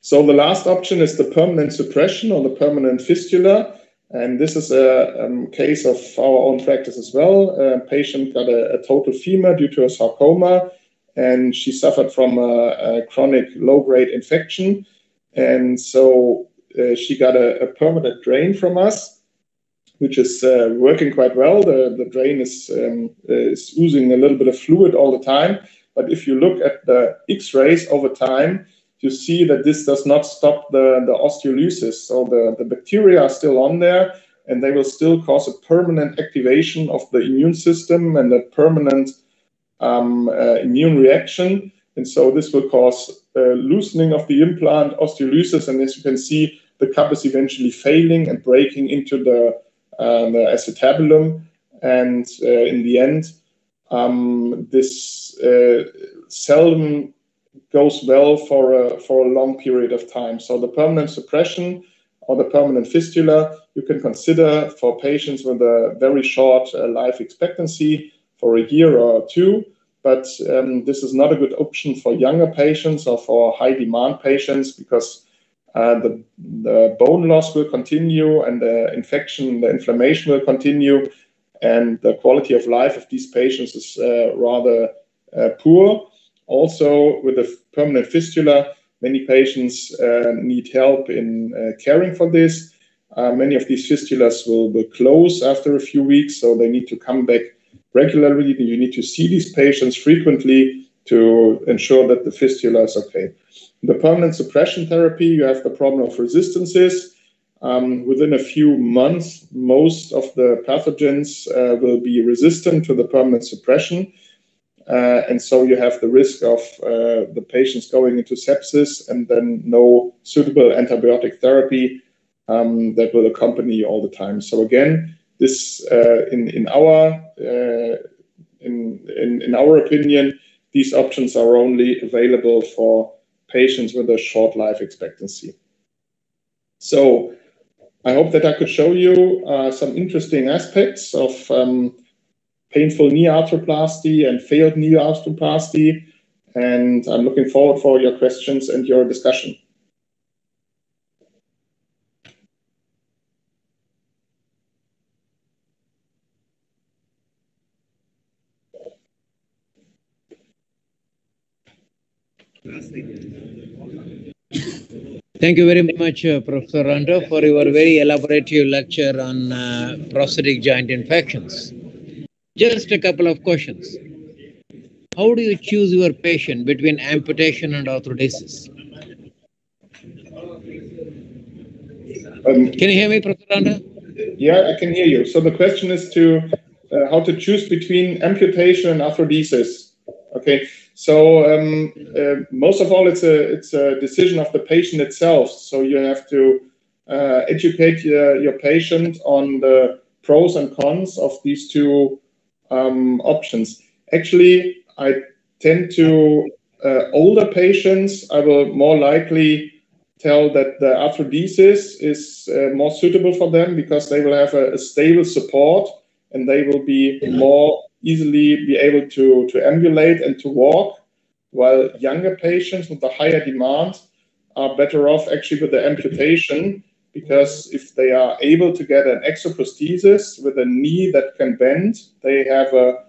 So the last option is the permanent suppression or the permanent fistula. And this is a um, case of our own practice as well. A patient got a, a total femur due to a sarcoma, and she suffered from a, a chronic low-grade infection. And so uh, she got a, a permanent drain from us which is uh, working quite well. The, the drain is, um, is oozing a little bit of fluid all the time. But if you look at the X-rays over time, you see that this does not stop the, the osteolysis. So the, the bacteria are still on there and they will still cause a permanent activation of the immune system and a permanent um, uh, immune reaction. And so this will cause uh, loosening of the implant, osteolysis, and as you can see, the cup is eventually failing and breaking into the uh, the acetabulum. And uh, in the end, um, this uh, seldom goes well for a, for a long period of time. So the permanent suppression or the permanent fistula you can consider for patients with a very short uh, life expectancy for a year or two. But um, this is not a good option for younger patients or for high demand patients because uh, the, the bone loss will continue and the infection, the inflammation will continue, and the quality of life of these patients is uh, rather uh, poor. Also, with a permanent fistula, many patients uh, need help in uh, caring for this. Uh, many of these fistulas will, will close after a few weeks, so they need to come back regularly. You need to see these patients frequently to ensure that the fistula is okay. The permanent suppression therapy, you have the problem of resistances. Um, within a few months, most of the pathogens uh, will be resistant to the permanent suppression. Uh, and so you have the risk of uh, the patients going into sepsis and then no suitable antibiotic therapy um, that will accompany all the time. So again, this uh, in in our uh, in, in in our opinion, these options are only available for patients with a short life expectancy. So I hope that I could show you uh, some interesting aspects of um, painful knee arthroplasty and failed knee arthroplasty. And I'm looking forward for your questions and your discussion.
Thank you very much, uh, Professor Randau, for your very elaborative lecture on uh, prosthetic joint infections. Just a couple of questions. How do you choose your patient between amputation and arthrodesis?
Um,
Can you hear me, Professor Randau?
Yeah, I can hear you. So the question is to uh, how to choose between amputation and arthrodesis. Okay, so um, uh, most of all, it's a it's a decision of the patient itself. So you have to uh, educate your, your patient on the pros and cons of these two um, options. Actually, I tend to uh, older patients. I will more likely tell that the arthrodesis is uh, more suitable for them because they will have a, a, stable support and they will be more easily be able to, to ambulate and to walk, while younger patients with a higher demand are better off actually with the amputation because if they are able to get an exoprosthesis with a knee that can bend, they have a,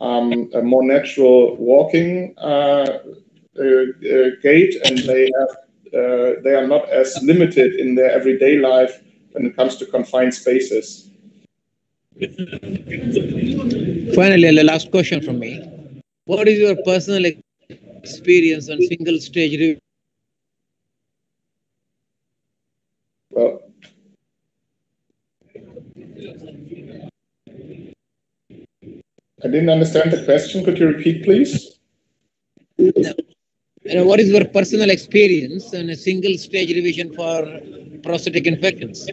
um, a more natural walking uh, uh, uh, gait and they have uh, they are not as limited in their everyday life when it comes to confined spaces.
Finally, the last question from me. What is your personal experience on single stage review?
Well, I didn't understand the question. Could you repeat, please?
Know, what is your personal experience on a single stage revision for prosthetic infections?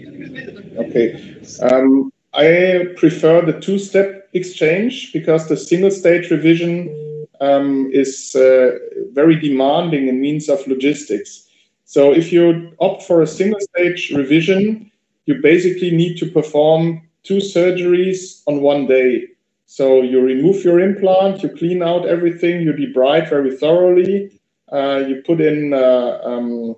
Okay. Um, I prefer the two step exchange because the single stage revision um, is uh, very demanding in means of logistics. So if you opt for a single stage revision, you basically need to perform two surgeries on one day. So you remove your implant, you clean out everything, you debride very thoroughly, uh, you put in uh, um,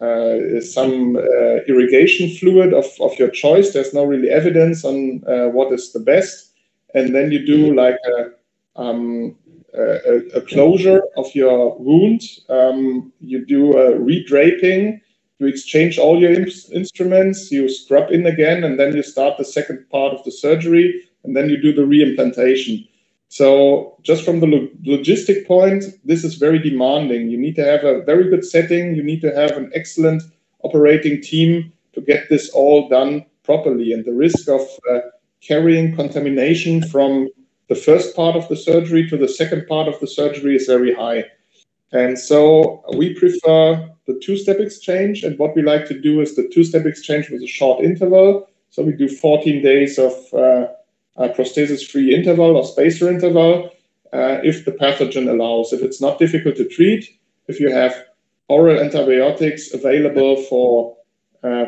uh, some uh, irrigation fluid of, of your choice. There's no really evidence on uh, what is the best. And then you do like a, um, a, a, closure of your wound. Um, you do a redraping. You exchange all your instruments. You scrub in again, and then you start the second part of the surgery, and then you do the reimplantation. So, just from the lo- logistic point, this is very demanding. You need to have a very good setting. You need to have an excellent operating team to get this all done properly. And the risk of uh, carrying contamination from the first part of the surgery to the second part of the surgery is very high. And so we prefer the two step exchange. And what we like to do is the two step exchange with a short interval. So we do 14 days of uh, prosthesis-free interval or spacer interval if the pathogen allows. If it's not difficult to treat, if you have oral antibiotics available for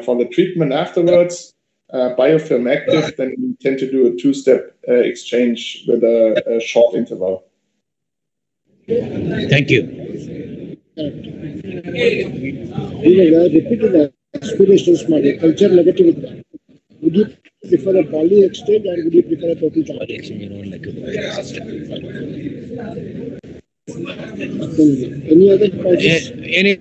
for the treatment afterwards, uh, biofilm active, then we tend to do a two-step uh, exchange with a, a, short interval.
Thank you.
Thank you would you prefer a poly exchange or would you prefer a total job?
Poly exchange, you know, like a system.
Any other causes?
Any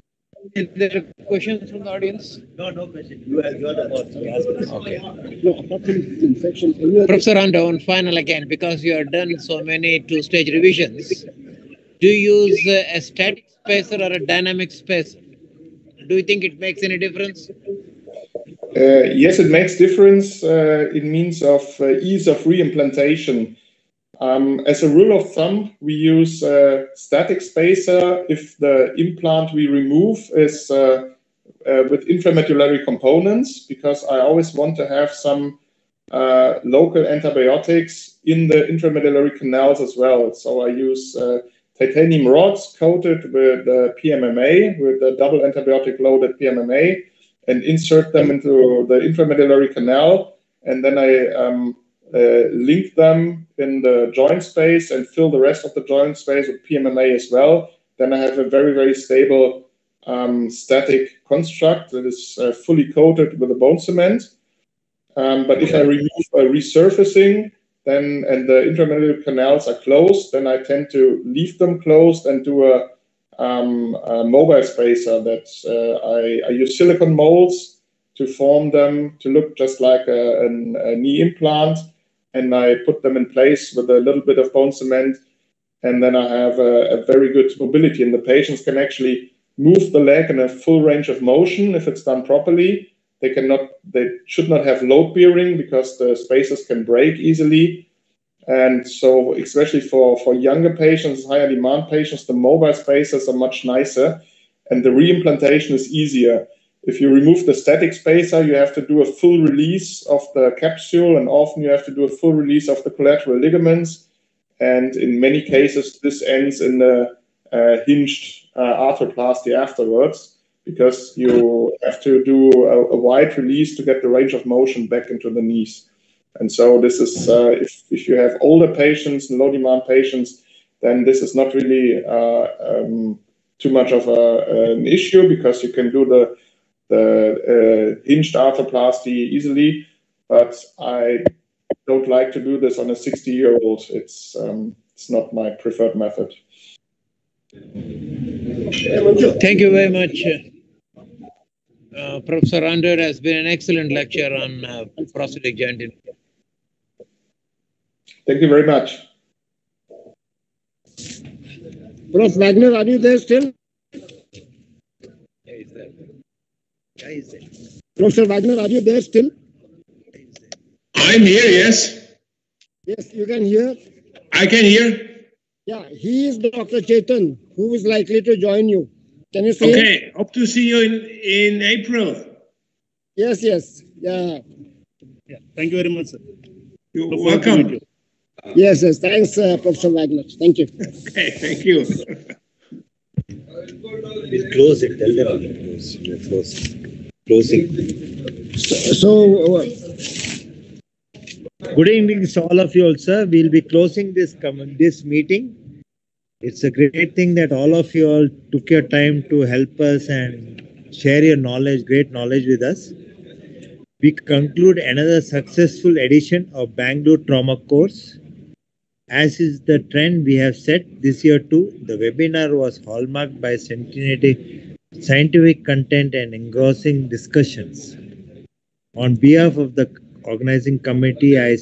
other questions from the audience?
No, no question. You are, you are the boss. You ask us.
Okay.
No, apart from infection, any other?
Professor Randau, on final again, because you have done so many two-stage revisions, do you use uh, a static spacer or a dynamic spacer? Do you think it makes any difference?
Uh, yes, it makes difference uh, in means of uh, ease of reimplantation. Um, as a rule of thumb, we use uh, static spacer if the implant we remove is uh, uh, with intramedullary components, because I always want to have some local antibiotics in the intramedullary canals as well. So I use titanium rods coated with PMMA, with the double antibiotic loaded PMMA, and insert them into the intramedullary canal. And then I um, uh, link them in the joint space and fill the rest of the joint space with PMMA as well. Then I have a very, very stable um, static construct that is uh, fully coated with a bone cement. Um, but if I remove a resurfacing, then and the intramedullary canals are closed, then I tend to leave them closed and do a, um, a mobile spacer. That uh, I, I use silicone molds to form them to look just like a, an- a knee implant, and I put them in place with a little bit of bone cement, and then I have a, a very good mobility, and the patients can actually move the leg in a full range of motion if it's done properly. They cannot, they should not have load bearing because the spacers can break easily. And so, especially for, for younger patients, higher demand patients, the mobile spacers are much nicer and the reimplantation is easier. If you remove the static spacer, you have to do a full release of the capsule, and often you have to do a full release of the collateral ligaments. And in many cases, this ends in a, uh hinged uh, arthroplasty afterwards because you have to do a, a wide release to get the range of motion back into the knees. And so this is uh, if, if you have older patients low demand patients, then this is not really uh, um, too much of a, an issue because you can do the the uh, hinged arthroplasty easily. But I don't like to do this on a 60 year old. It's um, it's not my preferred method.
Thank you very much. Uh, Professor Under has been an excellent lecture on uh, prosthetic joint. In-
Thank you very much.
Prof. Wagner, are you there still? Professor Wagner, are you there still?
I'm here, yes.
Yes, you can hear.
I can hear.
Yeah, he is Dr. Chetan, who is likely to join you. Can you see him?
Okay, hope to see you in, in April.
Yes, yes. Yeah. yeah.
Thank you very much, sir.
You're
Look
welcome.
Meet you.
Yes, yes. Thanks, uh, Professor Wagner. Thank you.
Okay, thank you.
We'll close it. Tell them we'll close. We'll close. Closing.
So, uh,
Good evening to all of you also. We'll be closing this com- this meeting. It's a great thing that all of you all took your time to help us and share your knowledge, great knowledge with us. We conclude another successful edition of Bangalore Trauma Course. As is the trend we have set this year too, the webinar was hallmarked by scientific, scientific content and engrossing discussions. On behalf of the organizing committee, I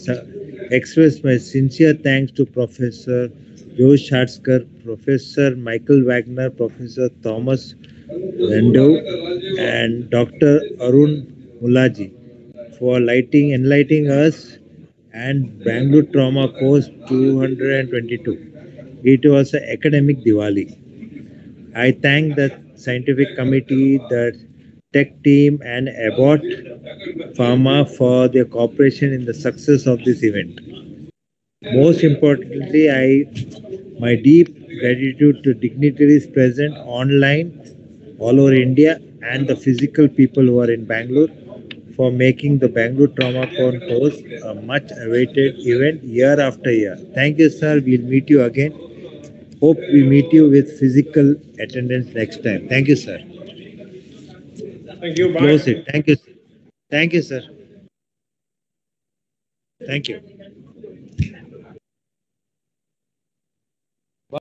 express my sincere thanks to Professor Joe Schatzker, Professor Michael Wagner, Professor Thomas Randau, and Dr. Arun Mullaji for lighting, enlightening us and Bangalore Trauma Course 222. It was an academic Diwali. I thank the scientific committee, the tech team, and Abbott Pharma for their cooperation in the success of this event. Most importantly, I my deep gratitude to dignitaries present online all over India and the physical people who are in Bangalore for making the Bangalore Trauma Con course a much awaited event year after year. Thank you, sir. We'll meet you again. hope we meet you with physical attendance next time. Thank you, sir.
Thank you. Bye.
Close it. Thank you. sir. Thank you, sir. Thank you.